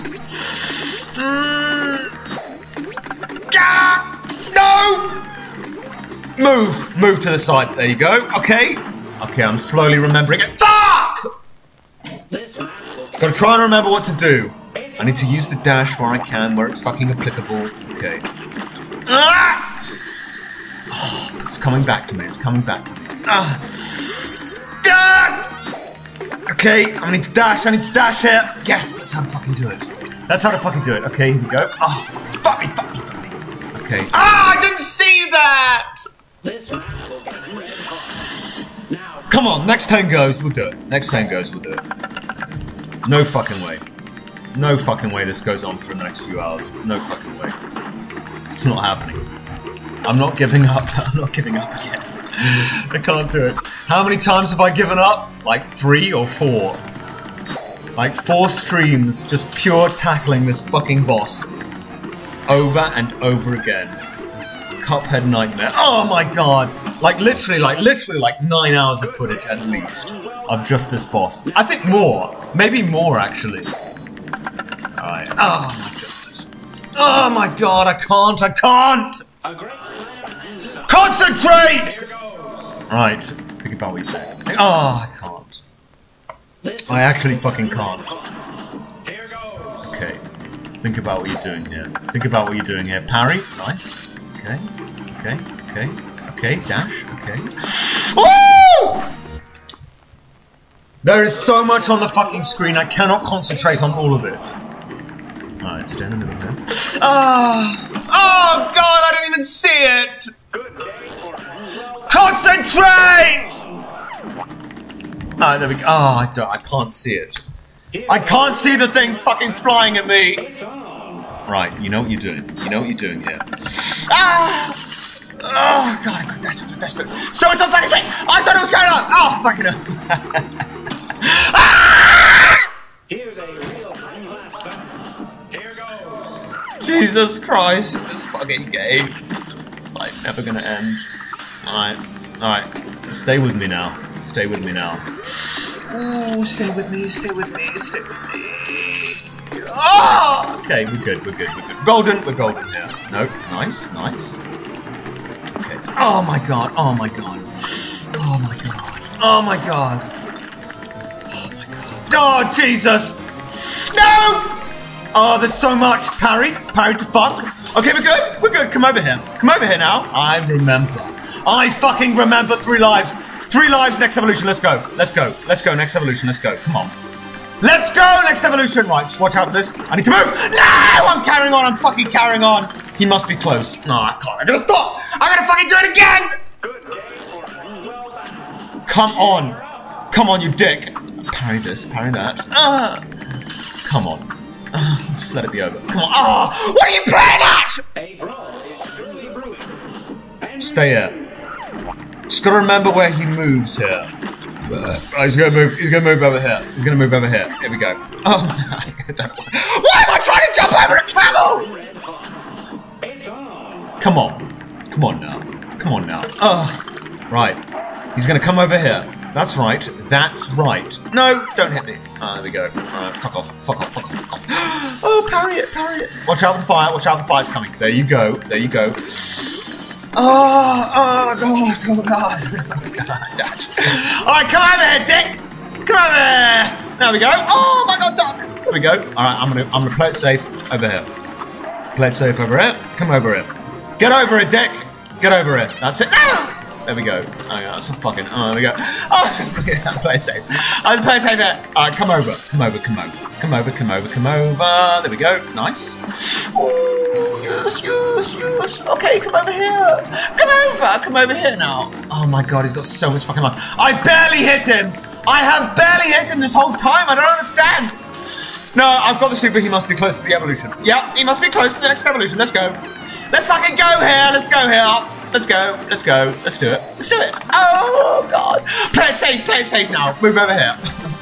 Mm. Ah! No! Move! Move to the side. There you go. Okay. Okay, I'm slowly remembering it. Fuck! Gotta try and remember what to do. I need to use the dash where I can, where it's fucking applicable. Okay. Ah! Oh, it's coming back to me. It's coming back to me. Ah! Ah! Okay, I need to dash. I need to dash here. Yes, that's how to fucking do it. That's how to fucking do it. Okay, here we go. Oh, fuck me, fuck me, fuck me. Okay. Ah, I didn't see that! Come on, next 10 goes, we'll do it. Next 10 goes, we'll do it. No fucking way. No fucking way this goes on for the next few hours. No fucking way. It's not happening. I'm not giving up. I'm not giving up again. I can't do it. How many times have I given up? Like three or four. Like four streams just pure tackling this fucking boss. Over and over again. Cuphead Nightmare. Oh my god! Like literally, like literally like nine hours of footage at least of just this boss. I think more. Maybe more actually. Alright. Oh my goodness. Oh my god, I can't, I can't! Concentrate! Right, think about what you're doing. Oh, I can't. I actually fucking can't. Okay. Think about what you're doing here. Think about what you're doing here. Parry, nice. Okay, okay, okay, okay, dash, okay. Woo! There is so much on the fucking screen, I cannot concentrate on all of it. Alright, stay in the middle here. Ah! Oh god, I didn't even see it! Concentrate! Alright, there we go. Oh, I, don't, I can't see it. I can't see the things fucking flying at me! Right, you know what you're doing. You know what you're doing here. Ah! Oh god, I got that, I got that. So much on fucking screen! I don't know what's going on! Oh, fucking hell. Jesus Christ, this fucking game. It's like never gonna end. Alright, alright. Stay with me now. Stay with me now. Ooh, stay with me, stay with me, stay with me. Oh! Okay, we're good, we're good, we're good. Golden, we're golden here. Nope, nice, nice. Okay. Oh my god, oh my god. Oh my god. Oh my god. Oh my god. Oh, Jesus! No! Oh, there's so much. Parried. Parried to fuck. Okay, we're good. We're good. Come over here. Come over here now. I remember. I fucking remember three lives. Three lives, next evolution. Let's go. Let's go. Let's go. Next evolution. Let's go. Come on. Let's go. Next evolution. Right, just watch out for this. I need to move. No, I'm carrying on. I'm fucking carrying on. He must be close. No, I can't. I gotta stop. I gotta fucking do it again. Come on. Come on, you dick. Parry this. Parry that. Ah. Come on. Ah, just let it be over. Come on. Ah! what are you playing at? Stay here. Just gotta remember where he moves here. He's gonna move. He's gonna move over here. He's gonna move over here. Here we go. Oh, why am I trying to jump over a camel? Come on, come on now, come on now. Right. He's gonna come over here. That's right. That's right. No, don't hit me. Ah, there we go. Alright, fuck off. Fuck off. Fuck off. Fuck off. Oh, parry it. Parry it. Watch out for the fire. Watch out for the fire's coming. There you go. There you go. Oh, oh, God. Oh, God. Dash. Alright, come over here, dick. Come over here. There we go. Oh, my God, duck. There we go. Alright, I'm gonna, I'm gonna play it safe over here. Play it safe over here. Come over here. Get over it, dick. Get over it. That's it. Ah! There we go. Oh, yeah, that's a fucking. Oh, there we go. Oh, play safe. I play it safe here. All right, come over. Come over. Come over. Come over. Come over. Come over. There we go. Nice. Oh, yes, yes, yes. Okay, come over here. Come over. Come over here now. Oh my god, he's got so much fucking life. I barely hit him. I have barely hit him this whole time. I don't understand. No, I've got the super. He must be close to the evolution. Yeah, he must be close to the next evolution. Let's go. Let's fucking go here. Let's go here. Let's go. Let's go. Let's do it. Let's do it. Oh, God. Play it safe. Play it safe now. Move over here.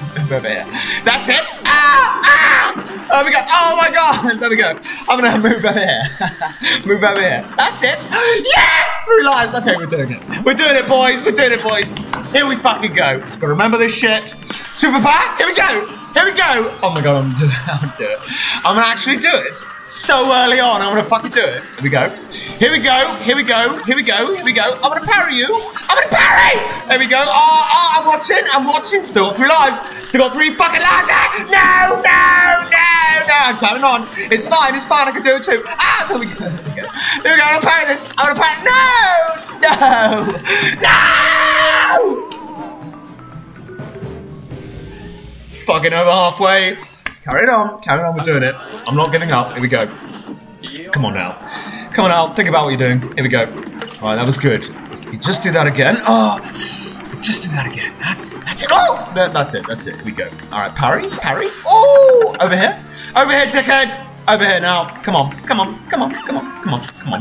That's it. Ah! Ah! There we go. Oh, my God. There we go. I'm to move over here. move over here. That's it. Yes! Three lives. Okay, we're doing it. We're doing it, boys. We're doing it, boys. Here we fucking go. Just got to remember this shit. Super. Here we go. Here we go. Oh my god, I'm gonna do it. I'm gonna actually do it. So early on, I'm gonna fucking do it. Here we go. Here we go. Here we go. Here we go. Here we go. I'm gonna parry you. I'm gonna parry. There we go. Oh, oh, I'm watching. I'm watching. Still got three lives. Still got three fucking lives. Ah, No, no, no, no. I'm going on. It's fine. It's fine. I can do it too. Ah, there we go. There we go. There we go. I'm gonna parry this. I'm gonna parry. No, no, no. Fucking over halfway. Carry it on. Carry on. We're doing it. I'm not giving up. Here we go. Come on now. Come on now. Think about what you're doing. Here we go. All right, that was good. You just do that again. Oh, just do that again. That's that's it. Oh, that, that's it. That's it. Here we go. All right, parry, parry. Oh, over here, over here, dickhead. Over here now. Come on, come on, come on, come on, come on, come on.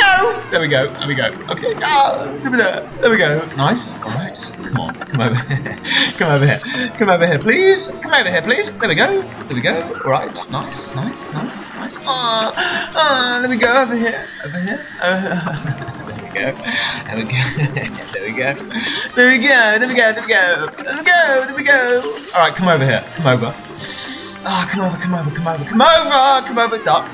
No. There we go. There we go. Okay. Ah, over there. There we go. Nice. All right. Come on. Come over here. Come over here. Come over here, please. Come over here, please. There we go. There we go. All right. Nice. Nice. Nice. Nice. Ah. Ah. There we go. Over here. Over here. Uh, we go. There we go. there we go. There we go. There we go. There we go. There we go. There we go. All right. Come over here. Come over. Ah, come over, come over, come over, come over, come over, duck.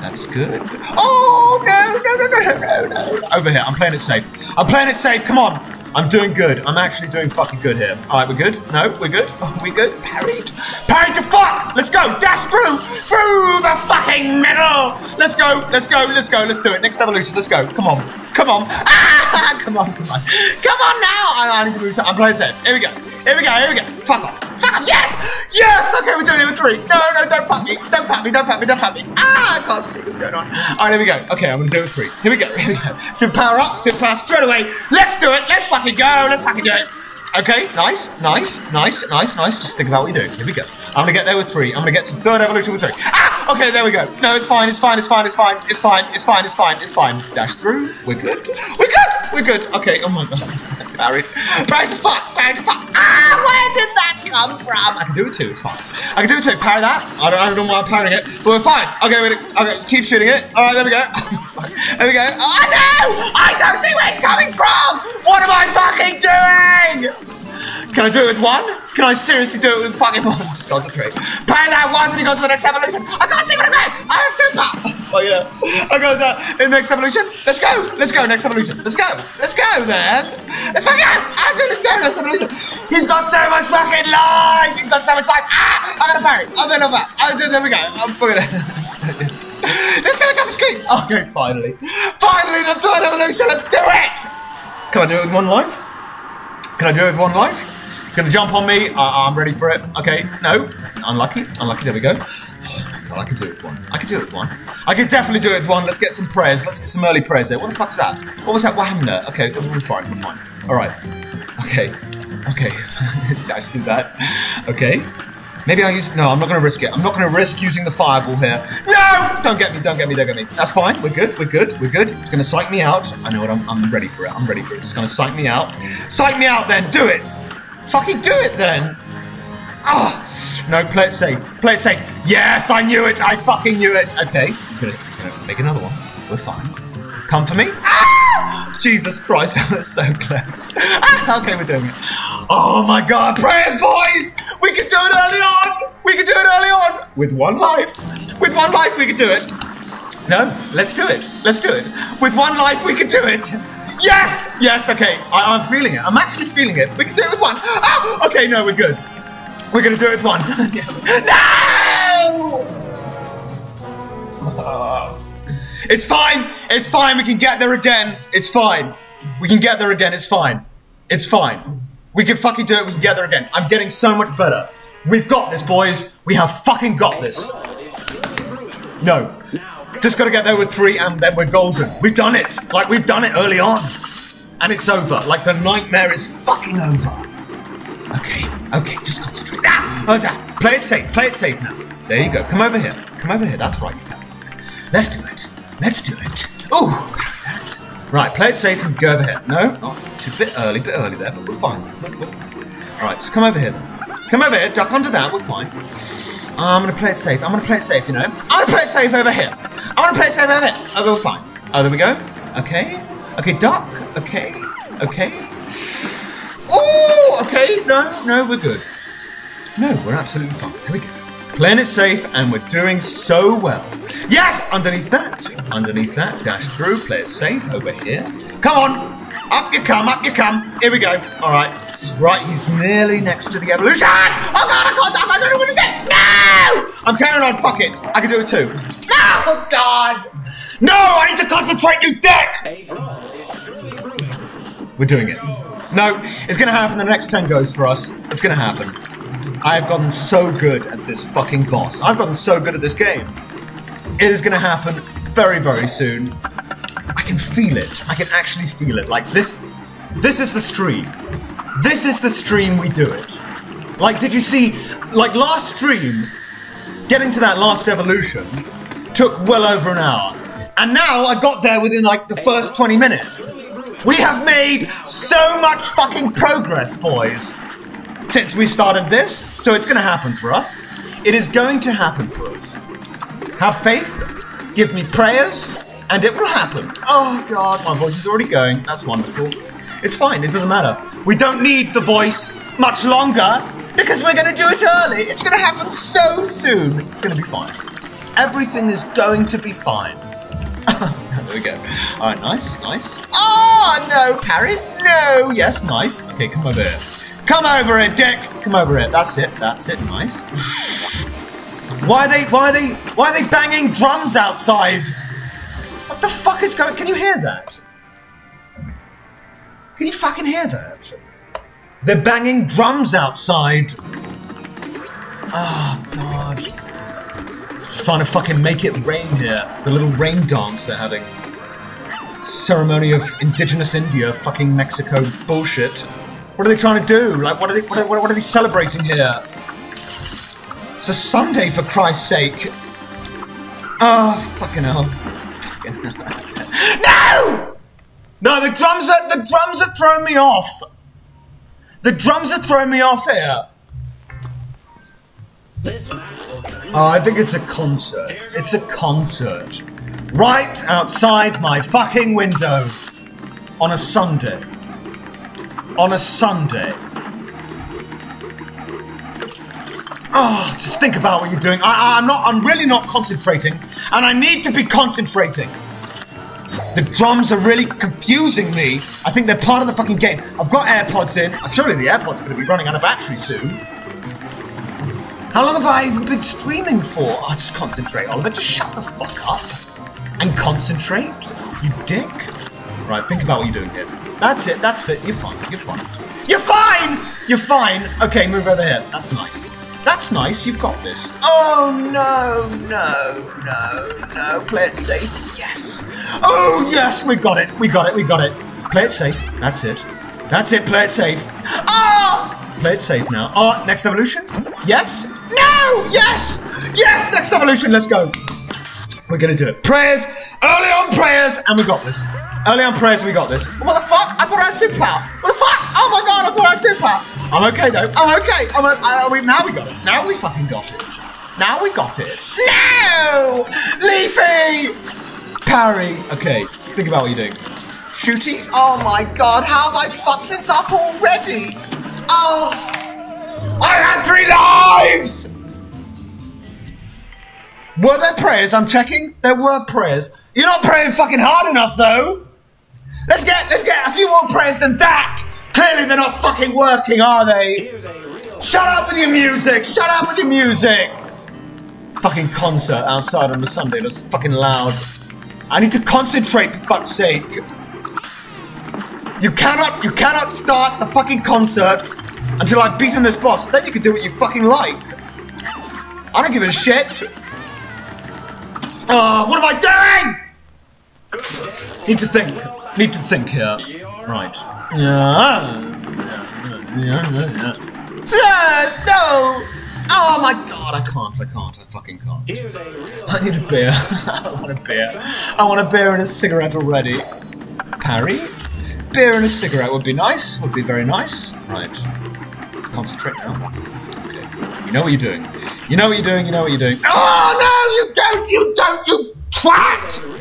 That's good. Oh no, no, no, no, no, no, no. Over here. I'm playing it safe. I'm playing it safe. Come on. I'm doing good. I'm actually doing fucking good here. All right, we're good. No, we're good. Oh, we good. Parried. Parried to fuck. Let's go. Dash through, through the fucking middle. Let's go. Let's go. Let's go. Let's do it. Next evolution. Let's go. Come on. Come on. Ah, come on. Come on. Come on now. I, I need to move. I'm playing safe. Here we go. Here we go. Here we go. Fuck off. Fuck. Yes. Yes. Okay, we're doing it with three. No, no, don't fuck me. Don't fuck me. Don't fuck me. Don't fuck me. Ah, I can't see what's going on. All right, here we go. Okay, I'm gonna do it with three. Here we go. Here we go. Sim power up. Sim power straight away. Let's do it. Let's fucking go. Let's fucking do it. Okay, nice, nice, nice, nice, nice. Just think about what you're doing. Here we go. I'm gonna get there with three. I'm gonna get to third evolution with three. Ah! Okay, there we go. No, it's fine, it's fine, it's fine, it's fine, it's fine, it's fine, it's fine, it's fine. Dash through. We're good. We're good. We're good. Okay. Oh my god. Parried. Parried to fuck. Parried to fuck. Ah! Where did that come from? I can do it too. It's fine. I can do it too. Parry that. I don't, I don't know why I'm parrying it, but we're fine. Okay, we're okay. Keep shooting it. All right, there we go. there we go. Oh no! I don't see where it's coming from. What am I fucking doing? Can I do it with one? Can I seriously do it with fucking one? Just concentrate. Parry that once and he goes to the next evolution. I can't see what I'm going. I'm super. Oh yeah. I goes uh, in the next evolution. Let's go. Let's go. Next evolution. Let's go. Let's go, man. Let's fucking go. I said let's go. Next evolution. He's got so much fucking life. He's got so much life. Ah! I'm gonna parry. I'm gonna parry. Oh, there we go. I'm fucking. There's so much on the screen. Okay, finally. Finally, the third evolution. Let's do it. Can I do it with one life? Can I do it with one life? It's gonna jump on me. I- I'm ready for it. Okay, no. Unlucky. Unlucky. There we go. Oh god, I can do it with one. I can do it with one. I can definitely do it with one. Let's get some prayers. Let's get some early prayers there. What the fuck's that? What was that? What happened there? Okay, we're fine. We're fine. All right. Okay. Okay. Dash through that. Okay. Maybe I'll use. No, I'm not to risk it. I'm not to risk using the fireball here. No! Don't get me. Don't get me. Don't get me. That's fine. We're good. We're good. We're good. It's to psych me out. I know what I'm. I'm ready for it. I'm ready for it. It's to psych me out. Psych me out. Then do it. Fucking do it then. Ah. No, play it safe. Play it safe. Yes, I knew it. I fucking knew it. Okay. He's gonna. He's gonna make another one. We're fine. Come for me. Ah! Jesus Christ, that was so close. Ah, okay, we're doing it. Oh my God, prayers, boys! We can do it early on. We can do it early on with one life. With one life, we can do it. No, let's do it. Let's do it. With one life, we can do it. Yes! Yes, okay. I, I'm feeling it. I'm actually feeling it. We can do it with one. Ah! Okay, no, we're good. We're gonna do it with one. no! Ah. It's fine. It's fine. We can get there again. It's fine. We can get there again. It's fine. It's fine. We can fucking do it. We can get there again. I'm getting so much better. We've got this, boys. We have fucking got this. No. Just gotta get there with three and then we're golden. We've done it. Like, we've done it early on. And it's over. Like, the nightmare is fucking over. Okay, okay, just concentrate. Ah! Oh. Play it safe. Play it safe now. There you go. Come over here. Come over here. That's right, you fat fuck. Let's do it. Let's do it. Oh. Right, play it safe and go over here. No? Oh, it's a bit early, bit early there, but we're fine. We're, fine. Alright, just come over here. Come over here, duck under that, we're fine. Ah, I'm gonna play it safe. I'm gonna play it safe, you know? I'm gonna play it safe over here. I'm gonna play it safe over here. Oh, we're fine. Oh, there we go. Okay. Okay, duck. Okay. Okay. Oh, okay. No, no, we're good. No, we're absolutely fine. Here we go. Playing it safe, and we're doing so well. Yes! Underneath that. Underneath that. Dash through. Play it safe. Over here. Come on! Up you come, up you come. Here we go. Alright. Right, he's nearly next to the evolution. Oh god, I can't, I don't know what to do. No! I'm carrying on, fuck it. I can do it too. No, oh god! No, I need to concentrate, you dick! We're doing it. No, it's gonna happen. The next 10 goes for us. It's gonna happen. I've gotten so good at this fucking boss. I've gotten so good at this game. It is gonna happen very, very soon. I can feel it. I can actually feel it. Like this, this is the stream. This is the stream we do it. Like, did you see, like last stream, getting to that last evolution took well over an hour. And now I got there within like the first 20 minutes. We have made so much fucking progress, boys, since we started this. So it's gonna happen for us. It is going to happen for us. Have faith, give me prayers, and it will happen. Oh god, my voice is already going. That's wonderful. It's fine, it doesn't matter. We don't need the voice much longer because we're gonna do it early. It's gonna happen so soon. It's gonna be fine. Everything is going to be fine. there we go. Alright, nice, nice. Oh no, parry. No, yes, nice. Okay, come over here. Come over here, Dick. Come over here. That's it. That's it. Nice. Why are they? Why are they? Why are they banging drums outside? What the fuck is going? Can you hear that? Can you fucking hear that? They're banging drums outside. Oh god. Just trying to fucking make it rain here. The little rain dance they're having. Ceremony of indigenous India, fucking Mexico bullshit. What are they trying to do? Like, what are they? What are, what are they celebrating here? It's a Sunday, for Christ's sake. Oh, fucking hell. No! No, the drums are the drums are throwing me off. The drums are throwing me off here. Oh, I think it's a concert. It's a concert. Right outside my fucking window. On a Sunday. On a Sunday. Oh, just think about what you're doing. I, I'm not. I'm really not concentrating, and I need to be concentrating. The drums are really confusing me. I think they're part of the fucking game. I've got AirPods in. Surely the AirPods are going to be running out of battery soon. How long have I even been streaming for? Oh, just concentrate, Oliver. Just shut the fuck up and concentrate, you dick. Right, think about what you're doing here. That's it. That's fit. You're fine. You're fine. You're fine. You're fine. Okay, move over here. That's nice. That's nice, you've got this. Oh no, no, no, no. Play it safe. Yes. Oh yes, we got it. We got it. We got it. Play it safe. That's it. That's it. Play it safe. Ah! Play it safe now. Oh, next evolution? Yes? No! Yes! Yes! Next evolution, let's go. We're gonna do it. Prayers! Early on prayers! And we got this. Early on prayers, we got this. What the fuck? I thought I had superpower. What the fuck? Oh my god, I thought I had superpower. I'm okay though. I'm okay. I'm a, I, I mean, now we got it. Now we fucking got it. Now we got it. No! Leafy! Parry. Okay, think about what you're doing. Shooty? Oh my god, how have I fucked this up already? Oh! I had three lives! Were there prayers? I'm checking. There were prayers. You're not praying fucking hard enough though. Let's get let's get a few more prayers than that. Clearly they're not fucking working, are they? Shut up with your music! Shut up with your music! Fucking concert outside on the Sunday that's fucking loud. I need to concentrate for fuck's sake. You cannot you cannot start the fucking concert until I've beaten this boss. Then you can do what you fucking like. I don't give a shit. Oh, what am I doing? Need to think. Need to think here. Right. Yeah. Yeah, yeah, yeah. No! Oh my god, I can't, I can't, I fucking can't. I need a beer. I want a beer. I want a beer and a cigarette already. Parry? Beer and a cigarette would be nice, would be very nice. Right. Concentrate now. Okay. You know what you're doing. You know what you're doing, you know what you're doing. Oh no, you don't, you don't, you twat!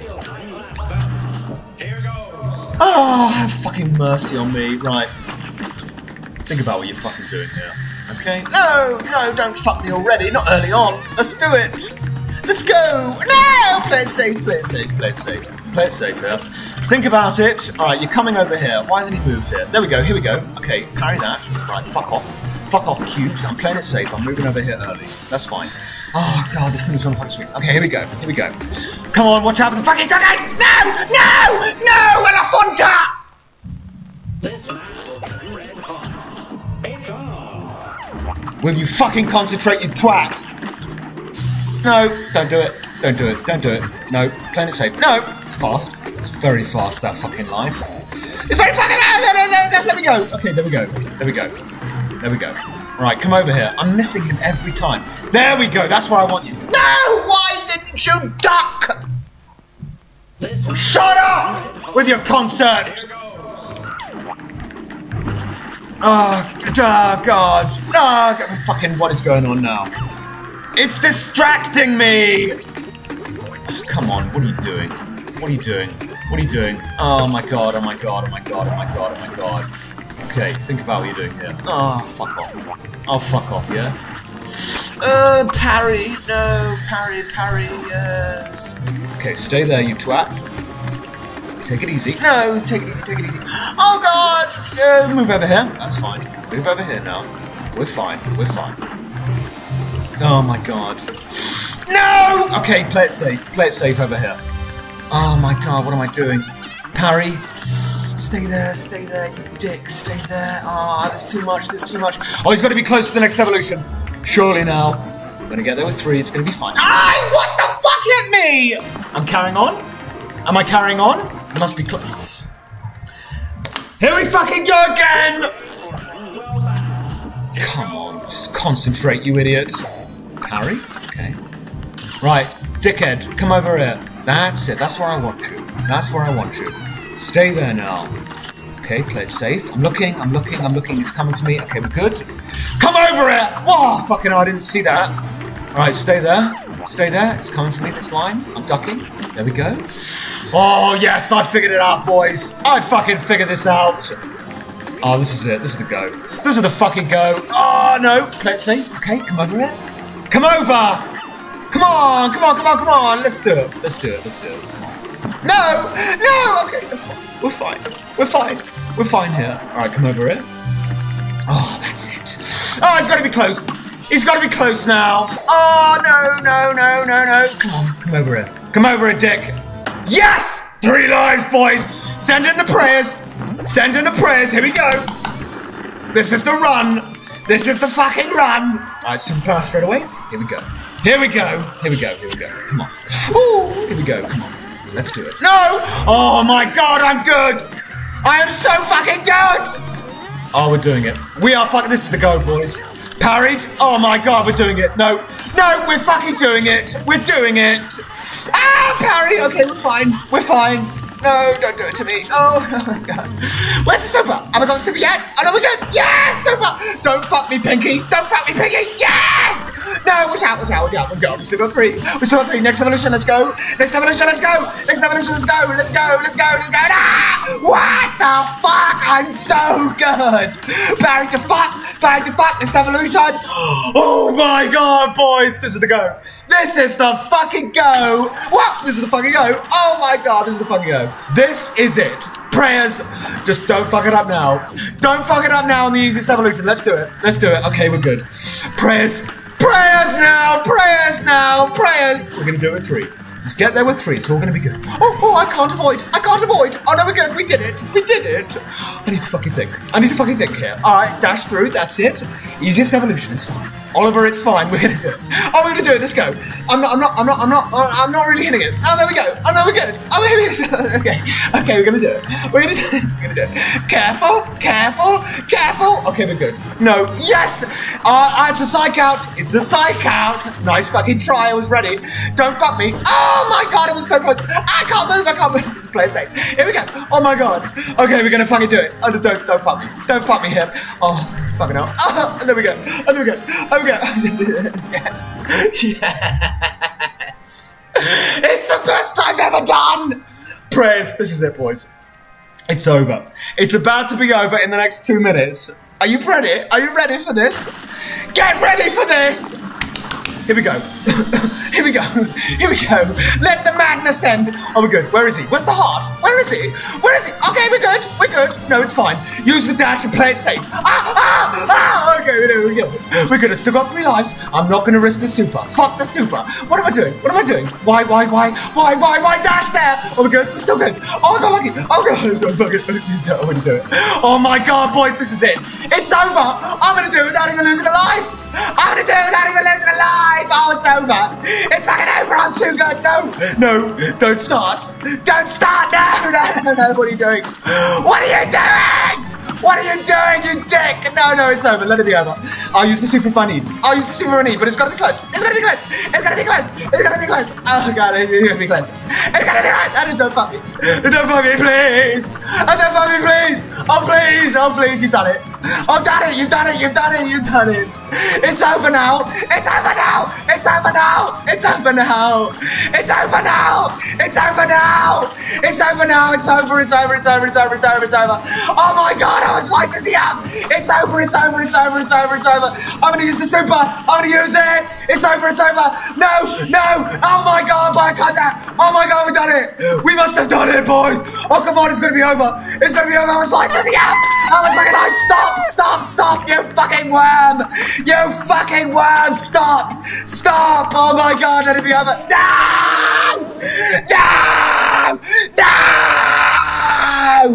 Oh, have fucking mercy on me. Right. Think about what you're fucking doing here. Okay. No, no, don't fuck me already. Not early on. Let's do it. Let's go. No, play it safe. Play it safe. Play it safe. Play it safe here. Think about it. All right, you're coming over here. Why hasn't he moved here? There we go. Here we go. Okay, parry that. Right, fuck off. Fuck off, cubes. I'm playing it safe. I'm moving over here early. That's fine. Oh god, this thing is gonna fucking sweet. Okay, here we go. Here we go. Come on, watch out for the fucking guys! No! No! No! Elafonta! Will you fucking concentrate, you twat? No, don't do it. Don't do it. Don't do it. No, playing it safe. No, it's fast. It's very fast, that fucking line. It's very fucking fast! There we go. Okay, there we go. There we go. There we go. Right, come over here. I'm missing him every time. There we go. That's where I want you. No! Why didn't you duck? Shut up with your concert. Oh, oh God. Oh, fucking what is going on now? It's distracting me! Come on, what are you doing? What are you doing? What are you doing? Oh my god, oh my god, oh my god, oh my god, oh my god. Okay, think about what you're doing here. Oh, fuck off. Oh, fuck off, yeah? Uh, parry, no, parry, parry, yes. Okay, stay there, you twat. Take it easy. No, take it easy, take it easy. Oh god! Uh, move over here. That's fine. Move over here now. We're fine, we're fine. Oh my god. No! Okay, play it safe. Play it safe over here. Oh my god, what am I doing? Parry. Stay there, stay there, you dick, stay there. Ah, oh, there's too much, there's too much. Oh, he's got to be close to the next evolution. Surely now. I'm gonna get there with three, it's gonna be fine. Ah, what the fuck hit me? I'm carrying on? Am I carrying on? I must be close. Here we fucking go again! Come on, just concentrate, you idiot. Harry? Okay. Right, dickhead, come over here. That's it, that's where I want you. That's where I want you. Stay there now. Okay, play it safe. I'm looking, I'm looking, I'm looking. It's coming to me. Okay, we're good. Come over it! Oh, fucking hell, I didn't see that. Alright, stay there. Stay there. It's coming for me, this line. I'm ducking. There we go. Oh, yes, I figured it out, boys. I fucking figured this out. Oh, this is it. This is the go. This is the fucking go. Oh, no. Play it safe. Okay, come over here. Come over! Come on, come on, come on, come on. Let's do it. Let's do it. Let's do it. No! No! Okay, that's fine. We're fine. We're fine. We're fine here. Alright, come over here. Oh, that's it. Oh, it's got to be close. He's got to be close now. Oh, no, no, no, no, no. Come on, come over here. Come over here, Dick. Yes! Three lives, boys. Send in the prayers. Send in the prayers. Here we go. This is the run. This is the fucking run. All right, some pass straight away. Here we go. Here we go. Here we go. Here we go. Come on. Ooh, here we go. Come on. Let's do it. No! Oh my god, I'm good! I am so fucking good! Oh, we're doing it. We are fucking. This is the go, boys. Parried. Oh my god, we're doing it. No, no, we're fucking doing it. We're doing it. Ah, parry. Okay, we're fine. We're fine. No, don't do it to me. Oh, oh my god. Where's the super? Have I got the super yet? Oh no, we're good. Yes, super. Don't fuck me, Pinky. Don't fuck me, Pinky. Yes. No, watch out, watch out, watch out. We're. We still got three. We still got three. Next evolution, let's go. Next evolution, let's go. Next evolution, let's go. Let's go, let's go, let's go. Ah! What the fuck? I'm so good. Barry to fuck. Barry to fuck. Next evolution. Oh my god, boys. This is the go. This is the fucking go. What? This is the fucking go. Oh my god, this is the fucking go. This is it. Prayers. Just don't fuck it up now. Don't fuck it up now on the easiest evolution. Let's do it. Let's do it. Okay, we're good. Prayers. Prayers now. Prayers now. Prayers. We're gonna do it with three. Just get there with three. It's all gonna be good. Oh, oh, I can't avoid. I can't avoid. Oh no, we're good. We did it. We did it. I need to fucking think. I need to fucking think here. All right, dash through. That's it. Easiest evolution. It's fine. Oliver, it's fine. We're gonna do it. Oh, we're gonna do it. Let's go. I'm not. I'm not. I'm not. I'm not. I'm not really hitting it. Oh, there we go. Oh no, we're good. Oh, there we go. Okay. Okay, we're gonna do it. We're gonna do it. We're gonna do it. Careful. Careful. Careful. Okay, we're good. No. Yes. Uh, it's a psych out. It's a psych out. Nice fucking try. I was ready. Don't fuck me. Oh my god, it was so close. I can't move. I can't move. Play safe. Here we go. Oh my god. Okay, we're gonna fucking do it. Oh, don't. Don't fuck me. Don't fuck me here. Oh, fucking hell. Oh, there we go. Oh, there we go. Oh, we go. yes. Yes. It's the best I've ever done. Prayers. This is it, boys. It's over. It's about to be over in the next two minutes. Are you ready? Are you ready for this? Get ready for this! Here we go. Here we go. Here we go. Let the madness end. Oh, we're good. Where is he? Where's the heart? Where is he? Where is he? Okay, we're good. We're good. No, it's fine. Use the dash and play it safe. Ah, ah, ah. Okay, good. We're good. We're good. I've still got three lives. I'm not going to risk the super. Fuck the super. What am I doing? What am I doing? Why, why, why, why, why, why dash there? Oh, we're good. We're still good. Oh, I got lucky. Oh, God. Oh, fuck it. Please, I want to do it. Oh, my God, boys. This is it. It's over. I'm going to do it without even losing a life. I'm gonna do it without even losing a life! Oh, it's over! It's fucking over! I'm too good! No! No! Don't start! Don't start! No! No! No! No! What are you doing? What are you doing? What are you doing, you dick? No, no, it's over. Let it be over. I'll use the super need. I'll use the super need, but it's gotta be close. It's gotta be close. It's gotta be close. It's gotta be close. Oh god, it's gotta be close. It's gotta be close. Oh, don't fuck me. Don't fuck me, please. Oh, don't fuck me, please. Oh, please. Oh, please. You've done it. Oh, done it. You've done it. You've done it. You've done it. It's over now. It's over now. It's over now. It's over now. It's over now. It's over now. It's over now. It's over. It's over. It's over. It's over. It's over. It's over. Oh my god, how much life does he have? It's over. It's over. It's over. It's over. It's over. I'm gonna use the super. I'm gonna use it. It's over. It's over. No. No. Oh my god, by contact. Oh my god, We've done it. We must have done it, boys. Oh come on, it's gonna be over. It's gonna be over. How much life does he have? How much fucking life? Stop. Stop. Stop. You fucking worm. You fucking worm. Stop. Stop. Oh my god, let it be over. No. No.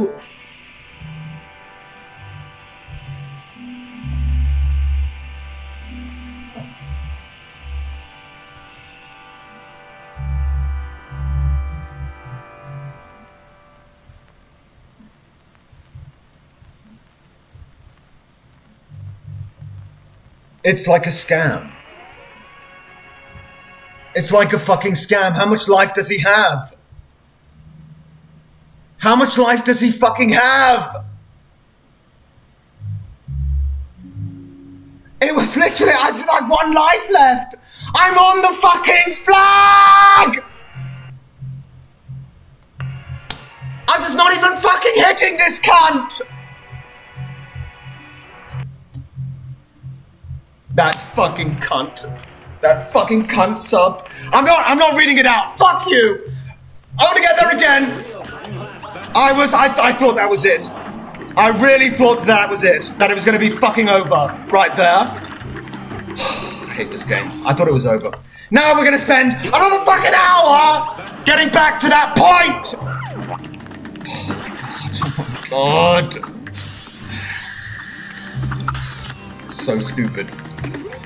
No. It's like a scam. It's like a fucking scam. How much life does he have? How much life does he fucking have? It was literally, I just like one life left. I'm on the fucking flag! I'm just not even fucking hitting this cunt! That fucking cunt. That fucking cunt sub. I'm not I'm not reading it out. Fuck you! I wanna get there again! I was I, I thought that was it. I really thought that was it. That it was gonna be fucking over. Right there. I hate this game. I thought it was over. Now we're gonna spend another fucking hour getting back to that point! Oh my god. So stupid.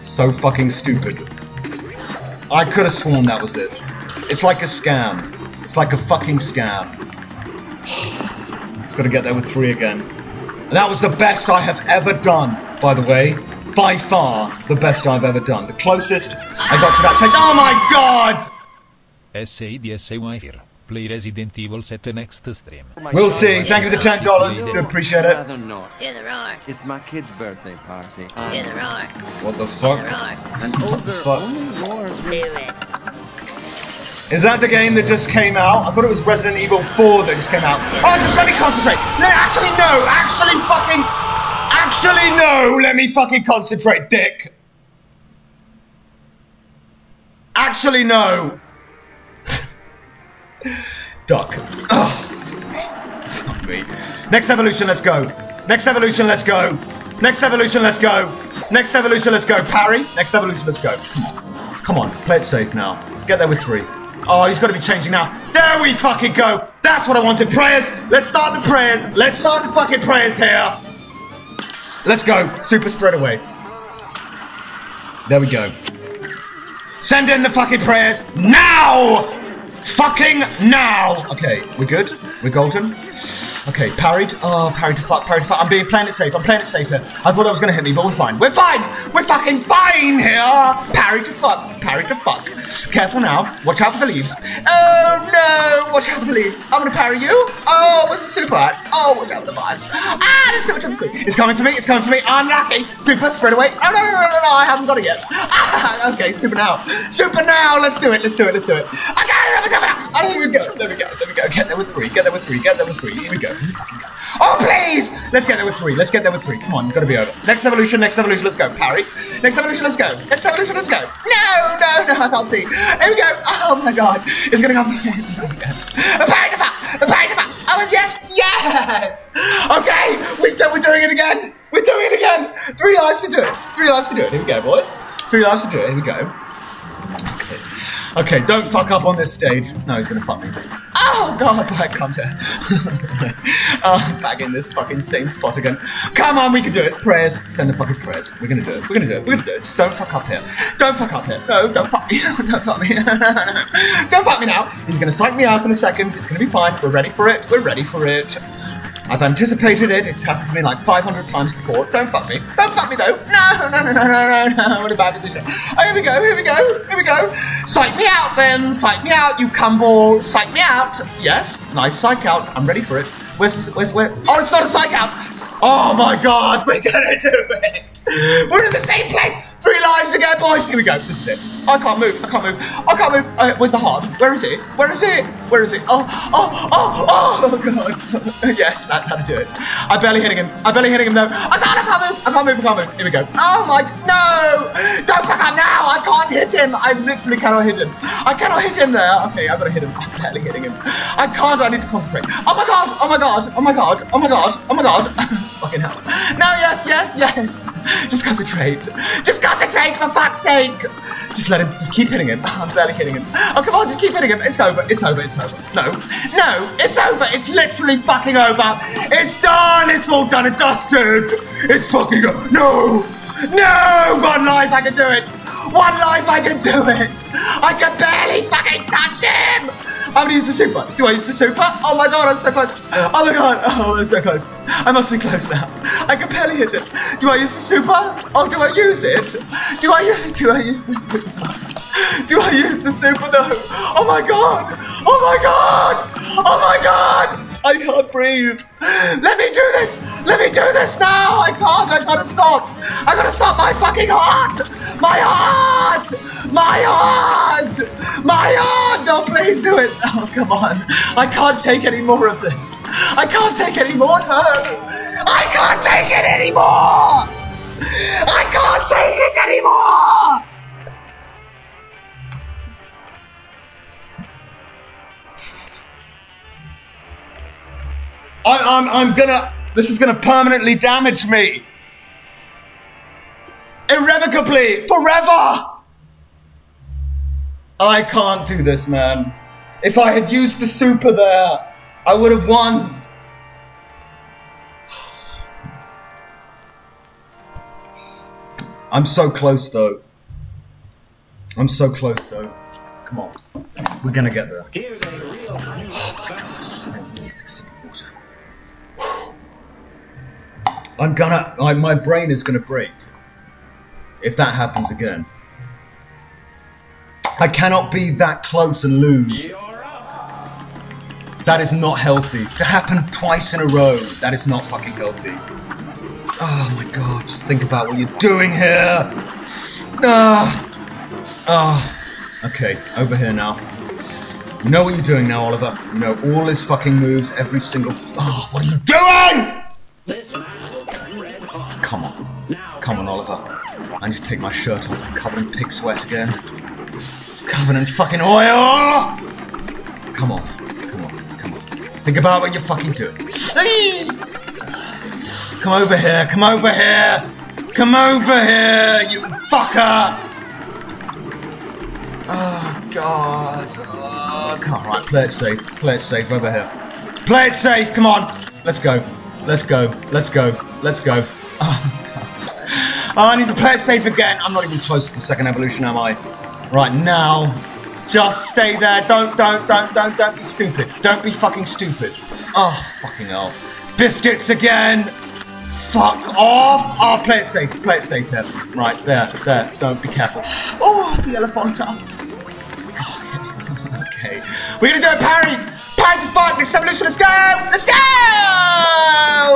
So fucking stupid. I could have sworn that was it. It's like a scam. It's like a fucking scam. It's got to get there with three again. And that was the best I have ever done, by the way. By far, the best I've ever done. The closest I got to that stage. Oh my god! SIDS Wire. Play Resident Evil 7 next stream. We'll see. Thank you for the ten dollars. Do appreciate it. Rather not. Do. It's my kid's birthday party. Um, Do the roar. What the fuck? Do the roar. And older fuck? only roars Do when it. Is that the game that just came out? I thought it was Resident Evil 4 that just came out. Oh, just let me concentrate. No, actually, no. Actually, fucking. Actually, no. Let me fucking concentrate, dick. Actually, no. Duck. Oh, ah. fuck me. Next evolution, let's go. Next evolution, let's go. Next evolution, let's go. Next evolution, let's go. Parry. Next evolution, let's go. Come on. Come on. Play it safe now. Get there with three. Oh, he's got to be changing now. There we fucking go. That's what I wanted. Prayers. Let's start the prayers. Let's start the fucking prayers here. Let's go. Super straight away. There we go. Send in the fucking prayers now! Fucking now! Okay, we're good? We're golden? Okay, parried. Oh, parried to fuck, parried to fuck. I'm being playing it safe. I'm playing it safe here. I thought that was gonna hit me, but we're fine. We're fine! We're fucking fine here! Parried to fuck, parried to fuck. Careful now. Watch out for the leaves. Oh no! Watch out for the leaves. I'm gonna parry you. Oh, where's the super at? Oh, watch out for the fires. Ah, there's too much on the screen. It's coming for me. It's coming for me. I'm lucky. Super, spread away. Oh no, no, no, no, no! I haven't got it yet. Ah, okay, super now. Super now. Let's do it. Let's do it. Let's do it. I'm coming out. Oh, there we go. There we go. There we go. Get there with three. Get there with three. Get there with three. Here we go. Here we go. Oh, please! Let's get there with three. Let's get there with three. Come on, gotta be over. Next evolution, next evolution, let's go. Parry. Next evolution, let's go. Next evolution, let's go. No, no, no, I can't see. Here we go. Oh my god. It's gonna go. Parry fat! A parry to fat! Yes! Yes! Okay, we've done, we're doing it again! We're doing it again! Three lives to do it. Three lives to do it. Here we go, boys. Three lives to do it. Here we go. Okay. Don't fuck up on this stage. No, he's gonna fuck me. Oh god, right, calm down. oh, back in this fucking same spot again. Come on, we can do it. Prayers. Send the fucking prayers. We're gonna do it. We're gonna do it. We're gonna do it. Just don't fuck up here. Don't fuck up here. No, don't fuck me. don't fuck me. don't fuck me now. He's gonna psych me out in a second. It's gonna be fine. We're ready for it. We're ready for it. I've anticipated it. It's happened to me like 500 times before. Don't fuck me. Don't fuck me though. No, no, no, no, no, no, no. What a bad position. Oh, here we go. Here we go. Here we go. Psych me out then. Psych me out, you cumball. Psych me out. Yes. Nice psych out. I'm ready for it. Where's this? Where's where? Oh, it's not a psych out. Oh my god. We're gonna do it. We're in the same place. Three lives again, boys. Here we go. This is it. I can't move. I can't move. I can't move. Uh, where's the heart? Where is it? Where is it? Where is it? Oh, oh, oh, oh, oh god. yes, that's how to do it. I'm barely hitting him. I'm barely hitting him though. I can't. I can't move. I can't move. I can't move. Here we go. Oh my. No! Don't fuck up now. I can't hit him. I literally cannot hit him. I cannot hit him there. Okay, I've got to hit him. I'm barely hitting him. I can't. I need to concentrate. Oh my god. Oh my god. Oh my god. Oh my god. Oh my god. Fucking hell. No. Yes. Yes. Yes. Just concentrate. Just concentrate for fuck's sake. Just let him. Just keep hitting him. I'm barely hitting him. Oh come on. Just keep hitting him. It's over. It's over. It's over. No. No. It's over. It's literally fucking over. It's done. It's all done and dusted. It's fucking over. No. No. One life. I can do it. One life. I can do it. I can barely fucking touch him. I'm gonna use the super. Do I use the super? Oh my god, I'm so close. Oh my god. Oh, I'm so close. I must be close now. I can barely hit it. Do I use the super? Oh, do I use it? Do I? Do I use the super? Do I use the super? No. Oh my god. Oh my god. Oh my god. I can't breathe. Let me do this. Let me do this now. I can't. I gotta stop. I gotta stop my fucking heart. My heart. My heart. My heart. No, please do it. Oh, come on. I can't take any more of this. I can't take any more. No. I can't take it anymore. I can't take it anymore. I, I'm, I'm gonna. This is gonna permanently damage me. Irrevocably, forever. I can't do this, man. If I had used the super there, I would have won. I'm so close, though. I'm so close, though. Come on. We're gonna get there. Oh my god. I'm gonna. I, my brain is gonna break if that happens again. I cannot be that close and lose. That is not healthy. To happen twice in a row, that is not fucking healthy. Oh my god, just think about what you're doing here. Ah. Ah. Okay, over here now. You know what you're doing now, Oliver. You know all his fucking moves, every single. Oh, what are you doing? Come on. Come on, Oliver. I need to take my shirt off. I'm covered in pig sweat again. It's covered in fucking oil! Come on. Come on. Come on. Think about what you're fucking doing. Come over here. Come over here. Come over here, you fucker! Oh, God. Oh, come on. Right, play it safe. Play it safe over here. Play it safe. Come on. Let's go. Let's go. Let's go. Let's go. Oh, God. Oh, I need to play it safe again. I'm not even close to the second evolution, am I? Right now, just stay there. Don't, don't, don't, don't, don't be stupid. Don't be fucking stupid. Oh, fucking hell. Biscuits again. Fuck off. Oh, play it safe. Play it safe there. Right, there, there. Don't be careful. Oh, the elephanta. Okay. okay. We're gonna do a parry. Parry to fight. Next evolution. Let's go. Let's go.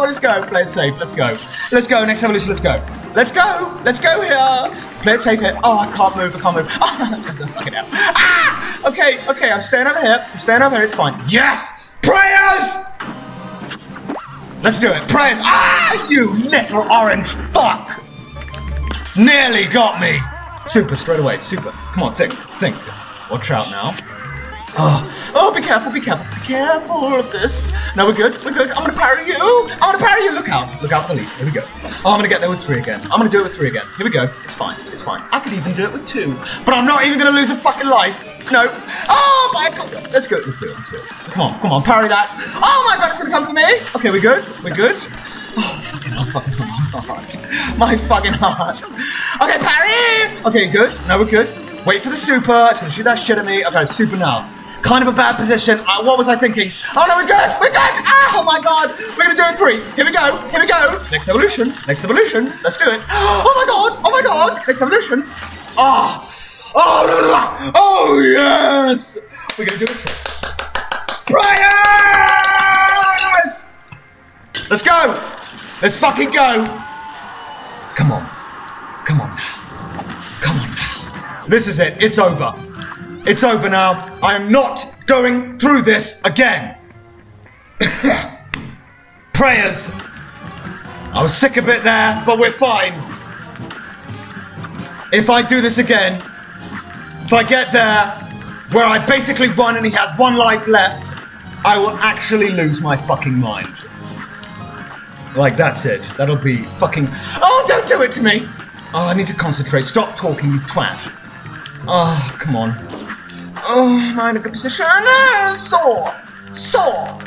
Let's go. Play it safe. Let's go. Let's go. Next evolution. Let's go. Let's go. Let's go here. Play it safe here. Oh, I can't move. I can't move. Oh, doesn't fucking help. Ah! Okay, okay. I'm staying over here. I'm staying over here. It's fine. Yes. Prayers. Let's do it. Prayers. Ah, you little orange fuck! Nearly got me. Super, straight away. Super. Come on, think, think. Watch out now. Oh, oh, be careful, be careful, be careful of this. No, we're good, we're good. I'm gonna parry you. I'm gonna parry you. Look out, look out for the leaves. Here we go. Oh, I'm gonna get there with three again. I'm gonna do it with three again. Here we go. It's fine, it's fine. I could even do it with two, but I'm not even gonna lose a fucking life. No. Oh, my God. Let's go. Let's do it. Let's do it. Come on, come on, parry that. Oh my God, it's gonna come for me. Okay, we're good. We're good. Oh, fucking hell, fucking heart. My fucking heart. Okay, parry! Okay, good. Now we're good. Wait for the super. It's gonna shoot that shit at me. Okay, super now. Kind of a bad position. Uh, what was I thinking? Oh no, we're good! We're good! Ah, oh my god! We're gonna do it three. Here we go. Here we go. Next evolution. Next evolution. Let's do it. Oh my god! Oh my god! Next evolution. Oh! Oh! blah. Oh yes! We're gonna do it three. Prayers! Let's go! Let's fucking go! Come on. Come on now. Come on now. This is it. It's over. It's over now. I am not going through this again. Prayers. I was sick a bit there, but we're fine. If I do this again, if I get there where I basically won and he has one life left, I will actually lose my fucking mind. Like, that's it. That'll be fucking. Oh, don't do it to me! Oh, I need to concentrate. Stop talking, you twat. Oh, come on. Oh, a good position? No! Saw! Saw!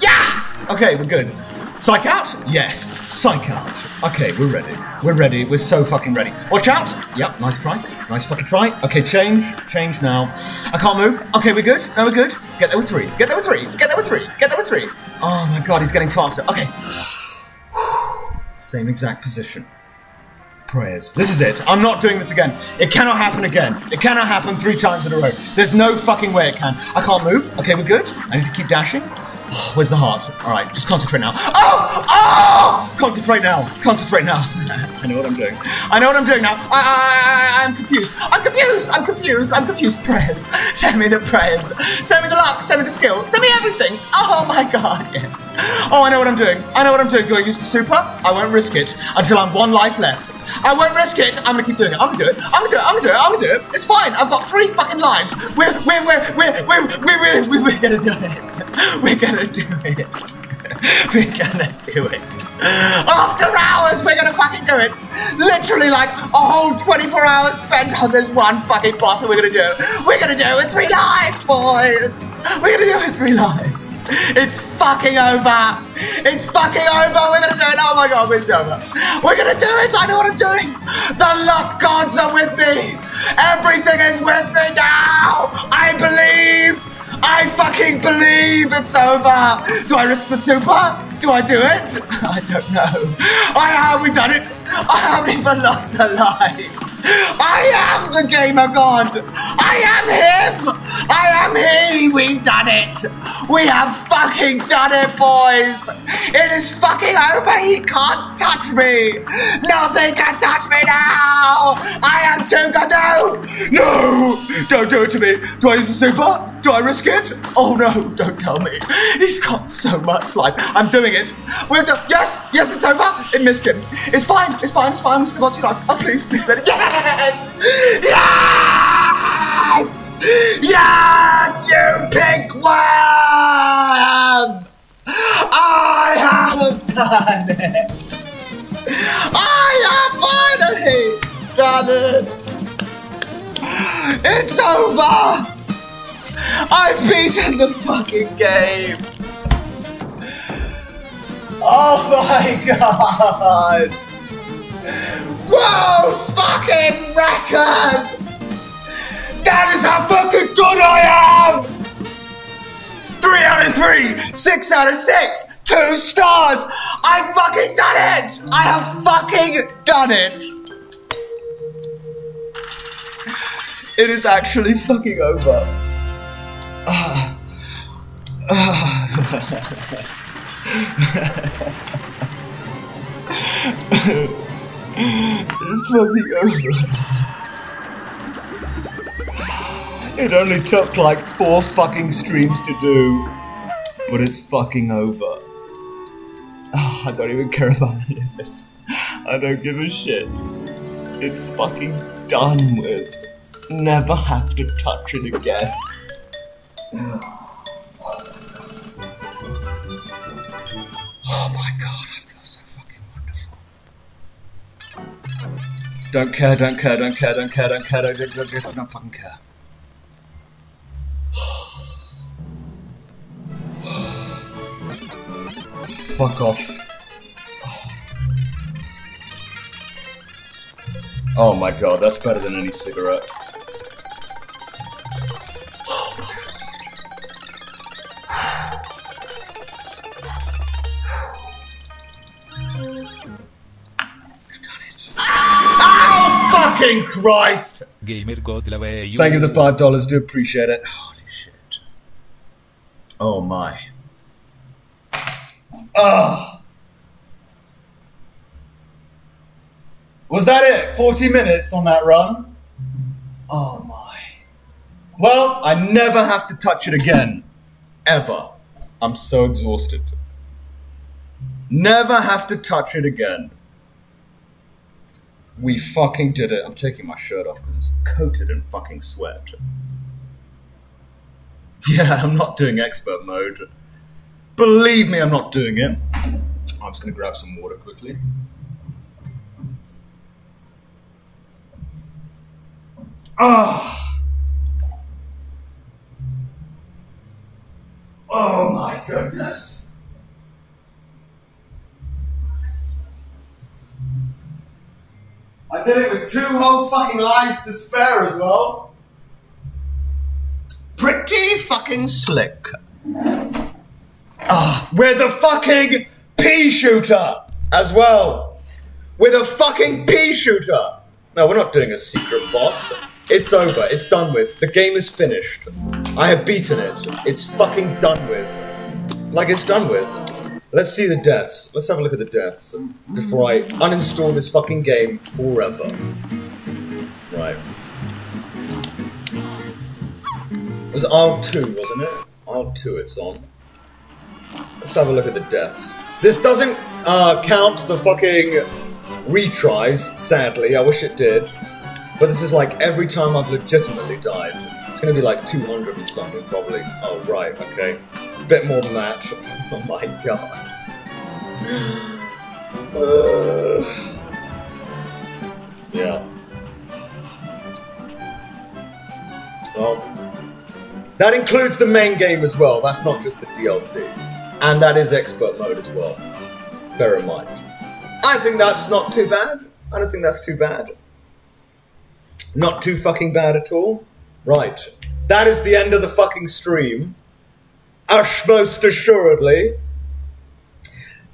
Yeah! Okay, we're good. Psych out? Yes. Psych out. Okay, we're ready. We're ready. We're so fucking ready. Watch out! Yep, nice try. Nice fucking try. Okay, change. Change now. I can't move. Okay, we're good. No, we're good. Get there with three. Get there with three. Get there with three. Get there with three. Oh my god, he's getting faster. Okay. Same exact position. Prayers. This is it. I'm not doing this again. It cannot happen again. It cannot happen three times in a row. There's no fucking way it can. I can't move. Okay, we're good. I need to keep dashing. Oh, where's the heart? All right, just concentrate now. Oh! Oh! Concentrate now. Concentrate now. I know what I'm doing. I know what I'm doing now. I, I, I, I'm confused. I'm confused. I'm confused. I'm confused. Prayers. Send me the prayers. Send me the luck. Send me the skill. Send me everything. Oh my god, yes. Oh, I know what I'm doing. I know what I'm doing. Do I use the super? I won't risk it until I'm one life left. I won't risk it. I'm gonna keep doing it. I'm gonna do it. I'm gonna do it. I'm gonna do it. I'm gonna do it. It's fine. I've got three fucking lives. We're we're we're we're we're we're, we're, we're gonna do it. We're gonna do it. We're gonna do it. After hours, we're gonna fucking do it. Literally like a whole 24 hours spent on this one fucking boss, and we're gonna do it. We're gonna do it with three lives, boys. We're gonna do it with three lives. It's fucking over. It's fucking over. We're gonna do it. Oh my god, it's over. We're gonna do it. I know what I'm doing. The luck gods are with me. Everything is with me now. I believe. I fucking believe it's over. Do I risk the super? Do I do it? I don't know. I have we done it? I haven't even lost a life. I am the gamer god. I am him. I am he. We've done it. We have fucking done it, boys. It is fucking over. He can't touch me. Nothing can touch me now. I am too good. No. No. Don't do it to me. Do I use the super? Do I risk it? Oh no, don't tell me. He's got so much life. I'm doing it. We're done. Yes, yes, it's over. It missed him. It's fine, it's fine, it's fine. We still got two lives. Oh, please, please let it. Yes! Yes! Yes, you pink worm! I have done it. I have finally done it. It's over. I've beaten the fucking game! Oh my god! World fucking record! That is how fucking good I am! Three out of three! Six out of six! Two stars! I've fucking done it! I have fucking done it! It is actually fucking over. Ah. It's fucking over. It only took like four fucking streams to do, but it's fucking over. Ah, I don't even care about this. I don't give a shit. It's fucking done with. Never have to touch it again. Don't care, don't care, don't care, don't care, don't care, don't, don't, don't, don't, don't fucking care. Fuck off. Oh my god, that's better than any cigarette. Fucking Christ! Gamer God la way Thank you for the five dollars. Do appreciate it. Holy shit! Oh my. Ah. Was that it? Forty minutes on that run. Oh my. Well, I never have to touch it again, ever. I'm so exhausted. Never have to touch it again. We fucking did it. I'm taking my shirt off because it's coated in fucking sweat. Yeah, I'm not doing expert mode. Believe me, I'm not doing it. I'm just gonna grab some water quickly. Ah! Oh my goodness! I did it with two whole fucking lives to spare as well. Pretty fucking slick. Ah, with a fucking pea shooter as well. With a fucking pea shooter. No, we're not doing a secret boss. It's over. It's done with. The game is finished. I have beaten it. It's fucking done with. Like it's done with. Let's see the deaths. Let's have a look at the deaths before I uninstall this fucking game forever. Right. It was R2, wasn't it? R2 it's on. Let's have a look at the deaths. This doesn't uh, count the fucking retries, sadly. I wish it did. But this is like every time I've legitimately died. It's gonna be like 200 and something, probably. Oh, right, okay. A bit more than that. Oh my god. Uh, yeah. Well, that includes the main game as well. That's not just the DLC. And that is expert mode as well. Bear in mind. I think that's not too bad. I don't think that's too bad. Not too fucking bad at all. Right. That is the end of the fucking stream. Ash most assuredly.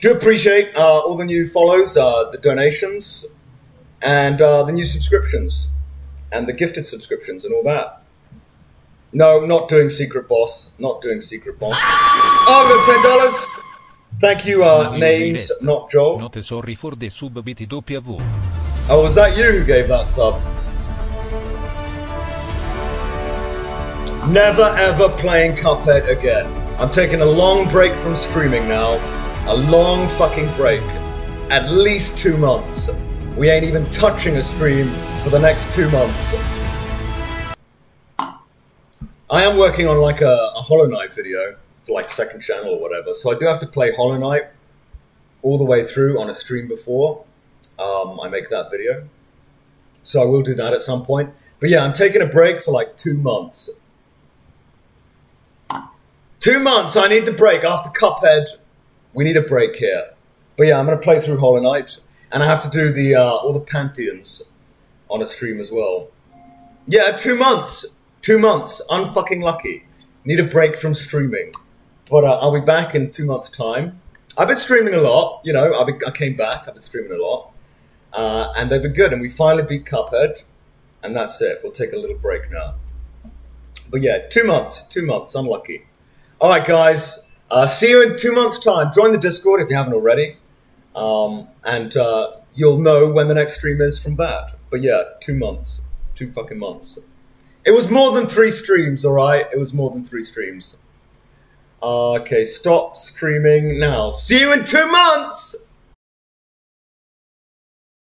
Do appreciate uh, all the new follows, uh, the donations, and uh, the new subscriptions, and the gifted subscriptions and all that. No, not doing Secret Boss. Not doing Secret Boss. Oh, I've got ten dollars. Thank you, uh, names, not Joel. Not sorry for the sub BTW. Oh, was that you who gave that sub? Never ever playing Cuphead again. I'm taking a long break from streaming now. A long fucking break. At least two months. We ain't even touching a stream for the next two months. I am working on like a, a Hollow Knight video for like second channel or whatever, so I do have to play Hollow Knight all the way through on a stream before um, I make that video. So I will do that at some point. But yeah, I'm taking a break for like two months. Two months, I need the break. After Cuphead, we need a break here. But yeah, I'm to play through Hollow Knight. And I have to do the uh, all the Pantheons on a stream as well. Yeah, two months. Two months. Unfucking lucky. Need a break from streaming. But uh, I'll be back in two months' time. I've been streaming a lot. You know, I came back. I've been streaming a lot. Uh, and they've been good. And we finally beat Cuphead. And that's it. We'll take a little break now. But yeah, two months. Two months. Unlucky. All right, guys. Uh, see you in two months' time. Join the Discord if you haven't already. Um, and uh, you'll know when the next stream is from that. But yeah, two months. Two fucking months. It was more than three streams, all right? It was more than three streams. Okay, stop streaming now. See you in two months!